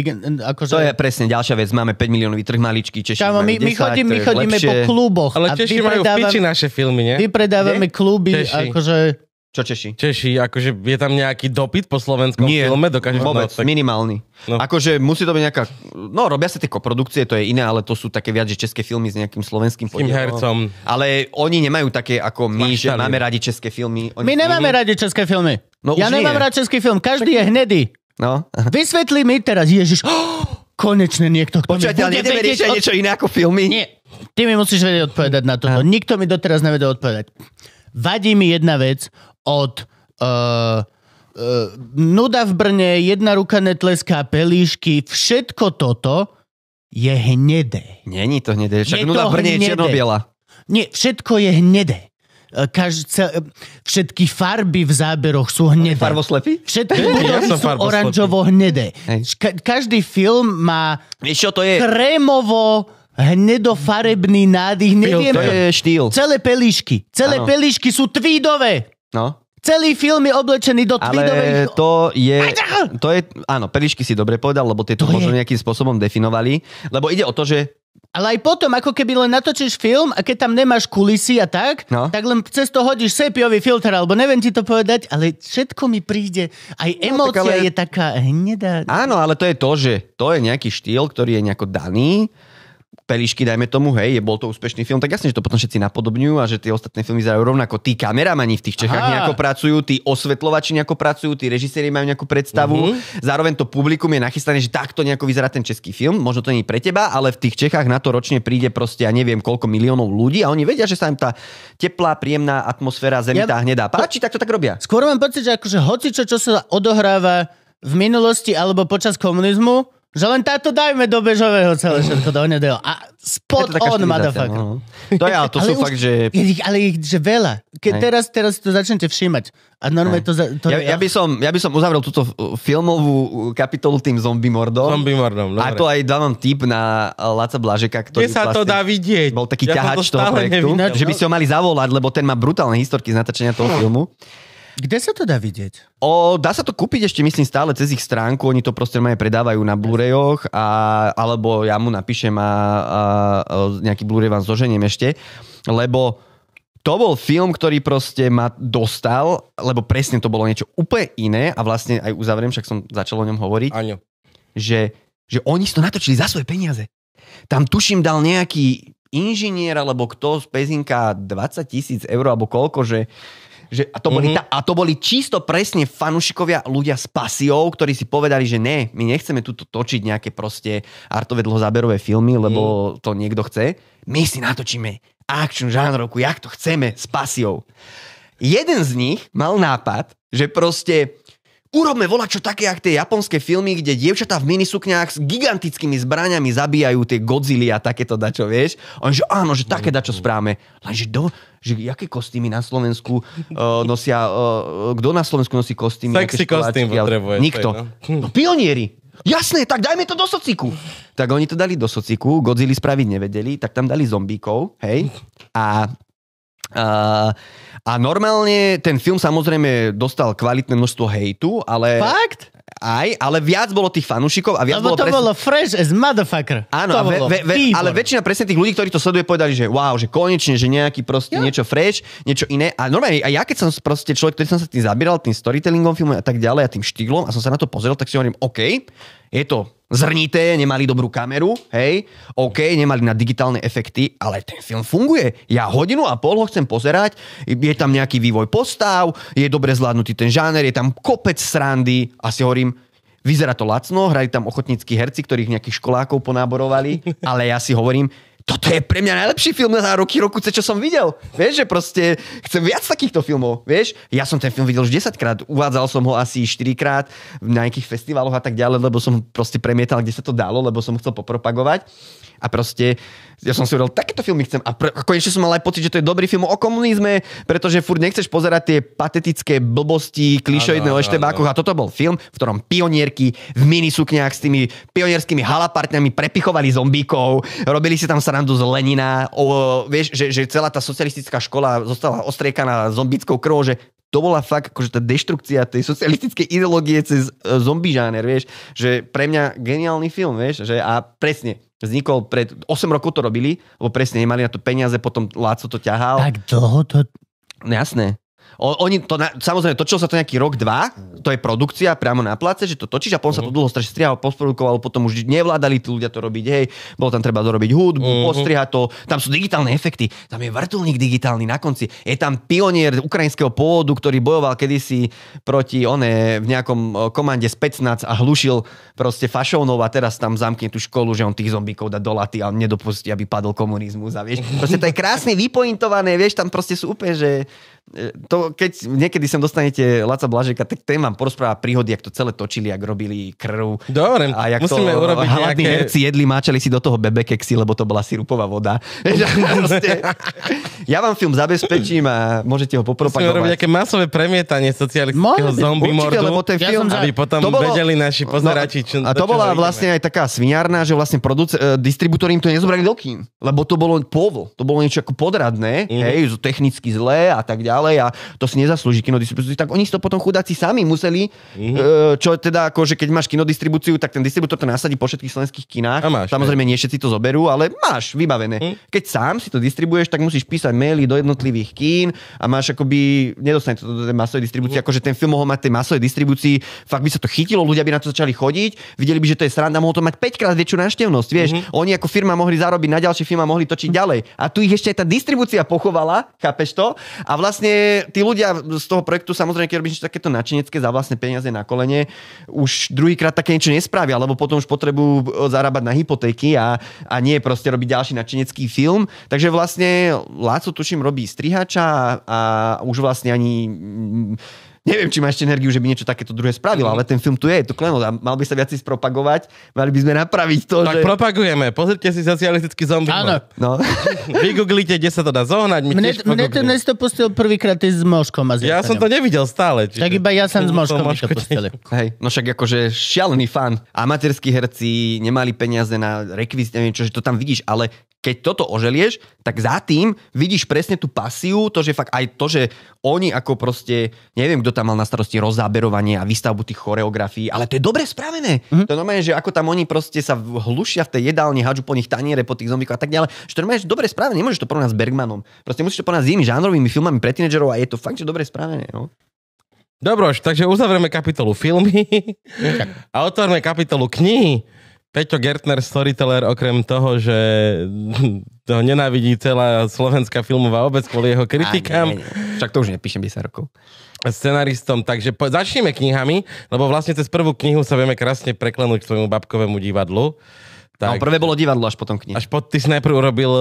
Akože... To je presne ďalšia vec. Máme 5 miliónový trh maličký, Češi Kámo, my, majú my, 10, chodím, my chodíme lepšie. po kluboch. Ale Češi majú v naše filmy, nie? Vypredávame kluby, Češi. akože... Čo Češi? Češi, akože je tam nejaký dopyt po slovenskom filme? Dokážeš vôbec, tak... minimálny. No. Akože musí to byť nejaká... No, robia sa tie koprodukcie, to je iné, ale to sú také viac, že české filmy s nejakým slovenským podielom. hercom. Ale oni nemajú také ako my, že Maštali. máme radi české filmy. Oni... My nemáme radi české filmy. No ja nemám nie. rád český film, každý je hnedý. No. Vysvetli mi teraz, Ježiš, konečne niekto, kto Počúvate, ale nejdeme vedieť riešiť od- niečo iné ako filmy? Nie, ty mi musíš vedieť odpovedať na toto. Nikto mi doteraz nevedel odpovedať. Vadí mi jedna vec od uh, uh, nuda v Brne, jedna ruka netleská, pelíšky, všetko toto je hnedé. Není to hnedé. Však Je nuda v Brne je hnedé. černobiela. Nie, všetko je hnedé. E, Kaž, ce, všetky farby v záberoch sú hnedé. Farvoslepý? Všetky Ja budory som sú farboslepý. oranžovo hnedé. Ka- každý film má Vieš čo, to je... krémovo hnedofarebný nádych. Neviem, To je štýl. Celé pelíšky. Celé Áno. pelíšky sú tweedové. No. Celý film je oblečený do Ale tweedových... to je, to je, áno, perišky si dobre povedal, lebo tieto To možno je- nejakým spôsobom definovali, lebo ide o to, že Ale aj potom, ako keby len natočíš film a keď tam nemáš kulisy a tak, No. tak len cez to hodíš sepiový filter, alebo neviem ti to povedať, ale všetko mi príde. Aj No, tak emócia ale- je taká hnedá. Áno, ale to je to, že to je nejaký štýl, ktorý je nejako daný, Pelišky, dajme tomu, hej, je bol to úspešný film, tak jasne, že to potom všetci napodobňujú a že tie ostatné filmy vyzerajú rovnako. Tí kameramani v tých Čechách Aha. nejako pracujú, tí osvetľovači nejako pracujú, tí režiséri majú nejakú predstavu. Mhm. Zároveň to publikum je nachystané, že takto nejako vyzerá ten český film. Možno to nie je pre teba, ale v tých Čechách na to ročne príde proste, ja neviem, koľko miliónov ľudí a oni vedia, že sa im tá teplá, príjemná atmosféra zemi Ja- tá hnedá páči, tak to tak robia. Skôr mám pocit, že akože hoci čo, čo sa odohráva v minulosti alebo počas komunizmu, že len táto dajme do bežového celé všetko do onedého. A spot Je to taká on, motherfucker. no. To je, ale to sú už- fakt, že... Je ale ich, že veľa. Hej. teraz, teraz to začnete všímať. A normálne to... za- to Ja, ja, by som, ja by som uzavrel túto filmovú uh, kapitolu tým zombie mordom. Zombie mordom, A dobre. to aj dávam tip na Laca Blažeka, ktorý Kde sa to vlastne dá vidieť? bol taký Ja ťahač to toho projektu, nevidel. že by si ho mali zavolať, lebo ten má brutálne historky z natáčania toho filmu. Kde sa to dá vidieť? O, dá sa to kúpiť ešte, myslím, stále cez ich stránku. Oni to proste aj predávajú na Blu-rayoch, a, alebo ja mu napíšem a, a, a nejaký Blu-ray vám zoženiem ešte, lebo to bol film, ktorý proste ma dostal, lebo presne to bolo niečo úplne iné a vlastne aj uzavriem, však som začal o ňom hovoriť, Áno. že, že oni si to natočili za svoje peniaze. Tam tuším dal nejaký inžinier alebo kto z Pezinka 20 tisíc eur alebo koľko, že, že a, to boli Mhm. ta, a to boli čisto presne fanušikovia, ľudia s pasiou, ktorí si povedali, že ne, my nechceme tu točiť nejaké proste artové dlhozáberové filmy, lebo to niekto chce. My si natočíme action žánrovku, jak to chceme, s pasiou. Jeden z nich mal nápad, že proste urobme volačo také, jak tie japonské filmy, kde dievčatá v minisukňách s gigantickými zbraniami zabíjajú tie Godzilla a takéto dačo, vieš? On že áno, že také dačo správame. Lenže do, že jaké kostýmy na Slovensku uh, nosia, uh, kto na Slovensku nosí kostýmy? Sexy Aké kostým potrebuje. Nikto. No pionieri. Jasné, tak dajme to do sociku. Tak oni to dali do sociku, Godzilla spraviť nevedeli, tak tam dali zombíkov, hej? A a, a normálne ten film samozrejme dostal kvalitné množstvo hejtu, ale Fakt? aj, ale viac bolo tých fanúšikov a viac Lebo bolo, to presne- bolo fresh as motherfucker. Áno, to ve, ve, ve, ale väčšina presne tých ľudí, ktorí to sleduje, povedali, že wow, že konečne, že nejaký proste Ja. niečo fresh, niečo iné. A normálne, a ja keď som proste človek, ktorý som sa tým zabíral, tým storytellingom filmu a tak ďalej a tým štýlom a som sa na to pozrel, tak si hovorím, OK, je to zrnité, nemali dobrú kameru, hej, OK, nemali na digitálne efekty, ale ten film funguje. Ja hodinu a pol ho chcem pozerať, je tam nejaký vývoj postav, je dobre zvládnutý ten žáner, je tam kopec srandy. A si hovorím, Vyzerá to lacno, hrali tam ochotníckí herci, ktorých nejakých školákov ponáborovali, ale ja si hovorím, toto je pre mňa najlepší film na roky roku, čo som videl. Vieš, že proste chcem viac takýchto filmov. Vieš, ja som ten film videl už 10 krát, uvádzal som ho asi 4 krát v nejakých festivaloch a tak ďalej, lebo som proste premietal, kde sa to dalo, lebo som chcel popropagovať. A proste ja som si hovoril, takéto filmy chcem. A, pre, a konečne som mal aj pocit, že to je dobrý film o komunizme, pretože furt nechceš pozerať tie patetické blbosti, klišoidné o eštebákoch. A toto bol film, v ktorom pionierky v minisukniach s tými pionierskými halapartňami prepichovali zombíkov, robili si tam srandu z Lenina, o, vieš, že, že celá tá socialistická škola zostala ostriekaná zombickou krvou, že to bola fakt akože tá deštrukcia tej socialistickej ideológie cez e, zombie žáner, vieš, že pre mňa geniálny film, vieš, že a presne, vznikol pred 8 rokov to robili, lebo presne nemali na to peniaze, potom Láco to ťahal. Tak dlho to... No jasné. Oni to, na, samozrejme, točilo sa to nejaký rok, dva, to je produkcia priamo na place, že to točíš a potom sa to dlho strašne strihalo, postprodukovalo, potom už nevládali tí ľudia to robiť, hej, bolo tam treba dorobiť hudbu, Mhm. postrihať to, tam sú digitálne efekty, tam je vrtulník digitálny na konci, je tam pionier ukrajinského pôvodu, ktorý bojoval kedysi proti one v nejakom o, komande Specnac a hlušil proste fašónov a teraz tam zamkne tú školu, že on tých zombíkov dá do laty a nedopustí, aby padol komunizmus a vieš, proste to je krásne vypointované, vieš, tam proste sú úplne, že e, to, keď niekedy sem dostanete Laca Blažeka, tak ten vám porozpráva príhody, jak to celé točili, jak robili krv. Dobre, A jak musíme to urobiť hladní nejaké... herci jedli, máčali si do toho bebekeksy, lebo to bola sirupová voda. Ja vám film zabezpečím a môžete ho Musíme robiť popropagovať. nejaké masové premietanie socialistického zombie mordu. lebo ten Ja film... za- Aby potom To bolo- vedeli naši pozerači, čo, No, a to bola vlastne aj taká sviňárna, že vlastne produce, uh, distribútori im to nezobrali do kín, lebo to bolo povo, to bolo niečo ako podradné, Mhm. hej, technicky zlé a tak ďalej a to si nezaslúži kinodistribúciu, tak oni si to potom chudáci sami museli, Mhm. mm-hmm. čo teda ako, že keď máš kinodistribúciu, tak ten distribútor to nasadí po všetkých slovenských kinách. A máš, Samozrejme, nie všetci to zoberú, ale máš vybavené. Mhm. Keď sám si to distribuješ, tak musíš písať maily do jednotlivých kín a máš akoby, nedostane to do tej masovej distribúcie, akože ten film mohol mať tej masovej distribúcii, fakt by sa to chytilo, ľudia by na to začali chodiť, videli by, že to je sranda, mohol to mať 5 krát väčšiu návštevnosť, vieš. Oni ako firma mohli zarobiť na ďalšie film a mohli točiť ďalej. A tu ich ešte aj tá distribúcia pochovala, chápeš to? A vlastne tí ľudia z toho projektu, samozrejme, keď robíš niečo takéto načenecké za vlastné peniaze na kolene, už druhýkrát také niečo nespravia, lebo potom už potrebujú e, zarábať na hypotéky a, a nie proste robiť ďalší načenecký film. Takže vlastne Láco tuším robí strihača a, a už vlastne ani neviem, či má ešte energiu, že by niečo takéto druhé spravil, ale ten film tu je, je to klenot a mal by sa viac spropagovať, mali by sme napraviť to, Tak že... propagujeme. Pozrite si socialistický zombie. Áno. No. Vygooglite, kde sa to dá zohnať. My Mne, tiež mne to dnes to pustil prvýkrát s Moškom a Ja som to nevidel stále. Čiže... Tak iba ja som s Moškom mi to Moško- pustili. Hej, no však akože šialený fan. Amatérskí herci nemali peniaze na rekvizit, neviem čo, že to tam vidíš, ale keď toto oželieš, tak za tým vidíš presne tú pasiu, to, že fakt aj to, že oni ako proste, neviem, kto tam mal na starosti rozáberovanie a výstavbu tých choreografií, ale to je dobre spravené. Mm-hmm. To je normálne, že ako tam oni proste sa hlušia v tej jedálni, hádžu po nich taniere, po tých zombíkoch a tak ďalej, že to normálne, že dobre spravené, nemôžeš to porovnať s Bergmanom. Proste musíš to porovnať s inými žánrovými filmami pre tínedžerov a je to fakt, že dobre spravené. No. Dobroš, takže uzavrieme kapitolu filmy a otvoríme kapitolu knihy. Peťo Gertner, storyteller, okrem toho, že to nenávidí celá slovenská filmová obec kvôli jeho kritikám. Však to už nepíšem 10 rokov. scenaristom, takže po, začneme knihami, lebo vlastne cez prvú knihu sa vieme krásne preklenúť k svojmu babkovému divadlu. No, Tak, prvé bolo divadlo až potom kniha. až pod ty si najprv urobil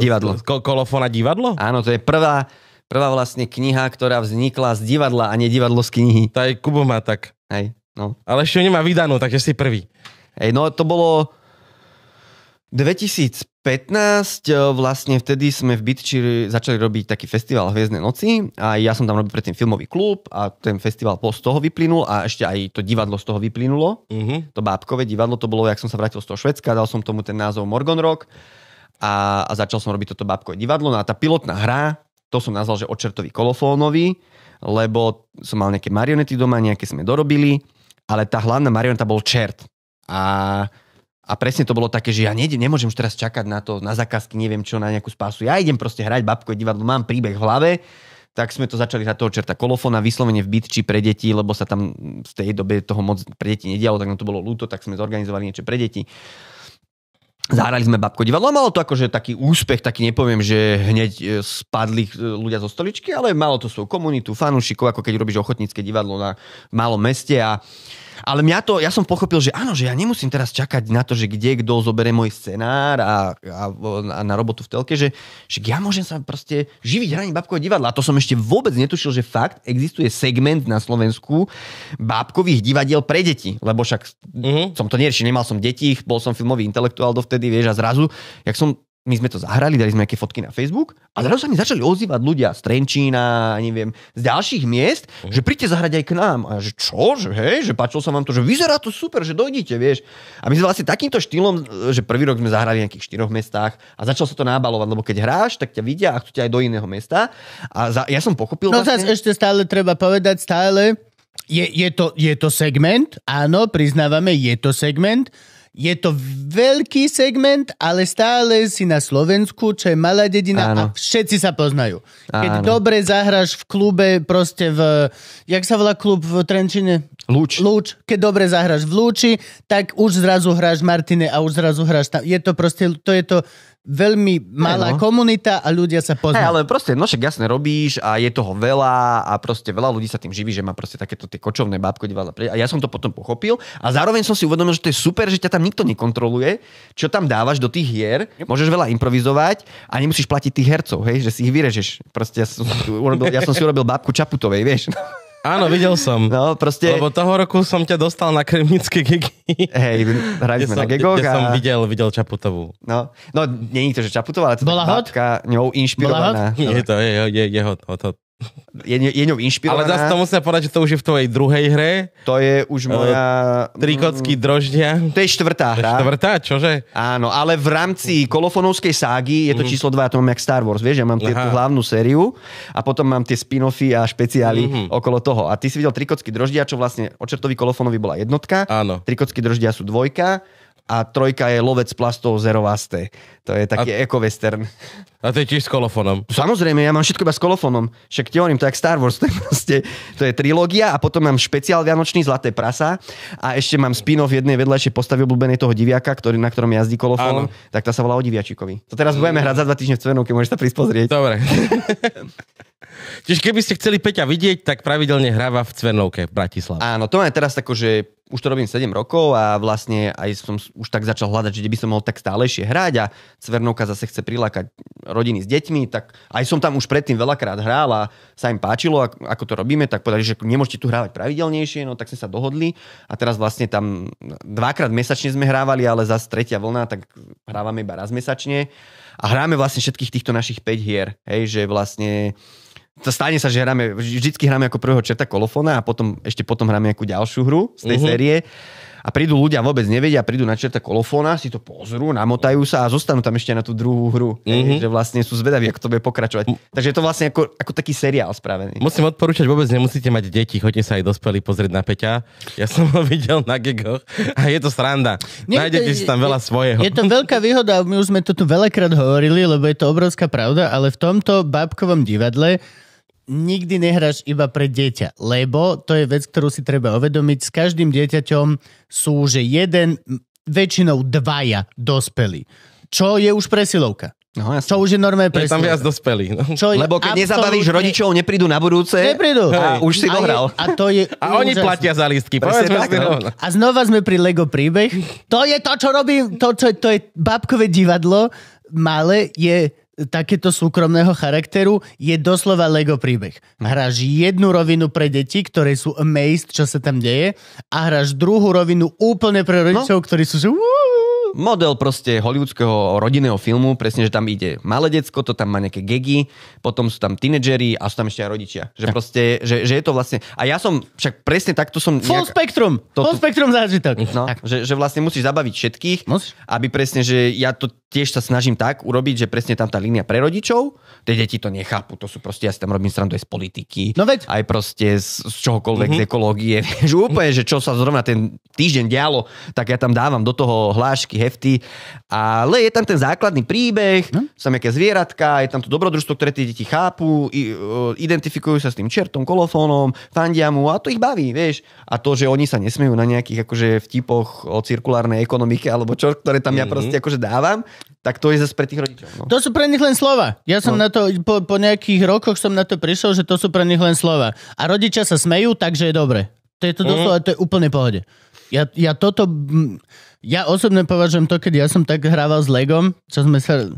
eh, Divadlo. Ko- kolofón a divadlo? Áno, to je prvá, prvá vlastne kniha, ktorá vznikla z divadla a nie divadlo z knihy. To aj Kubo má tak. Hej, no. Ale ešte nemá vydanú, takže si prvý. Hej, no to bolo 2015, e, vlastne vtedy sme v Bytči začali robiť taký festival Hviezdne noci a ja som tam robil predtým filmový klub a ten festival z toho vyplynul a ešte aj to divadlo z toho vyplynulo. Uh-huh. To bábkové divadlo, to bolo, jak som sa vrátil z toho Švedska, dal som tomu ten názov Morgon Rock a, a začal som robiť toto bábkové divadlo. No a tá pilotná hra, to som nazval, že očertový kolofónový, lebo som mal nejaké marionety doma, nejaké sme dorobili, ale tá hlavná marioneta bol čert. A, a presne to bolo také, že ja nejdem, nemôžem už teraz čakať na to, na zákazky, neviem čo, na nejakú spásu. Ja idem proste hrať babkové divadlo, mám príbeh v hlave, tak sme to začali hrať toho čerta kolofóna, vyslovene v bytči pre deti, lebo sa tam v tej dobe toho moc pre deti nedialo, tak nám to bolo ľúto, tak sme zorganizovali niečo pre deti. Zahrali sme babko divadlo, malo to akože taký úspech, taký nepoviem, že hneď e, spadli e, ľudia zo stoličky, ale malo to svoju komunitu, fanúšikov, ako keď robíš ochotnícke divadlo na malom meste a ale mňa to, ja som pochopil, že áno, že ja nemusím teraz čakať na to, že kde kto zoberie môj scenár a, a, a na robotu v telke, že, že ja môžem sa proste živiť hraním babkového divadla. A to som ešte vôbec netušil, že fakt existuje segment na Slovensku bábkových divadiel pre deti. Lebo však Mhm. som to neriešil, nemal som deti, bol som filmový intelektuál dovtedy, vieš, a zrazu, jak som my sme to zahrali, dali sme nejaké fotky na Facebook a zrazu sa mi začali ozývať ľudia z Trenčína, neviem, z ďalších miest, Mhm. že príďte zahrať aj k nám. A že čo, že hej, že páčilo sa vám to, že vyzerá to super, že dojdite, vieš. A my sme vlastne takýmto štýlom, že prvý rok sme zahrali v nejakých štyroch mestách a začalo sa to nábalovať, lebo keď hráš, tak ťa vidia a chcú ťa aj do iného mesta. A za, ja som pochopil No vlastne... ešte stále treba povedať, stále je, je, to, je to segment, áno, priznávame, je to segment, je to veľký segment, ale stále si na Slovensku, čo je malá dedina Áno. a všetci sa poznajú. Keď Áno. dobre zahráš v klube, proste v... Jak sa volá klub v Trenčine? Lúč. Lúč. Keď dobre zahráš v Lúči, tak už zrazu hráš Martine a už zrazu hráš tam. Je to proste, to je to veľmi malá no. komunita a ľudia sa poznajú. ale proste, no však jasne robíš a je toho veľa a proste veľa ľudí sa tým živí, že má proste takéto tie kočovné bábko divadla. A ja som to potom pochopil a zároveň som si uvedomil, že to je super, že ťa tam nikto nekontroluje, čo tam dávaš do tých hier, môžeš veľa improvizovať a nemusíš platiť tých hercov, hej, že si ich vyrežeš. Proste ja som, urobil, ja som si urobil bábku Čaputovej, vieš. Áno, videl som. No, proste, Lebo toho roku som ťa dostal na kremnické gigy. hej, hrali sme som, na gegoch kde som a... videl, videl Čaputovú. No, no, nie je to, že Čaputová, ale to Bola tak hot? ňou inšpirovaná. Je to, je, je, je hot, hot, hot. Je, je ňou Ale inšpirovaná. zase to musíme povedať, že to už je v tvojej druhej hre. To je už moja... Tri kocky droždia. To je štvrtá hra. Štvrtá, čože? Áno, ale v rámci kolofonovskej ságy je to číslo 2, ja to mám jak Star Wars, vieš, ja mám tie, tú hlavnú sériu a potom mám tie spin-offy a špeciály Mhm. okolo toho. A ty si videl Trikocky droždia, čo vlastne očertový kolofonový bola jednotka, Áno. Trikocky droždia sú dvojka a trojka je lovec plastov Zero Vaste. To je taký a... eco-western. A to je tiež s kolofónom. Samozrejme, ja mám všetko iba s kolofónom. Však ti hovorím, to je jak Star Wars, to je, proste, to je trilógia a potom mám špeciál Vianočný Zlaté prasa a ešte mám spin-off jednej vedľajšej postavy obľúbenej toho diviaka, ktorý, na ktorom jazdí kolofón, tak tá sa volá o diviačikovi. To teraz budeme hrať za dva týždne v Cvenovke, môžeš sa prísť pozrieť. Dobre. Čiže keby ste chceli Peťa vidieť, tak pravidelne hráva v Cvernovke v Bratislave. Áno, to mám teraz tako, že už to robím 7 rokov a vlastne aj som už tak začal hľadať, že by som mohol tak stálejšie hrať a Cvernovka zase chce prilákať rodiny s deťmi, tak aj som tam už predtým veľakrát hral a sa im páčilo, ako, to robíme, tak povedali, že nemôžete tu hrávať pravidelnejšie, no tak sme sa dohodli a teraz vlastne tam dvakrát mesačne sme hrávali, ale zase tretia vlna, tak hrávame iba raz mesačne a hráme vlastne všetkých týchto našich 5 hier, hej, že vlastne stane sa, že hráme, vždycky hráme ako prvého čerta kolofóna a potom, ešte potom hráme nejakú ďalšiu hru z tej Mhm. série. A prídu ľudia, vôbec nevedia, prídu na čerta kolofóna, si to pozrú, namotajú sa a zostanú tam ešte na tú druhú hru. Mhm. Mm-hmm. Že vlastne sú zvedaví, ako to bude pokračovať. Takže je to vlastne ako, ako taký seriál spravený. Musím odporúčať, vôbec nemusíte mať deti, choďte sa aj dospelí pozrieť na Peťa. Ja som ho videl na gegoch a je to sranda. Nie, Nájdete to- si tam veľa svojho. Je to veľká výhoda, my už sme to tu veľakrát hovorili, lebo je to obrovská pravda, ale v tomto bábkovom divadle nikdy nehráš iba pre dieťa, lebo to je vec, ktorú si treba uvedomiť. S každým dieťaťom sú, že jeden, väčšinou dvaja dospelí. Čo je už presilovka. No, jasne. Čo už je normálne je tam viac dospelí. No. Čo je Lebo keď nezabavíš absolútne- rodičov, neprídu na budúce. Neprídu. A už si A je- dohral. A, to je A oni platia za lístky. Presne tak, no. rovno. A znova sme pri Lego príbeh. To je to, čo robím. To, čo, to je babkové divadlo. Malé je takéto súkromného charakteru je doslova Lego príbeh. Hráš jednu rovinu pre deti, ktoré sú amazed, čo sa tam deje a hráš druhú rovinu úplne pre rodičov, ktorí sú že... "Uú." Model proste hollywoodského rodinného filmu, presne, že tam ide malé decko, to tam má nejaké gegy, potom sú tam tínedžeri a sú tam ešte aj rodičia. Že proste, že, že je to vlastne... A ja som, však presne takto som... Full spektrum. To Full spektrum zážitok. No, Tak. že, že vlastne musíš zabaviť všetkých, Musíš. aby presne, že ja to tiež sa snažím tak urobiť, že presne tam tá línia pre rodičov, tie deti to nechápu, to sú proste, ja si tam robím srandu aj z politiky, No veď. aj proste z, z čohokoľvek, mm-hmm. z ekológie, že úplne, že čo sa zrovna ten týždeň dialo, tak ja tam dávam do toho hlášky, hefty, ale je tam ten základný príbeh, No. sú tam nejaké zvieratka, je tam to dobrodružstvo, ktoré tie deti chápu, uh, identifikujú sa s tým čertom, kolofónom, fandia mu a to ich baví, vieš. A to, že oni sa nesmejú na nejakých akože vtipoch o cirkulárnej ekonomike alebo čo, ktoré tam ja proste akože dávam, tak to je zase pre tých rodičov. No. To sú pre nich len slova. Ja som No. na to, po, po nejakých rokoch som na to prišiel, že to sú pre nich len slova. A rodičia sa smejú, takže je dobre. To je to doslova, to je úplne pohode. Ja, ja toto, mm, ja osobne považujem to, keď ja som tak hrával s Legom, čo sme sa,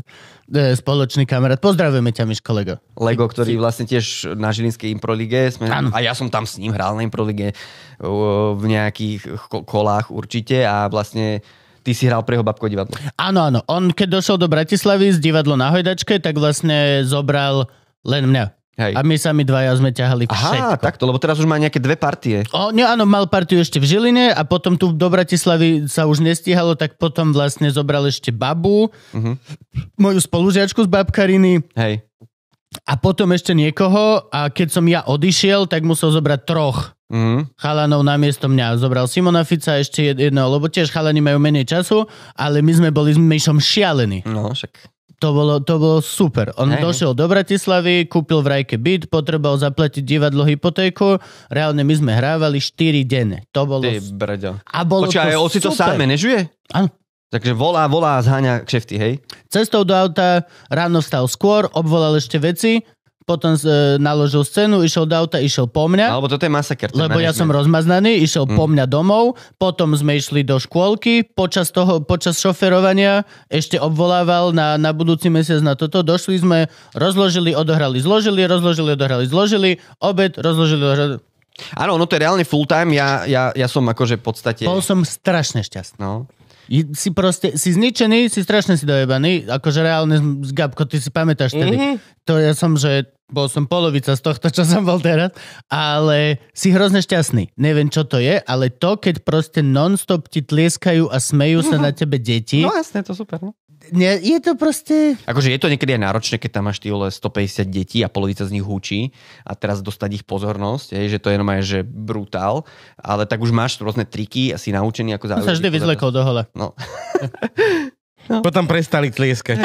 e, spoločný kamarát, pozdravujeme ťa, Miško Lego. Lego, ktorý vlastne tiež na Žilinskej improlige, sme, Áno. a ja som tam s ním hral na improlige uh, v nejakých ko- kolách určite a vlastne ty si hral pre jeho babko divadlo. Áno, áno. On, keď došiel do Bratislavy z divadlo na Hojdačke, tak vlastne zobral len mňa. Hej. A my sami dvaja sme ťahali Aha, všetko. takto, lebo teraz už má nejaké dve partie. O, nie, áno, mal partiu ešte v Žiline a potom tu do Bratislavy sa už nestíhalo, tak potom vlastne zobral ešte babu, Mhm. moju spolužiačku z babkariny Hej. a potom ešte niekoho a keď som ja odišiel, tak musel zobrať troch Mhm. chalanov na miesto mňa. Zobral Simona Fica ešte jed- jedno, lebo tiež chalani majú menej času, ale my sme boli s Myšom šialení. No, však. To bolo, to bolo super. On Hej. došiel do Bratislavy, kúpil v Rajke byt, potreboval zaplatiť divadlo hypotéku. Reálne my sme hrávali 4 denne. To bolo... Ty brďo. A bolo Počkaj, to on si to sám manažuje? Áno. Takže volá, volá a zháňa kšefty, hej? Cestou do auta ráno vstal skôr, obvolal ešte veci, potom e, naložil scénu, išiel do auta, išiel po mňa, Alebo toto je masaker. lebo ja som rozmaznaný, išiel Mm. po mňa domov, potom sme išli do škôlky, počas toho, počas šoferovania ešte obvolával na, na budúci mesiac na toto, došli sme, rozložili, odohrali, zložili, rozložili, odohrali, zložili, obed, rozložili, odohrali. Áno, no to je reálne full time, ja, ja, ja som akože v podstate... Bol som strašne šťastný. No. Si proste, si zničený, si strašne si dojebaný, akože reálne Gabko, ty si pamätáš tedy. Mhm. To ja som, že bol som polovica z tohto, čo som bol teraz, ale si hrozne šťastný. Neviem, čo to je, ale to, keď proste non-stop ti tlieskajú a smejú sa na tebe deti, No jasne, to super. No. Nie, je to proste... Akože je to niekedy aj náročné, keď tam máš ty vole 150 detí a polovica z nich húči a teraz dostať ich pozornosť, je, že to je normálne, že brutál, ale tak už máš rôzne triky a si naučený ako Som zaujať. sa vždy vyzlekol do hola. No. Potom prestali tlieskať.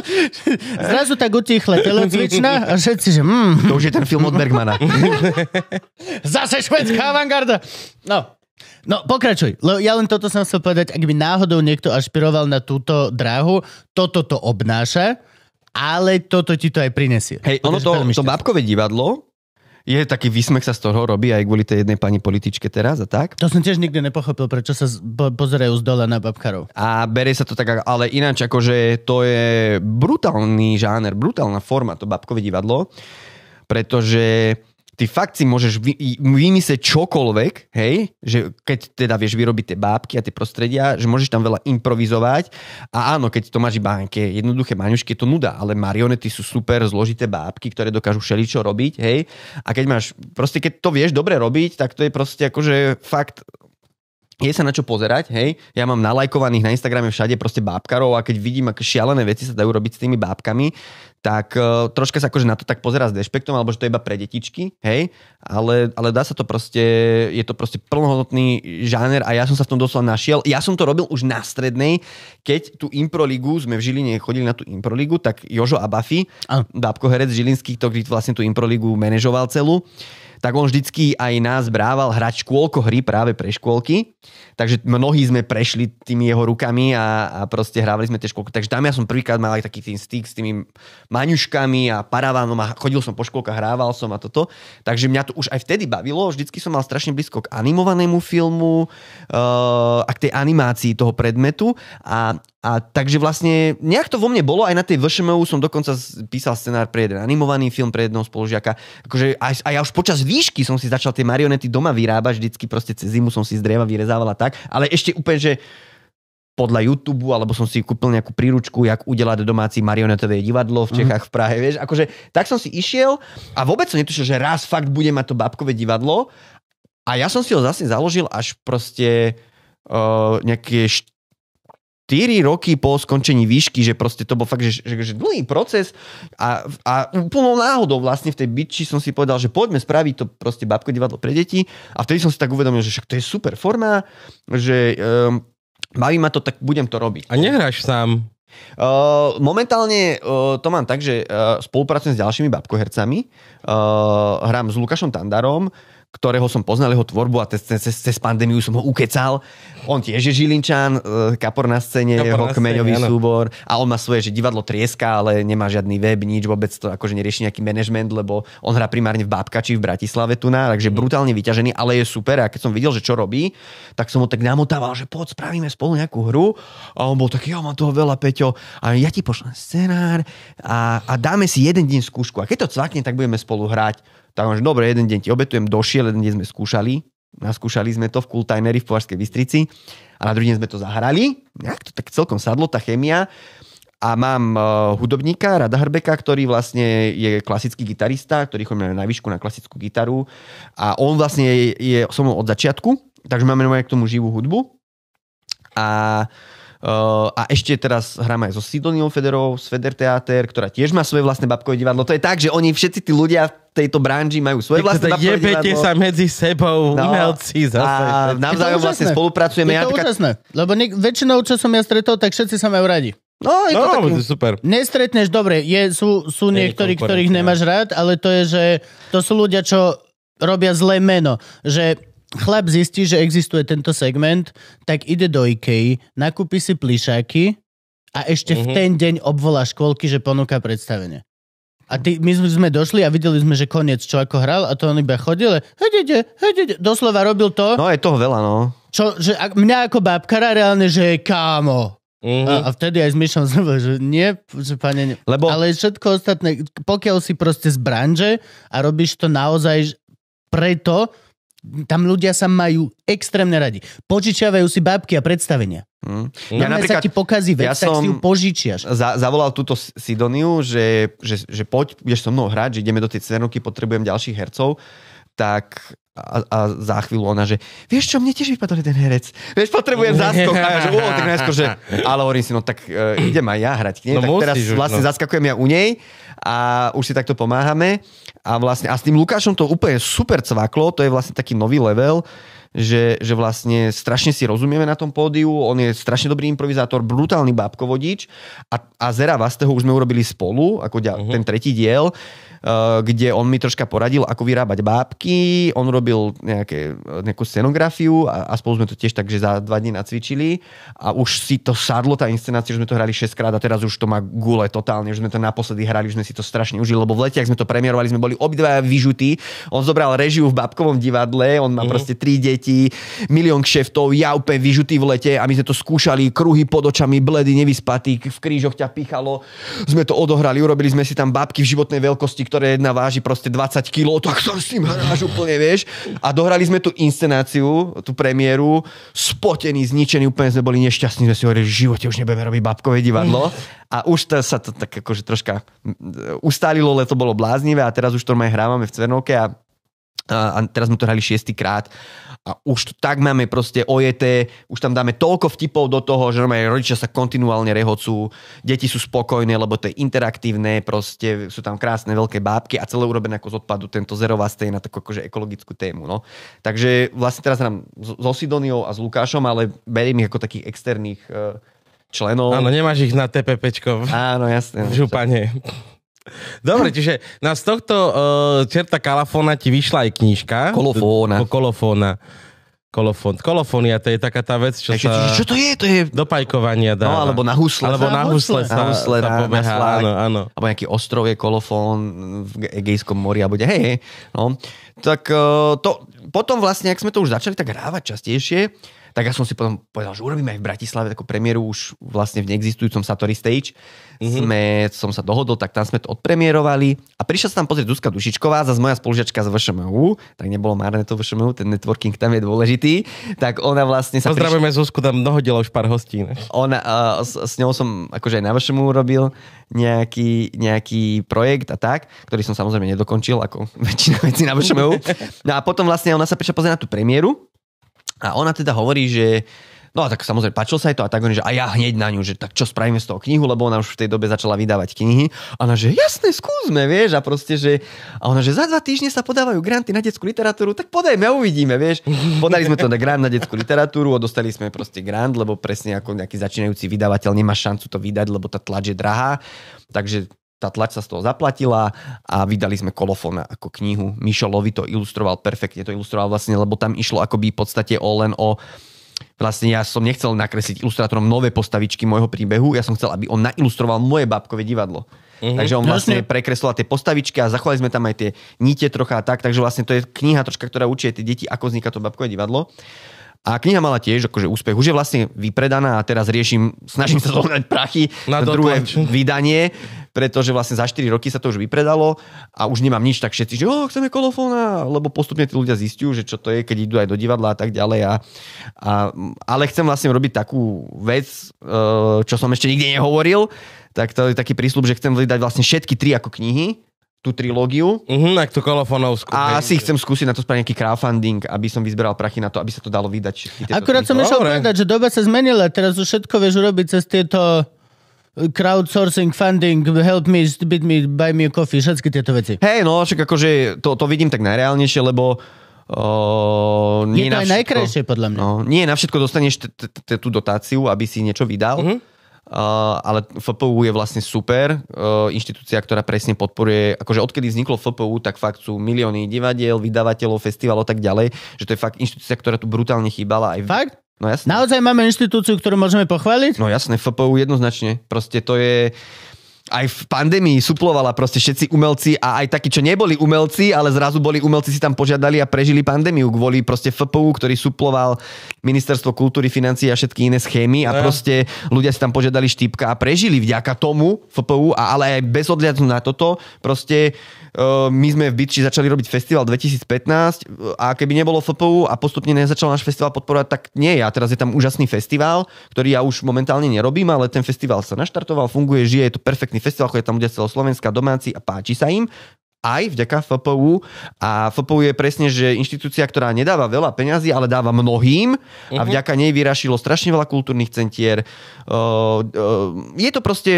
Zrazu tak utichle telecvičná a všetci, že mm, To už je ten film od Bergmana. zase švedská avantgarda. No, No, pokračuj. Lebo ja len toto som chcel povedať, ak by náhodou niekto ašpiroval na túto dráhu, toto to obnáša, ale toto ti to aj prinesie. Hej, ono to, to bábkové divadlo, je taký výsmech sa z toho robí aj kvôli tej jednej pani političke teraz a tak. To som tiež nikdy nepochopil, prečo sa po- pozerajú z dola na babkarov. A berie sa to tak, ale ináč akože to je brutálny žáner, brutálna forma to babkové divadlo, pretože ty fakt si môžeš vy, vymyslieť čokoľvek, hej, že keď teda vieš vyrobiť tie bábky a tie prostredia, že môžeš tam veľa improvizovať. A áno, keď to máš iba nejaké jednoduché maňušky, je to nuda, ale marionety sú super zložité bábky, ktoré dokážu všeličo robiť, hej, a keď máš, proste keď to vieš dobre robiť, tak to je proste akože fakt je sa na čo pozerať, hej. Ja mám nalajkovaných na Instagrame všade proste bábkarov a keď vidím, aké šialené veci sa dajú robiť s tými bábkami, tak uh, troška sa akože na to tak pozera s dešpektom, alebo že to je iba pre detičky, hej. Ale, ale dá sa to proste, je to proste plnohodnotný žáner a ja som sa v tom doslova našiel. Ja som to robil už na strednej, keď tú improligu, sme v Žiline chodili na tú improligu, tak Jožo Abafi, Áno. bábko herec Žilinský, ktorý vlastne tú improligu manažoval celú, tak on vždycky aj nás brával hrať škôlko hry práve pre škôlky. Takže mnohí sme prešli tými jeho rukami a, a proste hrávali sme tie škôlky. Takže tam ja som prvýkrát mal aj taký tým styk s tými maňuškami a paravánom a chodil som po škôlkach, hrával som a toto. Takže mňa to už aj vtedy bavilo. Vždycky som mal strašne blízko k animovanému filmu uh, a k tej animácii toho predmetu. A, a takže vlastne nejak to vo mne bolo. Aj na tej VŠMU som dokonca písal scenár pre jeden animovaný film pre jednoho spolužiaka. Akože aj, a ja už počas výšky som si začal tie marionety doma vyrábať. Vždycky proste cez zimu som si z dreva vyrezával a tak. Ale ešte úplne, že podľa YouTube, alebo som si kúpil nejakú príručku, jak udelať domáci marionetové divadlo v Čechách, v Prahe, vieš. Akože tak som si išiel a vôbec som netušil, že raz fakt bude mať to babkové divadlo. A ja som si ho zase založil až proste uh, nejaké 4 roky po skončení výšky, že proste to bol fakt, že, že, že dlhý proces a, a úplnou náhodou vlastne v tej byči som si povedal, že poďme spraviť to proste babko divadlo pre deti a vtedy som si tak uvedomil, že však to je super forma, že um, baví ma to, tak budem to robiť. A nehráš sám. Uh, momentálne uh, to mám tak, že uh, spolupracujem s ďalšími babkohercami. Uh, hrám s Lukášom Tandarom, ktorého som poznal jeho tvorbu a cez, cez, cez pandémiu som ho ukecal. On tiež je Žilinčan, uh, kapor na scéne, Kapor jeho na scéne, kmeňový áno. súbor a on má svoje, že divadlo trieska, ale nemá žiadny web, nič, vôbec to akože nerieši nejaký management, lebo on hrá primárne v Bábkači v Bratislave tu na, takže brutálne vyťažený, ale je super a keď som videl, že čo robí, tak som ho tak namotával, že poď spravíme spolu nejakú hru a on bol taký, ja mám toho veľa, Peťo, a ja ti pošlem scenár a, a dáme si jeden deň skúšku a keď to cvakne, tak budeme spolu hrať. Tak on, že dobre, jeden deň ti obetujem, došiel, jeden deň sme skúšali, naskúšali sme to v Kultajneri v Považskej Bystrici a na druhý deň sme to zahrali. Nejak to tak celkom sadlo, tá chemia. A mám uh, hudobníka, Rada Hrbeka, ktorý vlastne je klasický gitarista, ktorý chodí na výšku na klasickú gitaru. A on vlastne je, je so mnou od začiatku, takže máme k tomu živú hudbu. A a ešte teraz hráme aj so Sidoniou Federovou z Feder Theater, ktorá tiež má svoje vlastné babkové divadlo. To je tak, že oni všetci tí ľudia v tejto branži majú svoje vlastné teda babkové divadlo. sa medzi sebou, No. umelci zase. A navzájom vlastne spolupracujeme. Je Ja to napríklad- úžasné, lebo niek- väčšinou, čo som ja stretol, tak všetci sa majú radi. No, je to No, taký... to super. Nestretneš, dobre, je, sú, sú je niektorí, ktorých nemáš rád, ale to je, že to sú ľudia, čo robia zlé meno. Že chlap zistí, že existuje tento segment, tak ide do Ikei, nakúpi si plišáky a ešte v Mhm. ten deň obvolá škôlky, že ponúka predstavenie. A ty, my sme došli a videli sme, že koniec, čo ako hral a to on iba chodil, hedede, hedede, doslova robil to, No, je toho veľa, no. čo, že ak, mňa ako babkara reálne, že kámo. Mhm. A, a vtedy aj s Myšom bol, že nie, že pane, nie. Lebo- Ale všetko ostatné, pokiaľ si proste z branže a robíš to naozaj preto, tam ľudia sa majú extrémne radi. Požičiavajú si bábky a predstavenia. Hm. Ja napríklad, sa ti pokazí vec, ja tak si ju požičiaš. Za, zavolal túto Sidoniu, že, že, že poď, budeš so mnou hrať, že ideme do tej Cvernovky, potrebujem ďalších hercov, tak a, a za chvíľu ona, že vieš čo, mne tiež vypadol jeden herec. Vieš, potrebujem záskok. A ja, že, o, tak najskôr, že, ale hovorím si, no tak uh, idem aj ja hrať k nej. No tak teraz už, vlastne no. zaskakujem ja u nej a už si takto pomáhame. A vlastne, a s tým Lukášom to úplne super cvaklo, to je vlastne taký nový level, že, že vlastne strašne si rozumieme na tom pódiu, on je strašne dobrý improvizátor, brutálny bábkovodič a, a Zera Vastého už sme urobili spolu, ako ďal, uh-huh. ten tretí diel, kde on mi troška poradil, ako vyrábať bábky, on robil nejaké, nejakú scenografiu a, a spolu sme to tiež tak, že za dva dní nacvičili. A už si to sadlo, tá inscenácia, že sme to hrali 6 krát a teraz už to má gule totálne, už sme to naposledy hrali, už sme si to strašne užili, lebo v lete, ak sme to premiérovali, sme boli obidvaja vyžutí, on zobral režiu v babkovom divadle, on má proste tri deti, milión kšeftov, ja úplne vyžutý v lete a my sme to skúšali, kruhy pod očami, bledy, nevyspatý, v krížoch ťa pichalo, sme to odohrali, urobili sme si tam babky v životnej veľkosti, ktoré jedna váži proste 20 kg, tak sa s tým hráš úplne, vieš. A dohrali sme tú inscenáciu, tú premiéru, spotení, zničení, úplne sme boli nešťastní, sme si hovorili, že v živote už nebudeme robiť babkové divadlo. A už to, sa to tak akože troška mm, ustálilo, leto bolo bláznivé a teraz už to aj hrávame v Cvernovke a, a teraz sme to hrali šiestýkrát a už to tak máme proste ojeté, už tam dáme toľko vtipov do toho, že normálne rodičia sa kontinuálne rehocú, deti sú spokojné, lebo to je interaktívne, proste sú tam krásne veľké bábky a celé urobené ako z odpadu tento zerová stej na takú akože ekologickú tému. No. Takže vlastne teraz hrám so Sidoniou a s Lukášom, ale beriem ich ako takých externých eh, členov. Áno, nemáš ich na TPPčko Áno, jasné. v župane. Dobre, čiže na z tohto uh, čerta kalafóna ti vyšla aj knižka. Kolofóna. Ko- Kolofóna. Kolofón. Kolofónia, to je taká tá vec, čo Takže, sa čo to je? To je... do pajkovania dá. No, alebo na husle. Alebo na husle sa, Na husle, sa na- na pobeha. slák. Áno, áno. alebo nejaký ostrov je kolofón v Egejskom mori a bude, hej, hej. No, tak eh, to, potom vlastne, ak sme to už začali tak hrávať častejšie, tak ja som si potom povedal, že urobíme aj v Bratislave takú premiéru už vlastne v neexistujúcom Satori Stage. Mm-hmm. Sme, som sa dohodol, tak tam sme to odpremierovali a prišla sa tam pozrieť Zuzka Dušičková, zase moja spolužiačka z VŠMU, tak nebolo márne to VŠMU, ten networking tam je dôležitý, tak ona vlastne sa Pozdravujeme Zuzku, tam dohodila už pár hostí. ne? ona, uh, s, s ňou som akože aj na VŠMU urobil nejaký, nejaký projekt a tak, ktorý som samozrejme nedokončil, ako väčšina vecí na VŠMU. No a potom vlastne ona sa prišla pozrieť na tú premiéru a ona teda hovorí, že No a tak samozrejme, páčilo sa jej to a tak hovorí, že a ja hneď na ňu, že tak čo spravíme z toho knihu, lebo ona už v tej dobe začala vydávať knihy. A ona, že jasné, skúsme, vieš, a proste, že... A ona, že za dva týždne sa podávajú granty na detskú literatúru, tak podajme a uvidíme, vieš. Podali sme to na grant na detskú literatúru a dostali sme proste grant, lebo presne ako nejaký začínajúci vydavateľ nemá šancu to vydať, lebo tá tlač je drahá. Takže tá tlač sa z toho zaplatila a vydali sme kolofón ako knihu. Mišo Lovi to ilustroval perfektne, to ilustroval vlastne, lebo tam išlo akoby v podstate o len o Vlastne ja som nechcel nakresliť ilustrátorom nové postavičky môjho príbehu, ja som chcel, aby on nailustroval moje bábkové divadlo. Mm-hmm. Takže on vlastne prekreslil tie postavičky a zachovali sme tam aj tie nite trocha a tak, takže vlastne to je kniha troška, ktorá učí tie deti, ako vzniká to bábkové divadlo. A kniha mala tiež akože úspech. Už je vlastne vypredaná a teraz riešim, snažím sa zohnať prachy Na na druhé vydanie, pretože vlastne za 4 roky sa to už vypredalo a už nemám nič, tak všetci, že oh, chceme kolofóna, lebo postupne tí ľudia zistiu, že čo to je, keď idú aj do divadla a tak ďalej. A, a, ale chcem vlastne robiť takú vec, eh, čo som ešte nikdy nehovoril, tak to je taký prísľub, že chcem vydať vlastne všetky tri ako knihy, tú trilógiu Mhm, ak tú kolofónovskú. a hej. si chcem skúsiť na to spraviť nejaký crowdfunding, aby som vyzberal prachy na to, aby sa to dalo vydať. Akurát som išiel povedať, že doba sa zmenila, teraz už všetko vieš urobiť cez tieto crowdsourcing, funding, help me, bit me, buy me a coffee, všetky tieto veci. Hej, no, však akože to, to vidím tak najreálnejšie, lebo uh, Je nie to na aj všetko- najkrajšie, podľa mňa. No, nie na všetko dostaneš t- t- t- tú dotáciu, aby si niečo vydal. Mhm. Uh, ale FPU je vlastne super uh, inštitúcia, ktorá presne podporuje, akože odkedy vzniklo FPU, tak fakt sú milióny divadiel, vydavateľov, festivalov a tak ďalej, že to je fakt inštitúcia, ktorá tu brutálne chýbala. Aj v... Fakt? No jasne. Naozaj máme inštitúciu, ktorú môžeme pochváliť? No jasné, FPU jednoznačne. Proste to je... aj v pandémii suplovala proste všetci umelci a aj takí, čo neboli umelci, ale zrazu boli umelci si tam požiadali a prežili pandémiu kvôli proste FPU, ktorý suploval Ministerstvo kultúry, financií a všetky iné schémy a No. proste ľudia si tam požiadali štípka a prežili vďaka tomu FPU, a ale aj bez odliadu na toto, proste my sme v Bitči začali robiť festival 2015 a keby nebolo FPU a postupne nezačal náš festival podporovať, tak nie je. A teraz je tam úžasný festival, ktorý ja už momentálne nerobím, ale ten festival sa naštartoval, funguje, žije, je to perfektný festival, chodia tam ľudia Slovenska, domáci a páči sa im aj vďaka FPU a FPU je presne, že inštitúcia, ktorá nedáva veľa peňazí, ale dáva mnohým. A vďaka nej vyrašilo strašne veľa kultúrnych centier. Uh, uh, je to proste,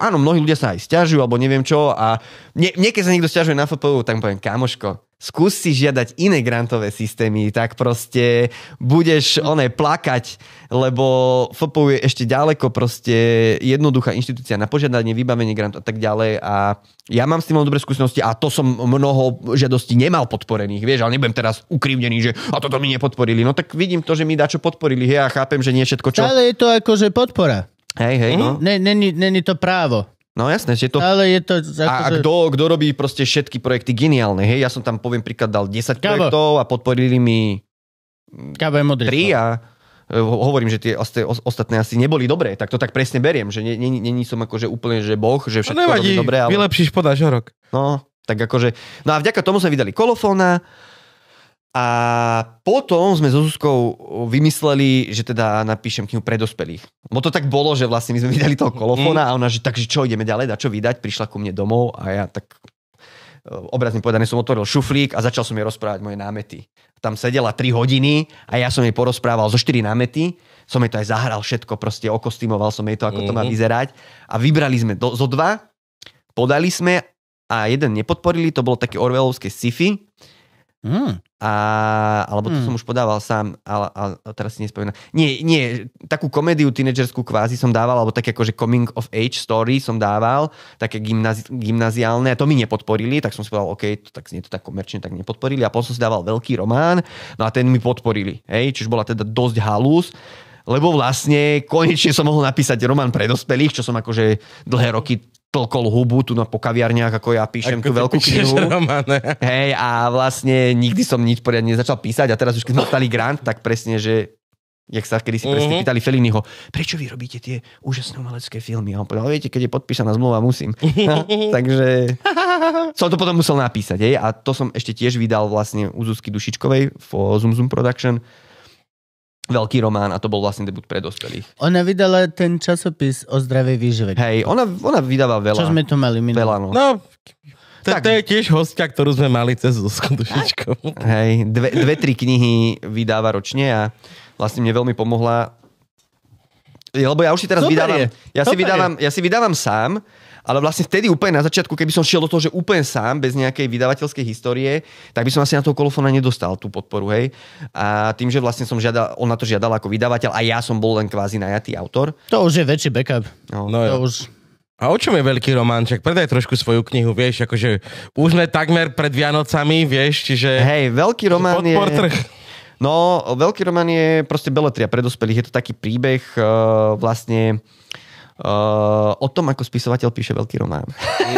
áno, mnohí ľudia sa aj stiažujú, alebo neviem čo a nie, niekedy sa niekto stiažuje na FPU, tak mu poviem, kamoško, skús si žiadať iné grantové systémy, tak proste budeš oné plakať, lebo FPU je ešte ďaleko proste jednoduchá inštitúcia na požiadanie, vybavenie grant a tak ďalej a ja mám s tým dobré skúsenosti a to som mnoho žiadostí nemal podporených, vieš, ale nebudem teraz ukrivnený, že a toto mi nepodporili. No tak vidím to, že mi dačo podporili, hej, a chápem, že nie všetko čo. Ale je to akože podpora. Hej, hej, no. Ne, není, není to právo. No jasné, že to... Ale je to... A, a Akože... kto, kto robí proste všetky projekty geniálne, hej? Ja som tam, poviem príklad, dal 10 Kávo. projektov a podporili mi Kávo je modrý. 3 a e, ho- hovorím, že tie ostatné asi neboli dobré, tak to tak presne beriem, že není nie, nie som akože úplne, že boh, že všetko nevadí, robí dobre, ale... vylepšíš, podáš rok. No, tak akože... No a vďaka tomu sme vydali kolofóna a potom sme so Zuzkou vymysleli, že teda napíšem knihu pre dospelých. Bo to tak bolo, že vlastne my sme vydali toho kolofóna a ona, že takže čo, ideme ďalej, dá čo vydať, prišla ku mne domov a ja tak e, obrazne povedané som otvoril šuflík a začal som jej rozprávať moje námety. Tam sedela 3 hodiny a ja som jej porozprával zo 4 námety, som jej to aj zahral všetko, proste okostýmoval som jej to, ako to má Mhm. vyzerať a vybrali sme do, zo dva, podali sme a jeden nepodporili, to bolo také orwellovské sci-fi, Mm. a, alebo to Hmm. som už podával sám, ale, ale teraz si nespomínam. Nie, nie, takú komédiu tínedžerskú kvázi som dával, alebo také akože coming of age story som dával, také gymnazi- gymnaziálne, a to mi nepodporili, tak som si povedal, OK, to, tak nie to tak komerčne, tak nepodporili. A potom som si dával veľký román, no a ten mi podporili, hej, čiže bola teda dosť halus, lebo vlastne konečne som mohol napísať román pre dospelých, čo som akože dlhé roky tlkol hubu tu na po kaviarniach, ako ja píšem tú Ako ty veľkú knihu. románe. Hej, a vlastne nikdy som nič poriadne nezačal písať a teraz už keď sme dostali grant, tak presne, že jak sa kedy si presne Mhm. pýtali Feliniho, prečo vy robíte tie úžasné umelecké filmy? A on povedal, viete, keď je podpísaná zmluva, musím. Takže som to potom musel napísať. Hej? A to som ešte tiež vydal vlastne u Zuzky Dušičkovej v Zoom Zoom Production. Veľký román a to bol vlastne debut pre dospelých. Ona vydala ten časopis o zdravej výžive. Hej, ona, ona vydáva veľa. Čo sme tu mali minulé? veľa, no. No, to, Tak. to je tiež hostia, ktorú sme mali cez Zuzku Dušičkovú. Hej, dve, dve, tri knihy vydáva ročne a vlastne mne veľmi pomohla. Lebo ja už si teraz Super vydávam, je. ja si Super vydávam, ja si vydávam sám, ale vlastne vtedy úplne na začiatku, keby som šiel do toho, že úplne sám, bez nejakej vydavateľskej histórie, tak by som asi na toho kolofóna nedostal tú podporu, hej. A tým, že vlastne som žiadal, on na to žiadal ako vydavateľ a ja som bol len kvázi najatý autor. To už je väčší backup. No, No To jo. už... A o čom je veľký románček? Predaj trošku svoju knihu, vieš, akože už sme takmer pred Vianocami, vieš, čiže Hej, veľký román je... trh. No, veľký román je proste beletria pre dospelých. Je to taký príbeh uh, vlastne uh, o tom, ako spisovateľ píše veľký román.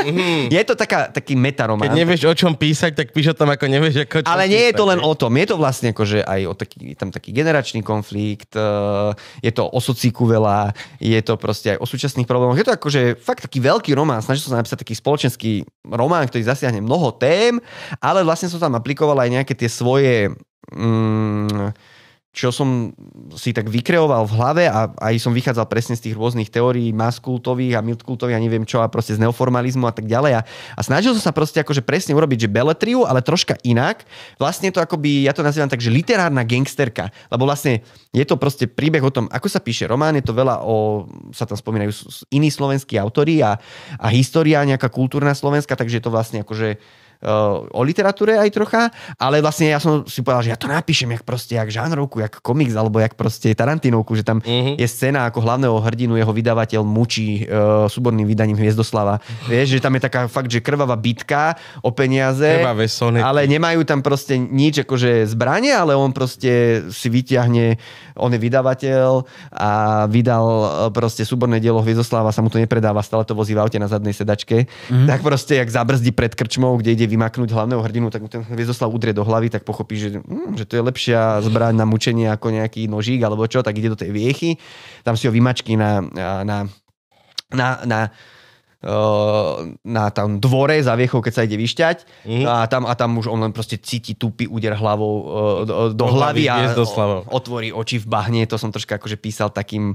je to taká, taký metaromán. Keď nevieš, o čom písať, tak píš o tom, ako nevieš, ako čo Ale nie je písať, to len o tom, je to vlastne akože aj o taký, je tam taký generačný konflikt, uh, je to o socíku veľa, je to proste aj o súčasných problémoch. Je to akože fakt taký veľký román, snažil som sa napísať taký spoločenský román, ktorý zasiahne mnoho tém, ale vlastne som tam aplikoval aj nejaké tie svoje mm, čo som si tak vykreoval v hlave a aj som vychádzal presne z tých rôznych teórií maskultových a miltkultových a neviem čo a proste z neoformalizmu a tak ďalej. A, a snažil som sa proste akože presne urobiť, že beletriu, ale troška inak. Vlastne to akoby, ja to nazývam tak, že literárna gangsterka, lebo vlastne je to proste príbeh o tom, ako sa píše román, je to veľa o, sa tam spomínajú iní slovenskí autori a, a história nejaká kultúrna slovenská, takže je to vlastne akože o literatúre aj trocha, ale vlastne ja som si povedal, že ja to napíšem jak proste, jak žánrovku, jak komiks, alebo jak proste Tarantinovku, že tam Mhm. je scéna ako hlavného hrdinu, jeho vydavateľ mučí uh, súborným vydaním Hviezdoslava. Vieš, že tam je taká fakt, že krvavá bitka o peniaze. Krvavé sonety. Ale nemajú tam proste nič akože zbranie, ale on proste si vyťahne, on je vydavateľ a vydal e, proste súborné dielo Hviezdoslava, sa mu to nepredáva, stále to vozí v aute na zadnej sedačke. Mm-hmm. Tak proste, jak zabrzdí pred krčmou, kde ide vymaknúť hlavného hrdinu, tak mu ten Hviezdoslav udrie do hlavy, tak pochopí, že, mm, že to je lepšia zbraň na mučenie ako nejaký nožík alebo čo, tak ide do tej viechy, tam si ho vymačkí na, na, na, na na tam dvore za viechou, keď sa ide vyšťať Mhm. a, tam, a tam už on len proste cíti tupý úder hlavou do, do Do hlavy a otvorí oči v bahne. To som troška akože písal takým,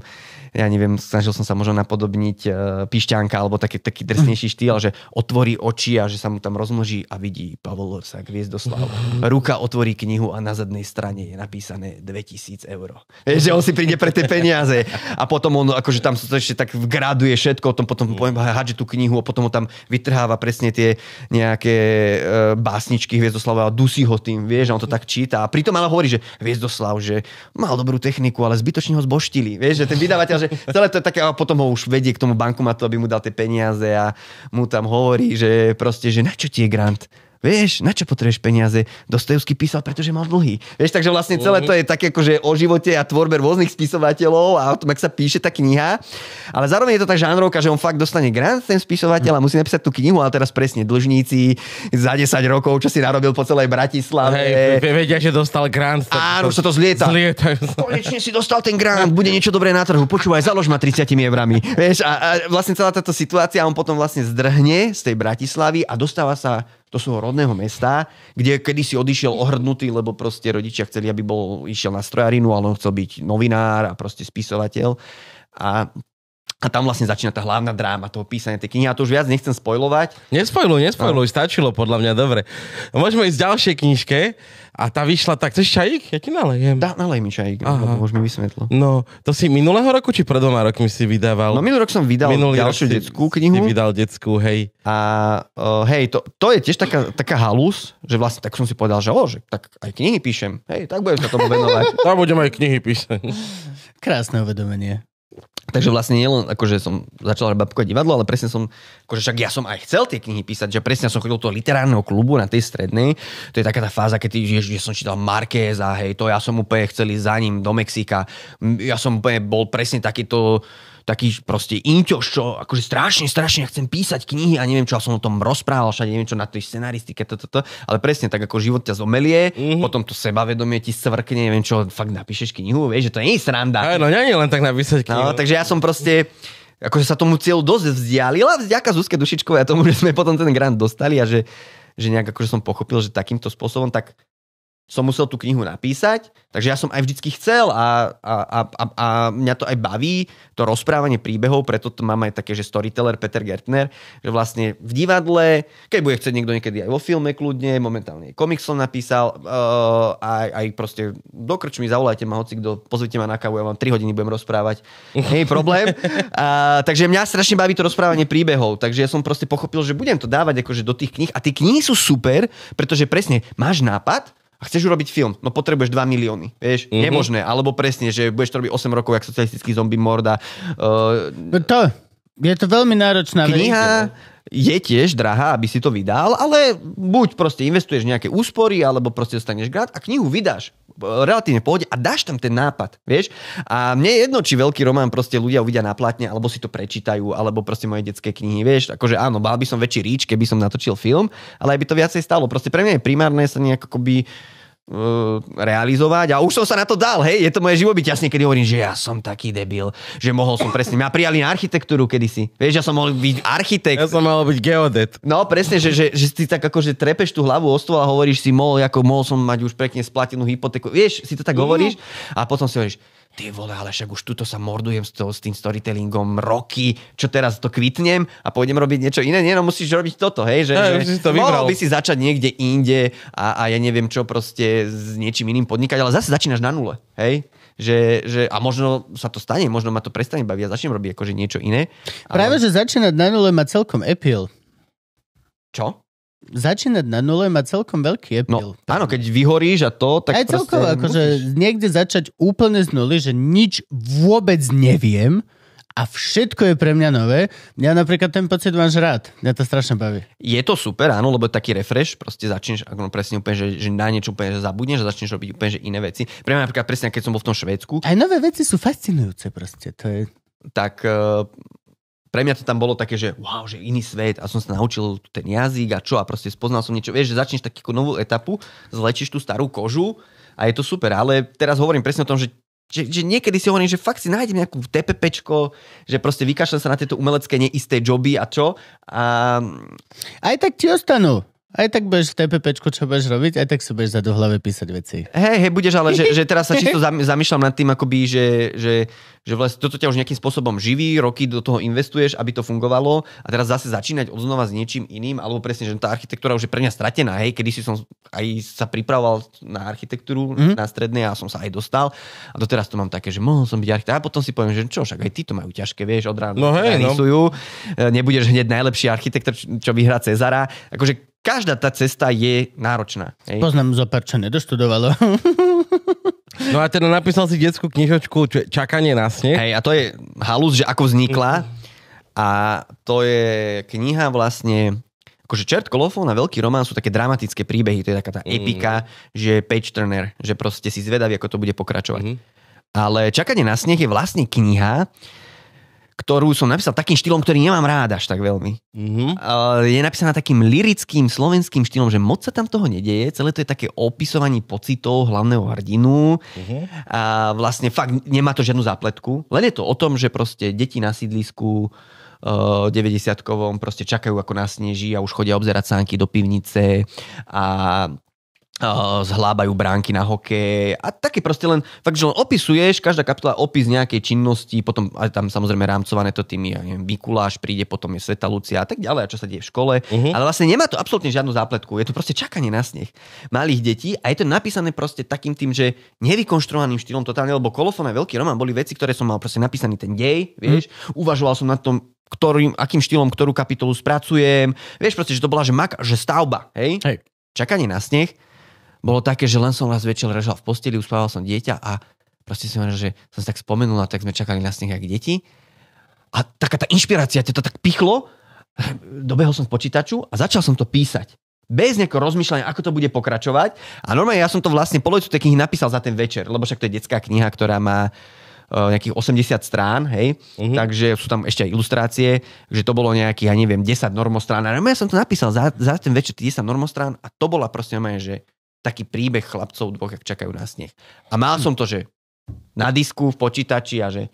ja neviem, snažil som sa možno napodobniť uh, pišťanka alebo taký, taký drsnejší štýl, že otvorí oči a že sa mu tam rozmnoží a vidí Pavol Orsak, Hviezdoslav. Ruka otvorí knihu a na zadnej strane je napísané 2000 eur. Vieš, že on si príde pre tie peniaze a potom on akože tam sa ešte tak graduje všetko, tom potom poviem, hádže tú knihu a potom ho tam vytrháva presne tie nejaké e, básničky Hviezdoslava a dusí ho tým, vieš, a on to tak číta. A pritom ale hovorí, že Hviezdoslav, že mal dobrú techniku, ale zbytočne ho zboštili. Vieš, že ten vydavateľ, že celé to je také, a potom ho už vedie k tomu bankomatu, aby mu dal tie peniaze a mu tam hovorí, že proste, že na čo ti je grant? Vieš, na čo potrebuješ peniaze? Dostojevský písal, pretože mal dlhy. Vieš, takže vlastne celé to je také akože o živote a tvorbe rôznych spisovateľov a o tom, jak sa píše tá kniha. Ale zároveň je to tak žánrovka, že on fakt dostane grant, ten spisovateľ a musí napísať tú knihu, ale teraz presne dlžníci za 10 rokov, čo si narobil po celej Bratislave. Hej, ve- vedia, že dostal grant. tak Áno, sa to zlieta. Zlietajú. Konečne si dostal ten grant, bude niečo dobré na trhu. Počúvaj, založ ma 30 eurami. Vieš, a, a vlastne celá táto situácia, on potom vlastne zdrhne z tej Bratislavy a dostáva sa do svojho rodného mesta, kde kedysi odišiel ohrdnutý, lebo proste rodičia chceli, aby bol, išiel na strojarinu, ale on chcel byť novinár a proste spisovateľ. A a tam vlastne začína tá hlavná dráma toho písania tej knihy. A to už viac nechcem spojovať. Nespojluj, nespojluj, stačilo podľa mňa, dobre. Môžeme ísť k ďalšej knižke a tá vyšla tak, chceš čajík? Ja ti nalejem. Dá, nalej mi čajík, Aha. lebo už mi vysvetlo. No, to si minulého roku, či pred dvoma rokmi si vydával? No minulý rok som vydal Minulý rok ďalšiu si- detskú Si knihu. vydal detskú, hej. A uh, hej, to, to je tiež taká, taká halus, že vlastne tak som si povedal, že, o, že tak aj knihy píšem. Hej, tak budem sa tomu venovať. Tam budem aj knihy písať. Krásne uvedomenie. Takže vlastne nielen akože som začal babkovať divadlo, ale presne som, akože však ja som aj chcel tie knihy písať, že presne som chodil do toho literárneho klubu na tej strednej. To je taká tá fáza, keď ty, že, že som čítal Marquez a hej, to ja som úplne chcel ísť za ním do Mexika. Ja som úplne bol presne takýto taký proste inťoš, čo akože strašne, strašne chcem písať knihy a neviem čo, a som o tom rozprával, všade neviem čo na tej scenaristike, to, to, to, ale presne tak ako život ťa zomelie, mm-hmm. potom to sebavedomie ti svrkne, neviem čo, fakt napíšeš knihu, vieš, že to nie je sranda. Aj, no nie je len tak napísať No, knihu. takže ja som proste akože sa tomu cieľu dosť vzdialil a vďaka Zuzke Dušičkovej a tomu, že sme potom ten grant dostali a že, že nejak akože som pochopil, že takýmto spôsobom tak som musel tú knihu napísať, takže ja som aj vždycky chcel a, a, a, a, mňa to aj baví, to rozprávanie príbehov, preto to mám aj také, že storyteller Peter Gertner, že vlastne v divadle, keď bude chcieť niekto niekedy aj vo filme kľudne, momentálne komik som napísal, uh, aj, aj proste do krčmy zavolajte ma, hoci kto, pozvite ma na kávu, ja vám 3 hodiny budem rozprávať, nie je problém. A, takže mňa strašne baví to rozprávanie príbehov, takže ja som proste pochopil, že budem to dávať akože do tých kníh a tie knihy sú super, pretože presne máš nápad, a chceš urobiť film, no potrebuješ 2 milióny, vieš, mm-hmm. nemožné, alebo presne, že budeš to robiť 8 rokov, jak socialistický zombie morda. Uh, to, je to veľmi náročná vec. Je tiež drahá, aby si to vydal, ale buď proste investuješ nejaké úspory, alebo proste dostaneš grant a knihu vydáš relatívne pohode a dáš tam ten nápad, vieš? A mne je jedno, či veľký román proste ľudia uvidia na platne, alebo si to prečítajú, alebo proste moje detské knihy, vieš? Akože áno, mal by som väčší ríč, keby som natočil film, ale aj by to viacej stalo. Proste pre mňa je primárne sa nejako akoby realizovať a už som sa na to dal, hej, je to moje živobyťasne, kedy hovorím, že ja som taký debil, že mohol som presne, mňa prijali na architektúru kedysi, vieš, ja som mohol byť architekt, Ja som mal byť geodet. No presne, že, že, že ty tak akože trepeš tú hlavu o stôl a hovoríš si, mohol, ako mohol som mať už pekne splatenú hypotéku. Vieš, si to tak hovoríš a potom si hovoríš, ty vole, ale však už tuto sa mordujem s, to, s tým storytellingom roky, čo teraz to kvitnem a pôjdem robiť niečo iné. Nie, no musíš robiť toto, hej, že, Hej, že si to mohol by si začať niekde inde a, a ja neviem čo proste s niečím iným podnikať, ale zase začínaš na nule, hej. Že, že, a možno sa to stane, možno ma to prestane baviť a začnem robiť akože niečo iné. Práve, že začínať na nule má celkom appeal. Čo? Začínať na nule má celkom veľký No, epil. áno, keď vyhoríš a to, tak Aj celkovo, proste akože niekde začať úplne z nuly, že nič vôbec neviem a všetko je pre mňa nové. Ja napríklad ten pocit máš rád. Mňa to strašne baví. Je to super, áno, lebo taký refresh, proste začneš, ako no presne úplne, že, že na niečo úplne že zabudneš a začneš robiť úplne že iné veci. Pre mňa napríklad presne, keď som bol v tom Švédsku, Aj nové veci sú fascinujúce proste. To je... tak eh, pre mňa to tam bolo také, že wow, že iný svet a som sa naučil ten jazyk a čo a proste spoznal som niečo. Vieš, že začneš takú novú etapu, zlečíš tú starú kožu a je to super, ale teraz hovorím presne o tom, že že, že niekedy si hovorím, že fakt si nájdem nejakú TPPčko, že proste vykašľam sa na tieto umelecké neisté joby a čo. A Aj tak ti ostanú. Aj tak budeš v TPPčku, čo budeš robiť, aj tak si budeš za do hlavy písať veci. Hej, hej, budeš, ale že, že teraz sa čisto zam- zamýšľam nad tým, akoby, že, že, že vlastne toto ťa už nejakým spôsobom živí, roky do toho investuješ, aby to fungovalo a teraz zase začínať odznova s niečím iným, alebo presne, že tá architektúra už je pre mňa stratená, hej, kedy si som aj sa pripravoval na architektúru mm. na strednej a som sa aj dostal a doteraz to mám také, že mohol som byť architekt a potom si poviem, že čo, však aj tí to majú ťažké, vieš, od rána No hej, no. rysujú, E, nebudeš hneď najlepší architekt, čo- čo vyhrá Cezara, akože každá tá cesta je náročná. Hej. Poznám zo pár, čo nedoštudovalo. No a teda napísal si detskú knižočku Č- Čakanie na sneh. Hej, a to je halus, že ako vznikla. A to je kniha vlastne akože Čert Kolofón a Veľký román sú také dramatické príbehy, to je taká tá epika, že page turner, že proste si zvedavý, ako to bude pokračovať. Ale Čakanie na sneh je vlastne kniha, ktorú som napísal takým štýlom, ktorý nemám rád až tak veľmi. Mhm. Uh, je napísaná takým lirickým slovenským štýlom, že moc sa tam toho nedieje, celé to je také opisovanie pocitov hlavného hrdinu. A vlastne fakt nemá to žiadnu zápletku, len je to o tom, že proste deti na sídlisku uh, 90-kovom proste čakajú ako nasneží a už chodia obzerať sánky do pivnice. A zhlábajú bránky na hokej a také proste len, fakt, že len opisuješ, každá kapitola opis nejakej činnosti, potom aj tam samozrejme rámcované to tými, ja neviem, Mikuláš príde, potom je Sveta Lucia a tak ďalej, a čo sa deje v škole, uh-huh. ale vlastne nemá to absolútne žiadnu zápletku, je to proste čakanie na sneh malých detí a je to napísané proste takým tým, že nevykonštruovaným štýlom totálne, lebo kolofón a veľký román boli veci, ktoré som mal proste napísaný ten dej, vieš, uvažoval som nad tom, ktorým, akým štýlom ktorú kapitolu spracujem, vieš proste, že to bola, že, mak, že stavba, hej? Hej. Čakanie na sneh bolo také, že len som raz večer ležal v posteli, uspával som dieťa a proste si hovoril, že som si tak spomenul, a tak sme čakali na sneh ako deti. A taká tá inšpirácia, to tak pichlo, dobehol som v počítaču a začal som to písať. Bez nejakého rozmýšľania, ako to bude pokračovať. A normálne ja som to vlastne polovicu tej knihy napísal za ten večer, lebo však to je detská kniha, ktorá má uh, nejakých 80 strán, hej, uh-huh. takže sú tam ešte aj ilustrácie, že to bolo nejakých, ja neviem, 10 normostrán. A ja som to napísal za, za ten večer, tých 10 normostrán a to bola proste normálne, že taký príbeh chlapcov dvoch, ak čakajú na sneh. A mal som to, že na disku, v počítači a že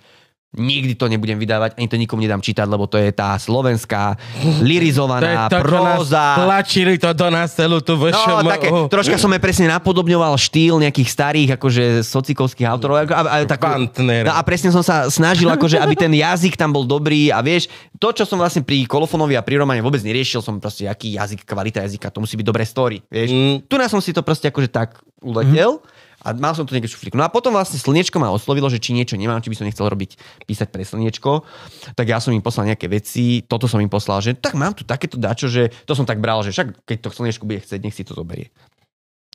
nikdy to nebudem vydávať, ani to nikomu nedám čítať, lebo to je tá slovenská To je lirizovaná to, nás próza. tlačili to do nás celú tú No, VŠMU. také, troška som je presne napodobňoval štýl nejakých starých, akože socikovských autorov. A, a, tak, no a presne som sa snažil, akože, aby ten jazyk tam bol dobrý a vieš, to, čo som vlastne pri Kolofonovi a pri Romane vôbec neriešil, som proste, aký jazyk, kvalita jazyka, to musí byť dobré story, vieš. Mm. Tu nás som si to proste akože tak uletel. A mal som tu niekde šuflíku. No a potom vlastne Slniečko ma oslovilo, že či niečo nemám, či by som nechcel robiť, písať pre Slniečko. Tak ja som im poslal nejaké veci, toto som im poslal, že tak mám tu takéto dačo, že to som tak bral, že však keď to Slniečko bude chcieť, nech si to zoberie.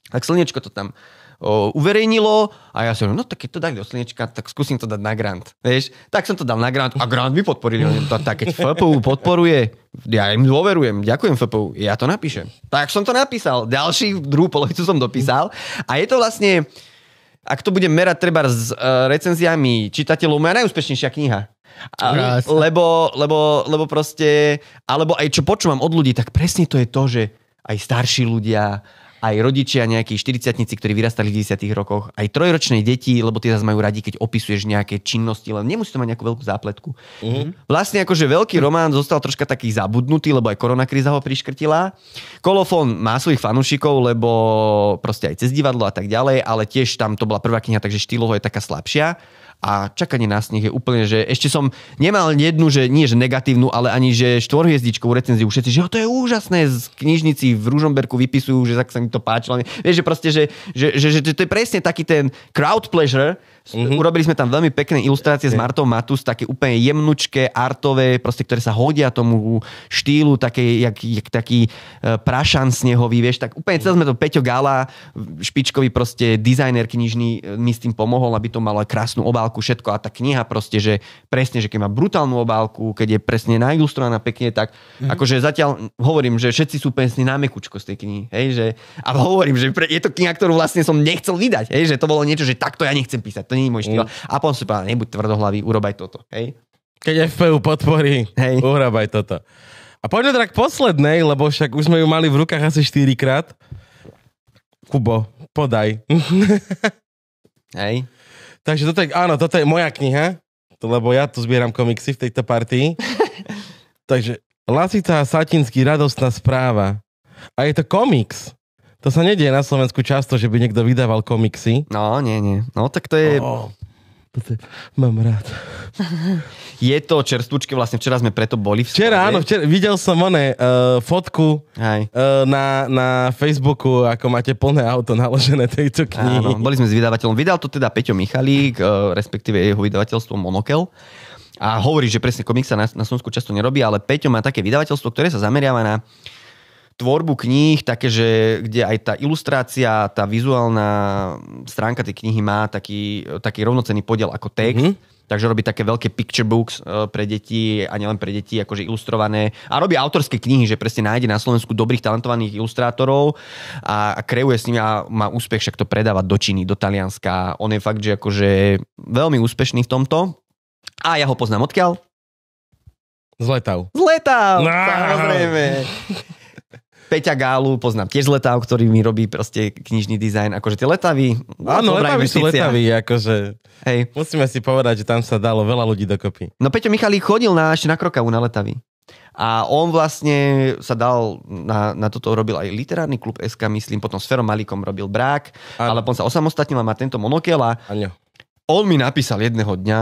Tak Slniečko to tam o, uverejnilo a ja som no tak keď to dali do Slniečka, tak skúsim to dať na grant. Vieš? Tak som to dal na grant a grant by podporili. Oni to, tak keď FPU podporuje, ja im dôverujem, ďakujem FPU, ja to napíšem. Tak som to napísal. Ďalší, druhú polovicu som dopísal a je to vlastne, ak to budem merať treba s uh, recenziami čitateľov, moja najúspešnejšia kniha. A, lebo, lebo, lebo proste, alebo aj čo počúvam od ľudí, tak presne to je to, že aj starší ľudia, aj rodičia nejakí 40 ktorí vyrastali v 10 rokoch, aj trojročné deti, lebo tie zase majú radi, keď opisuješ nejaké činnosti, len nemusí to mať nejakú veľkú zápletku. Mhm. Vlastne akože veľký román zostal troška taký zabudnutý, lebo aj koronakríza ho priškrtila. Kolofón má svojich fanúšikov, lebo proste aj cez divadlo a tak ďalej, ale tiež tam to bola prvá kniha, takže štýlovo je taká slabšia. A čakanie na sneh je úplne, že ešte som nemal jednu, že nie že negatívnu, ale ani že štvorhviezdičkovú recenziu. Všetci, že "Jo, to je úžasné, z knižnici v Ružomberku vypisujú, že tak sa mi to páčilo. Vieš, že proste, že, že, že, že to je presne taký ten crowd pleasure, Mhm. Urobili sme tam veľmi pekné ilustrácie s Martou Matus, také úplne jemnučké, artové, proste, ktoré sa hodia tomu štýlu, také, jak, jak taký uh, prašan snehový, vieš, tak úplne celé sme to Peťo Gala, špičkový proste dizajner knižný, e, mi s tým pomohol, aby to malo krásnu obálku, všetko a tá kniha proste, že presne, že keď má brutálnu obálku, keď je presne nailustrovaná pekne, tak mm. akože zatiaľ hovorím, že všetci sú presne na mekučko z tej knihy, hej, že, a hovorím, že pre, je to kniha, ktorú vlastne som nechcel vydať, hej, že to bolo niečo, že takto ja nechcem písať, to je môj štýl. Mm. A potom si povedal, nebuď tvrdohlavý, urobaj toto, hej. Keď FPU podporí, Hej. uhrabaj toto. A poďme teda k poslednej, lebo však už sme ju mali v rukách asi 4 krát. Kubo, podaj. Hej. Takže toto je, áno, toto je moja kniha, lebo ja tu zbieram komiksy v tejto partii. Takže Lasica a Satinský radostná správa. A je to komiks. To sa nedieje na Slovensku často, že by niekto vydával komiksy. No, nie, nie. No, tak to je, Oh, je, mám rád. je to čerstvúčke, vlastne včera sme preto boli v Včera, áno, včera, videl som one, uh, fotku Hej. uh, na, na Facebooku, ako máte plné auto naložené tejto knihy. Áno, boli sme s vydavateľom. Vydal to teda Peťo Michalík, eh, respektíve jeho vydavateľstvo Monokel. A hovorí, že presne komik sa na, na Slovensku často nerobí, ale Peťo má také vydavateľstvo, ktoré sa zameriava na tvorbu kníh, také, že kde aj tá ilustrácia, tá vizuálna stránka tej knihy má taký, taký rovnocenný podiel ako text. Mhm. Mm-hmm. Takže robí také veľké picture books eh, pre deti a nielen pre deti, akože ilustrované. A robí autorské knihy, že presne nájde na Slovensku dobrých talentovaných ilustrátorov a, a kreuje s nimi a má úspech však to predávať do Číny, do Talianska. On je fakt, že akože veľmi úspešný v tomto. A ja ho poznám odkiaľ? Z Letav. Z Letav, No. samozrejme. Peťa Gálu poznám tiež z Letav, ktorý mi robí proste knižný dizajn. Akože tie Letavy... Áno, dobrá Letavy sú investícia. Letavy, akože Hej. musíme si povedať, že tam sa dalo veľa ľudí dokopy. No Peťo Michalík chodil na, ešte na Krokavu na Letavy. A on vlastne sa dal, na, na toto robil aj literárny klub SK, myslím, potom s Ferom Malikom robil brák, Áno. ale potom sa osamostatnil a má tento monokel a Aňo. on mi napísal jedného dňa,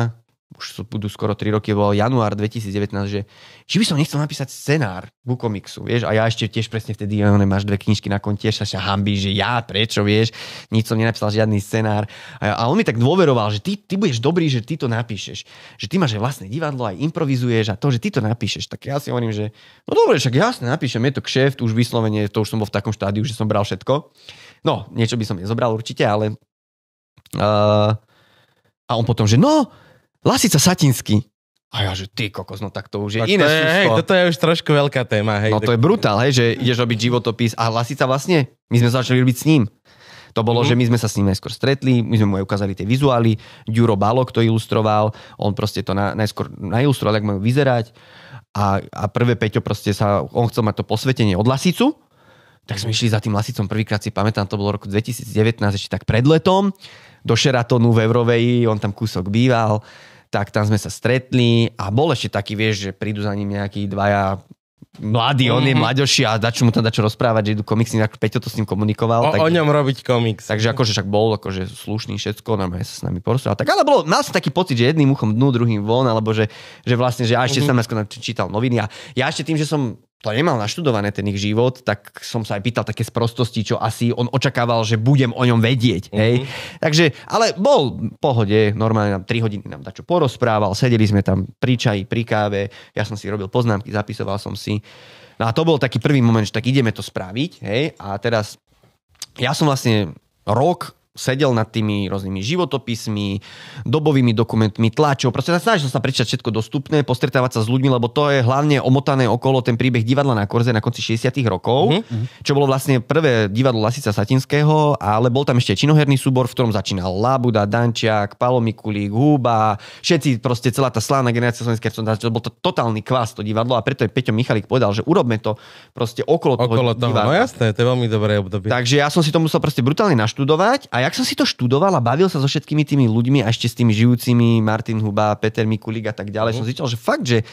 už budú skoro 3 roky, bol január 2019, že či by som nechcel napísať scenár ku komiksu, vieš, a ja ešte tiež presne vtedy, ja máš dve knižky na konte, sa sa hambí, že ja, prečo, vieš, nič som nenapísal žiadny scenár. A, a on mi tak dôveroval, že ty, ty budeš dobrý, že ty to napíšeš, že ty máš aj vlastné divadlo, aj improvizuješ a to, že ty to napíšeš. Tak ja si hovorím, že no dobre, však jasne, napíšem, je to kšeft, už vyslovene, to už som bol v takom štádiu, že som bral všetko. No, niečo by som nezobral určite, ale uh, a on potom, že no, Lasica Satinsky. A ja, že ty kokos, no tak to už je Tak iné to je, hej, toto je už trošku veľká téma. Hej, No to je brutál, hej, že ideš robiť životopis a Lasica vlastne, my sme začali robiť s ním. To bolo, Mhm. mm-hmm. že my sme sa s ním najskôr stretli, my sme mu aj ukázali tie vizuály, Ďuro Balok to ilustroval, on proste to na, najskôr nailustroval, ako majú vyzerať a, a prvé Peťo proste sa, on chcel mať to posvetenie od Lasicu, tak sme išli za tým Lasicom prvýkrát si pamätám, to bolo roku 2019, ešte tak pred letom, do Sheratonu v Evroveji, on tam kúsok býval, tak tam sme sa stretli a bol ešte taký, vieš, že prídu za ním nejakí dvaja mladí, on je Mhm. mladoší a dačo mu tam dačo rozprávať, že idú komiksy, tak Peťo to s ním komunikoval. o, tak, o ňom robiť komiks. Takže akože však bol akože slušný všetko, normálne sa s nami porozprával. Tak ale bolo, mal som taký pocit, že jedným uchom dnu, druhým von, alebo že, že vlastne, že ja ešte Mhm. som čítal noviny a ja ešte tým, že som to nemal naštudované ten ich život, tak som sa aj pýtal také sprostosti, čo asi on očakával, že budem o ňom vedieť. Hej? Takže, ale bol v pohode, normálne nám 3 hodiny nám dačo porozprával, sedeli sme tam pri čaji, pri káve, ja som si robil poznámky, zapisoval som si. No a to bol taký prvý moment, že tak ideme to spraviť, hej, a teraz ja som vlastne rok sedel nad tými rôznymi životopismi, dobovými dokumentmi, tlačov. Proste snažil sa prečítať všetko dostupné, postretávať sa s ľuďmi, lebo to je hlavne omotané okolo ten príbeh divadla na Korze na konci 60 rokov, mm-hmm. čo bolo vlastne prvé divadlo Lasica Satinského, ale bol tam ešte činoherný súbor, v ktorom začínal Labuda, Dančiak, Palo Mikulík, Húba, všetci proste celá tá slávna generácia slovenskej to bol to totálny kvás to divadlo a preto je Peťo Michalík povedal, že urobme to proste okolo, Okolo toho toho. divadla. No jasné, to je veľmi dobré obdobie. Takže ja som si to musel proste brutálne naštudovať a jak som si to študoval a bavil sa so všetkými tými ľuďmi a ešte s tými žijúcimi Martin Huba, Peter Mikulík a tak ďalej, som zistil, že fakt, že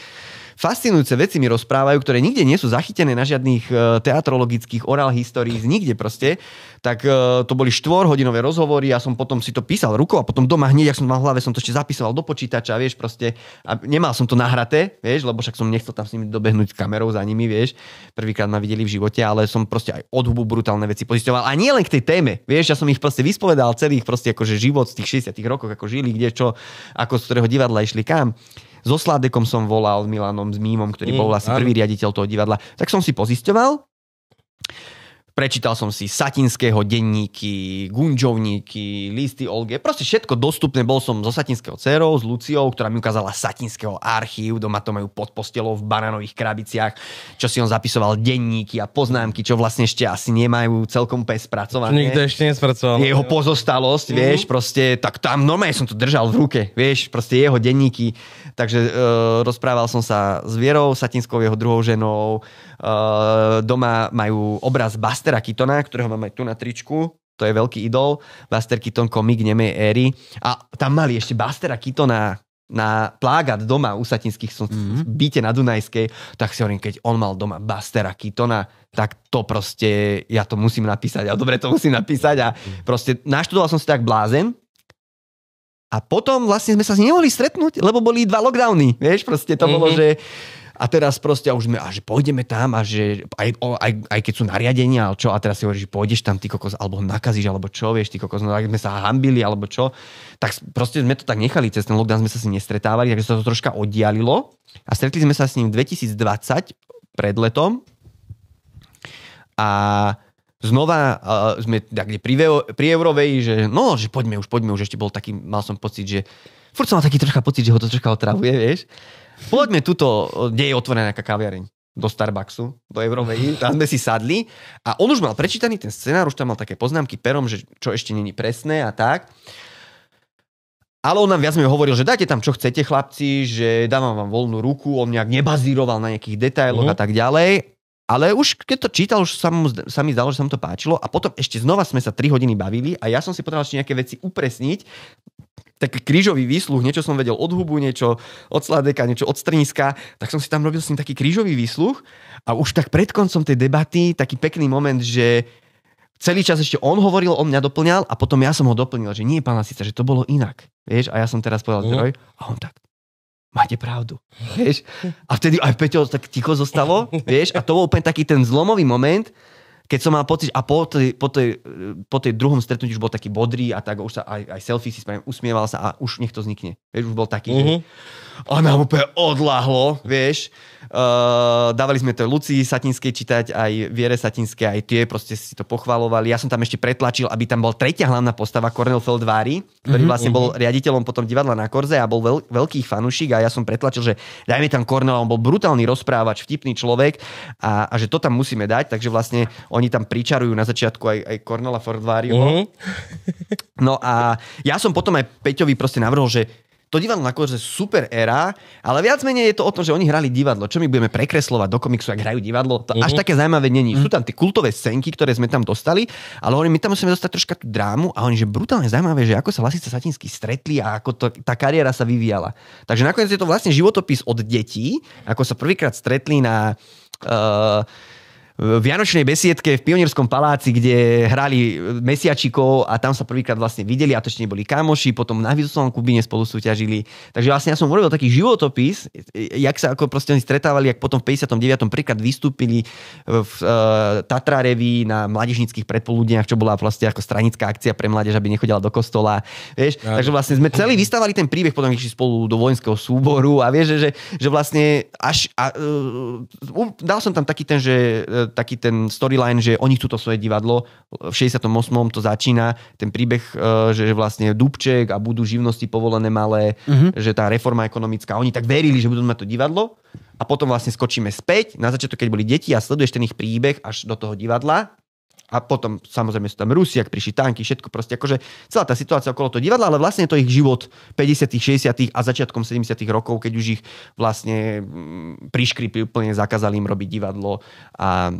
fascinujúce veci mi rozprávajú, ktoré nikde nie sú zachytené na žiadnych e, teatrologických oral histories, nikde proste. Tak e, to boli štvorhodinové rozhovory, ja som potom si to písal rukou a potom doma hneď, ak som mal v hlave, som to ešte zapisoval do počítača, vieš, proste. A nemal som to nahraté, vieš, lebo však som nechcel tam s nimi dobehnúť kamerou za nimi, vieš. Prvýkrát ma videli v živote, ale som proste aj od hubu brutálne veci pozisťoval. A nie len k tej téme, vieš, ja som ich proste vyspovedal celých proste akože život z tých 60 rokoch, ako žili, kde čo, ako z ktorého divadla išli kam. So Sládekom som volal, Milanom, s Mímom, ktorý Mm, bol vlastne áno. prvý riaditeľ toho divadla. Tak som si pozisťoval. Prečítal som si Satinského denníky, Gunžovníky, listy Olge, proste všetko dostupné. Bol som zo Satinského dcerou, s Luciou, ktorá mi ukázala Satinského archív, doma to majú pod postelou v banánových krabiciach, čo si on zapisoval denníky a poznámky, čo vlastne ešte asi nemajú celkom úplne spracované Nikto ešte nespracoval. jeho pozostalosť, mm-hmm. vieš, proste, tak tam normálne som to držal v ruke, vieš, proste jeho denníky. Takže e, rozprával som sa s Vierou Satinskou, jeho druhou ženou. E, doma majú obraz Bastera Kitona, ktorého mám aj tu na tričku. To je veľký idol. Buster Keaton, komik nemej éry. A tam mali ešte Bastera Keatona na plágat doma u Satinských som mm-hmm. v byte na Dunajskej, tak si hovorím, keď on mal doma Bastera Kitona, tak to proste, ja to musím napísať a dobre to musím napísať a proste naštudoval som si tak blázen a potom vlastne sme sa nemohli stretnúť, lebo boli dva lockdowny, vieš, proste to mm-hmm. bolo, že a teraz proste už sme, a že pôjdeme tam a že aj, aj, aj keď sú nariadenia, ale čo, a teraz si hovoríš, že pôjdeš tam, ty kokos, alebo nakazíš, alebo čo, vieš, ty kokos, no tak sme sa hambili, alebo čo, tak proste sme to tak nechali, cez ten lockdown sme sa s ním nestretávali, takže sa to troška oddialilo. A stretli sme sa s ním 2020 pred letom. A znova uh, sme tak pri, pri Eurovej, že no, že poďme už, poďme už, ešte bol taký, mal som pocit, že furt som mal taký troška pocit, že ho to troška otravuje, vieš. Poďme tuto, kde je otvorená nejaká kaviareň do Starbucksu, do Eurovej, tam sme si sadli a on už mal prečítaný ten scenár, už tam mal také poznámky perom, že čo ešte není presné a tak. Ale on nám viac menej hovoril, že dajte tam čo chcete chlapci, že dávam vám voľnú ruku, on nejak nebazíroval na nejakých detailoch Mhm. a tak ďalej. Ale už keď to čítal, už sa, mu, sa mi zdalo, že sa mu to páčilo a potom ešte znova sme sa 3 hodiny bavili a ja som si potreboval ešte nejaké veci upresniť. Taký krížový výsluh, niečo som vedel od hubu, niečo od sladeka, niečo od strniska, tak som si tam robil s ním taký krížový výsluch a už tak pred koncom tej debaty taký pekný moment, že celý čas ešte on hovoril, on mňa doplňal a potom ja som ho doplnil, že nie, pán Lasica, že to bolo inak. Vieš, a ja som teraz povedal Mhm. zdroj a on tak, máte pravdu. Vieš? A vtedy aj Peťo tak ticho zostalo, vieš, a to bol úplne taký ten zlomový moment, keď som mal pocit, a po tej, po tej, po tej druhom stretnutí už bol taký bodrý a tak už sa aj, aj selfie si spravím, usmieval sa a už nech to vznikne. Vieš, už bol taký, Mhm. že a nám úplne odláhlo, vieš. Uh, dávali sme to Lucii Satinskej čítať, aj Viere Satinskej, aj tie proste si to pochvalovali. Ja som tam ešte pretlačil, aby tam bol tretia hlavná postava, Cornel Feldvári, ktorý Mhm, vlastne bol riaditeľom potom divadla na Korze a bol veľ, veľký fanúšik a ja som pretlačil, že dajme tam Cornela, on bol brutálny rozprávač, vtipný človek a, a že to tam musíme dať, takže vlastne oni tam pričarujú na začiatku aj, aj Cornela Feldváriho. Mhm. No a ja som potom aj Peťovi proste navrhol, že to divadlo na Korze super éra, ale viac menej je to o tom, že oni hrali divadlo. Čo my budeme prekreslovať do komiksu, ak hrajú divadlo? To až Mhm. také zaujímavé není. Sú tam tie kultové scénky, ktoré sme tam dostali, ale hovorím, my tam musíme dostať troška tú drámu a oni, že brutálne zaujímavé, že ako sa Lasica Satinsky stretli a ako to, tá kariéra sa vyvíjala. Takže nakoniec je to vlastne životopis od detí, ako sa prvýkrát stretli na uh, Vianočnej besiedke v Pionierskom paláci, kde hrali mesiačikov a tam sa prvýkrát vlastne videli a to ešte neboli kamoši, potom na Vysokom Kubine spolu súťažili. Takže vlastne ja som urobil taký životopis, jak sa ako proste oni stretávali, jak potom v 59. prvýkrát vystúpili v uh, Tatra Reví na mládežnických predpoludniach, čo bola vlastne ako stranická akcia pre mládež, aby nechodila do kostola. Vieš? Áno. Takže vlastne sme celý vystavali ten príbeh, potom išli spolu do vojenského súboru a vieš, že, že, že vlastne až... A, uh, dal som tam taký ten, že uh, taký ten storyline, že oni chcú to svoje divadlo, v 68. to začína, ten príbeh, uh, že, vlastne Dubček a budú živnosti povolené malé, Mhm. že tá reforma ekonomická, oni tak verili, že budú mať to divadlo a potom vlastne skočíme späť, na začiatok, keď boli deti a sleduješ ten ich príbeh až do toho divadla a potom samozrejme sú tam Rusi, ak prišli tanky, všetko proste akože celá tá situácia okolo toho divadla, ale vlastne je to ich život 50 60 a začiatkom 70 rokov, keď už ich vlastne mm, priškripli úplne, zakázali im robiť divadlo a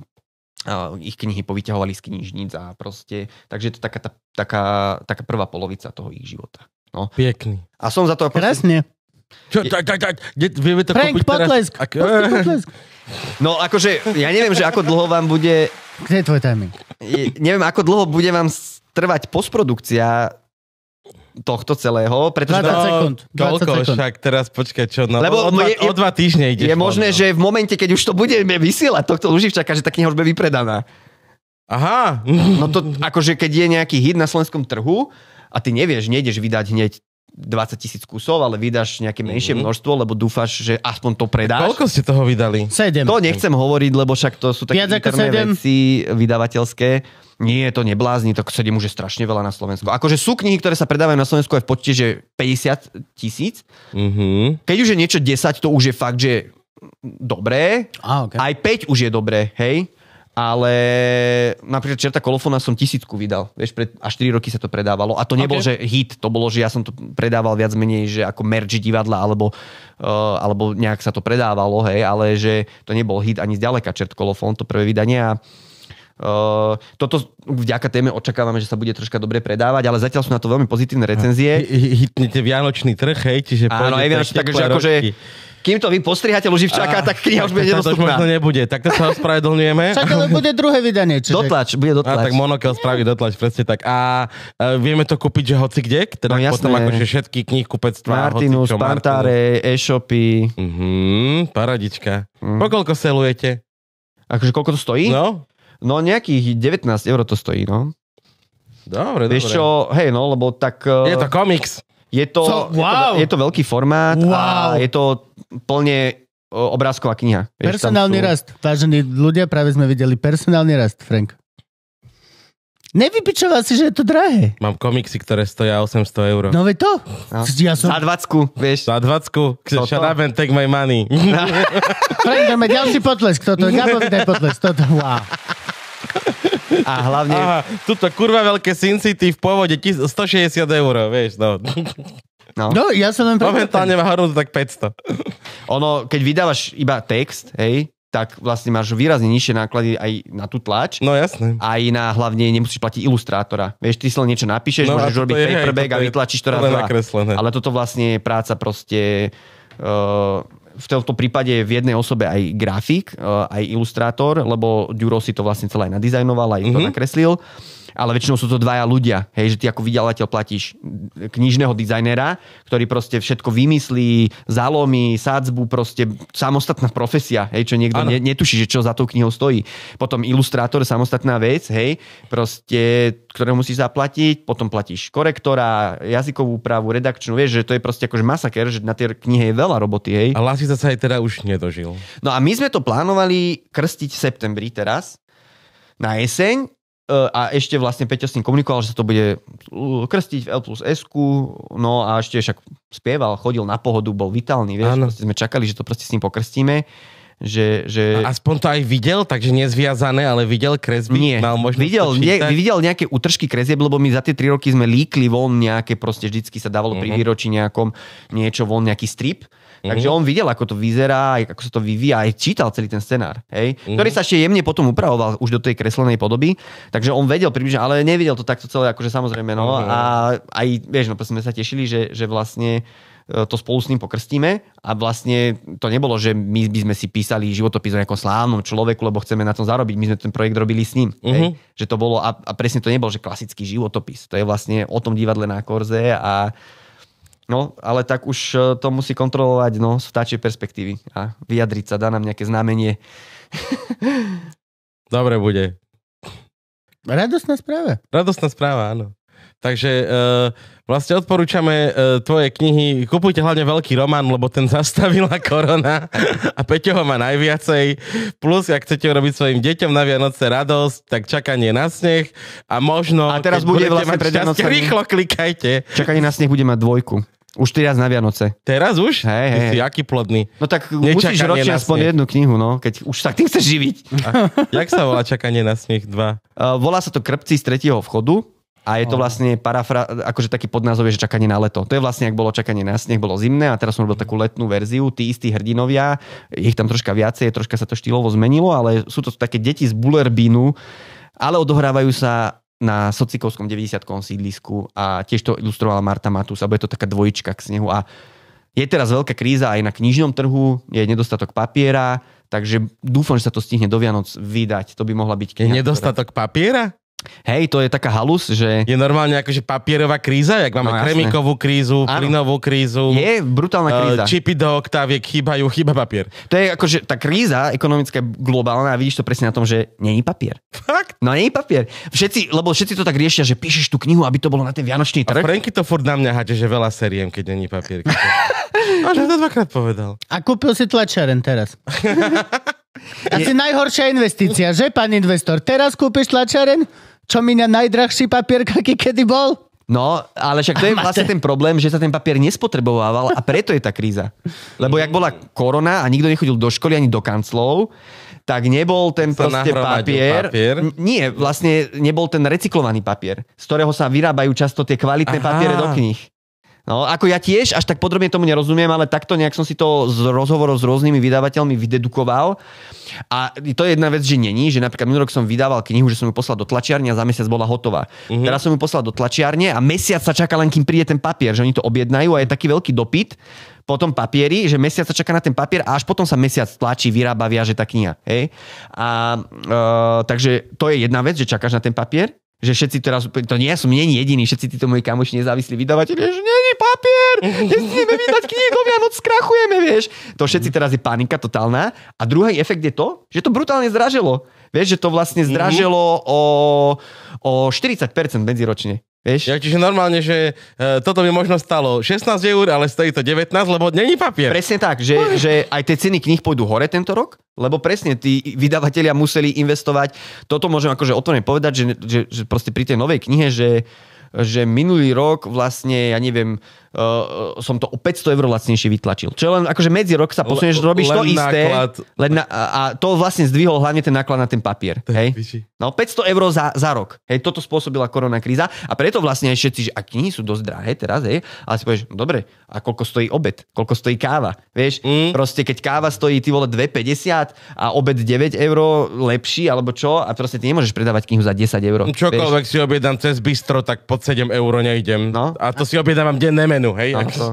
a ich knihy povyťahovali z knižníc a proste, takže je to taká, tá- taká, taká prvá polovica toho ich života. Pekný. A som za to proste, Krásne. Čo, tak, tak, tak, vieme to Frank, kúpiť teraz? potlesk. Ak, Potlesk. No akože, ja neviem, že ako dlho vám bude, Kde je tvoj timing? Neviem, ako dlho bude vám trvať postprodukcia tohto celého, pretože 20 sekúnd. 20 Koľko sekúnd. však teraz, počkaj, čo, no, Lebo o, dva, je- je- o dva týždne ideš. je možné, no. že v momente, keď už to budeme vysielať, tohto Luživčaka, že tá kniha už bude vypredaná. Aha, No to akože keď je nejaký hit na slovenskom trhu a ty nevieš, nejdeš vydať hneď 20 tisíc kusov, ale vydáš nejaké menšie Mhm. množstvo, lebo dúfaš, že aspoň to predáš. koľko ste toho vydali? 7. To nechcem hovoriť, lebo však to sú také Viac interné veci vydavateľské. Nie, to neblázni, to 7 už je strašne veľa na Slovensku. Akože sú knihy, ktoré sa predávajú na Slovensku aj v počte, že 50 tisíc. Mhm. Keď už je niečo 10, to už je fakt, že dobré. Á, okay. Aj 5 už je dobré, hej. Ale napríklad Čerta kolofóna som tisícku vydal. Vieš, pred, a 4 roky sa to predávalo. A to nebol, Okay. že hit, to bolo, že ja som to predával viac menej, že ako merch divadla, alebo, uh, alebo nejak sa to predávalo, hej, ale že to nebol hit ani zďaleka Čert kolofón, to prvé vydanie. A Uh, toto vďaka téme očakávame, že sa bude troška dobre predávať, ale zatiaľ sú na to veľmi pozitívne recenzie. Hi- hi- Hitnete Vianočný trh, hej, čiže Áno, aj Vianočný, takže akože. Kým to vy postrihate Luživčáka, tak kniha už bude Tak to už nedostupná. možno nebude, tak to sa ospravedlňujeme. Však ale bude druhé vydanie. Čiže... Dotlač, bude A dotlač. tak Monokel spraví dotlač, presne tak. A e, vieme to kúpiť, že hoci kde? Teda No jasné. potom akože všetky knih kupectvá. Martinus, hocičo, Pantare, e-shopy. Mhm, paradička. Mm. Pokoľko selujete? Akože koľko to stojí? No, No, nejakých 19 eur to stojí, no. dobre, Vieš dobre. čo, hej, no, lebo tak... eh, Je to komiks. Je to, Co? je to, Wow. je to veľký formát Wow. a je to plne eh, obrázková kniha. Personálny sú- rast. Vážení ľudia, práve sme videli personálny rast, Frank. Nevypičoval si, že je to drahé. Mám komiksy, ktoré stoja 800 eur. No veď to. No. Ja som... Za 20, vieš. Za 20 Toto? shut up and take my money. Frank, dáme ďalší potlesk. Toto, Gabo, potlesk. Toto, wow. A hlavne, Aha, tuto kurva veľké Sin City v pôvode tis- 160 eur, vieš, no. no, No, ja som len... Momentálne má hodnotu tak 500. ono, keď vydávaš iba text, hej, tak vlastne máš výrazne nižšie náklady aj na tú tlač. No jasné. aj na hlavne nemusíš platiť ilustrátora. Vieš, ty si len niečo napíšeš, No a môžeš robiť je, hej, paperback toto a je vytlačíš to raz dva. nakreslené. Ale toto vlastne je práca proste uh, v tomto prípade v jednej osobe aj grafik, uh, aj ilustrátor, lebo Duro si to vlastne celé aj nadizajnoval, aj to Mhm. nakreslil. Ale väčšinou sú to dvaja ľudia. Hej, že ty ako vydavateľ platíš knižného dizajnera, ktorý proste všetko vymyslí, zalomí, sádzbu, proste samostatná profesia, hej, čo niekto ne, netuší, že čo za tou knihou stojí. Potom ilustrátor, samostatná vec, hej, proste, ktorého musíš zaplatiť, potom platíš korektora, jazykovú úpravu, redakčnú, vieš, že to je proste akože masaker, že na tej knihe je veľa roboty, hej. A Lasica sa aj teda už nedožil. No a my sme to plánovali krstiť v septembri teraz, na jeseň, a ešte vlastne Peťo s ním komunikoval, že sa to bude uh, krstiť v L plus S, no a ešte však spieval, chodil na pohodu, bol vitálny, vieš, proste sme čakali, že to proste s ním pokrstíme, že, že... Aspoň to aj videl, takže nezviazané, ale videl kresby. Nie, Mal videl, nie, videl nejaké útržky kresieb, lebo my za tie tri roky sme líkli von nejaké, proste vždycky sa dávalo pri Mhm. výročí nejakom niečo von, nejaký strip. Takže Mhm. on videl, ako to vyzerá, ako sa to vyvíja, aj čítal celý ten scenár, hej? Mhm. ktorý sa ešte jemne potom upravoval už do tej kreslenej podoby. Takže on vedel približne, ale nevidel to takto celé, akože samozrejme, no. Mhm. A aj, vieš, no sme sa tešili, že, že vlastne e, to spolu s ním pokrstíme a vlastne to nebolo, že my by sme si písali životopis o nejakom slávnom človeku, lebo chceme na tom zarobiť. My sme ten projekt robili s ním. Mhm. Hej? Že to bolo, a, a presne to nebol, že klasický životopis. To je vlastne o tom divadle na Korze a No, ale tak už e, to musí kontrolovať no, z vtáčej perspektívy a vyjadriť sa, dá nám nejaké znamenie. Dobre bude. Radostná správa. Radostná správa, áno. Takže uh, vlastne odporúčame uh, tvoje knihy. Kupujte hlavne veľký román, lebo ten zastavila korona a Peťo ho má najviacej. Plus, ak chcete robiť svojim deťom na Vianoce radosť, tak čakanie na sneh a možno... A teraz bude vlastne mať pred Vianocami. Rýchlo klikajte. Čakanie na sneh bude mať dvojku. Už 4 raz na Vianoce. Teraz už? Hej, Ty hej, si hej. aký plodný. No tak Nečakanie musíš ročne aspoň jednu knihu, no, keď už sa tým chceš živiť. A, jak sa volá čakanie na sneh 2? Uh, volá sa to Krpci z tretieho vchodu a je to vlastne parafra, akože taký podnázov je, že čakanie na leto. To je vlastne, ak bolo čakanie na sneh, bolo zimné a teraz som robil takú letnú verziu, tí istí hrdinovia, ich tam troška viacej, troška sa to štýlovo zmenilo, ale sú to také deti z Bullerbinu, ale odohrávajú sa na Socikovskom 90 sídlisku a tiež to ilustrovala Marta Matus a bude to taká dvojička k snehu a Je teraz veľká kríza aj na knižnom trhu, je nedostatok papiera, takže dúfam, že sa to stihne do Vianoc vydať. To by mohla byť Je kniha. nedostatok papiera? Hej, to je taká halus, že Je normálne akože papierová kríza, jak máme No, jasné. kremikovú krízu, Áno. plynovú krízu. je brutálna eh, kríza. čipy do oktáviek chýbajú, chýba papier. To je akože tá kríza ekonomická je globálna a vidíš to presne na tom, že není papier. Fakt? No není papier. Všetci, lebo všetci to tak riešia, že píšeš tú knihu, aby to bolo na ten vianočný A trh. Franky to furt na mňa háže, že veľa seriem, keď není papier. Až mi to dvakrát povedal. A kúpil si tlačiareň teraz. Asi najhoršia investícia, že, pán investor? Teraz kúpiš tlačiareň? Čo minia najdrahší papier, aký kedy bol? No, ale však to je vlastne ten problém, že sa ten papier nespotreboval a preto je tá kríza. Lebo jak bola korona a nikto nechodil do školy ani do kanclov, tak nebol ten Sa proste papier. papier. Nie, vlastne nebol ten recyklovaný papier, z ktorého sa vyrábajú často tie kvalitné Aha. papiere do kníh. No, ako ja tiež až tak podrobne tomu nerozumiem, ale takto nejak som si to z rozhovorov s rôznymi vydavateľmi vydedukoval. A to je jedna vec, že není, že napríklad minulý rok som vydával knihu, že som ju poslal do tlačiarne a za mesiac bola hotová. Uh-huh. Teraz som ju poslal do tlačiarne a mesiac sa čaká len, kým príde ten papier, že oni to objednajú a je taký veľký dopyt po tom papieri, že mesiac sa čaká na ten papier a až potom sa mesiac tlačí, vyrába, viaže tá kniha. Hej? A, uh, takže to je jedna vec, že čakáš na ten papier, že všetci teraz, to nie ja som není jediný, všetci títo moji kamoši nezávislí vydavateľi, že není papier, nesmieme vydať knihu, Vianoc skrachujeme, vieš. To všetci teraz je panika totálna. A druhý efekt je to, že to brutálne zdražilo. Vieš, že to vlastne zdražilo o, o 40% medziročne. Vieš? Ja, čiže normálne, že e, toto by možno stalo 16 eur, ale stojí to 19, lebo není papier. Presne tak, že, že aj tie ceny kníh pôjdu hore tento rok, lebo presne tí vydavatelia museli investovať. Toto môžem akože otvorene povedať, že, že, že proste pri tej novej knihe, že že minulý rok vlastne, ja neviem, uh, som to o 500 eur lacnejšie vytlačil. Čo len akože medzi rok sa posunieš, L- robíš to isté. náklad. Len na, a, to vlastne zdvihol hlavne ten náklad na ten papier. Hej? piči. No 500 eur za, za rok. Hej, toto spôsobila korona kríza a preto vlastne aj všetci, že a knihy sú dosť drahé teraz, hej, ale si povieš, no dobre, a koľko stojí obed, koľko stojí káva, vieš, Mm. proste keď káva stojí ty vole 2,50 a obed 9 eur lepší, alebo čo, a proste ty nemôžeš predávať knihu za 10 eur. Čokoľvek si objednám cez bistro, tak pod 7 eur nejdem. No. A to si objednávam denné menu, hej? Akože. to.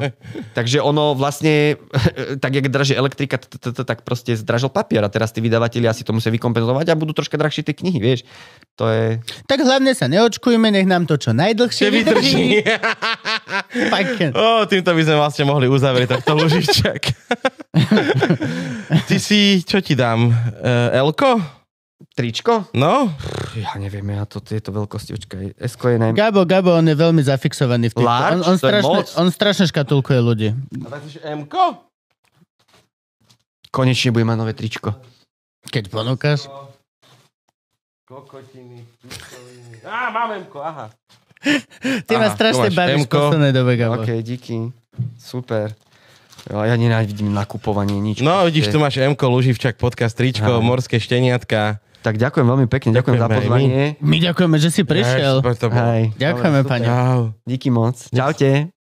Takže ono vlastne, tak jak draží elektrika, tak proste zdražil papier a teraz tí vydavatelia si to musia vykompenzovať a budú troška drahšie tie knihy, vieš. To je... Tak hlavne sa neočkujme, nech nám to čo najdlhšie vydrží. Ó, týmto by sme vlastne mohli uzavrieť takto lužičak. Ty si, čo ti dám? Uh, Elko? Tričko? No? Ja neviem, ja to tieto veľkosti, očkaj. Esko je naj... Gabo, Gabo, on je veľmi zafixovaný v týchto. Large? On, on, strašne, on strašne škatulkuje ľudí. A tak Mko? Konečne bude mať nové tričko. Keď ponúkaš. Kokotiny, pičoviny. Á, mám Mko, aha. Ty ma strašne tu máš bavíš v M-ko. poslednej dobe, Gabo. OK, díky. Super. Jo, ja nenávidím nakupovanie, nič. No, vidíš, tu máš Mko, Luživčak, podcast, tričko, Aha. morské šteniatka. Tak ďakujem veľmi pekne, ďakujem za Ďakujeme aj my. pozvanie. My ďakujeme, že si prišiel. Bolo- Hej. Ďakujeme, Dobre, pani. Díky moc. Čaute.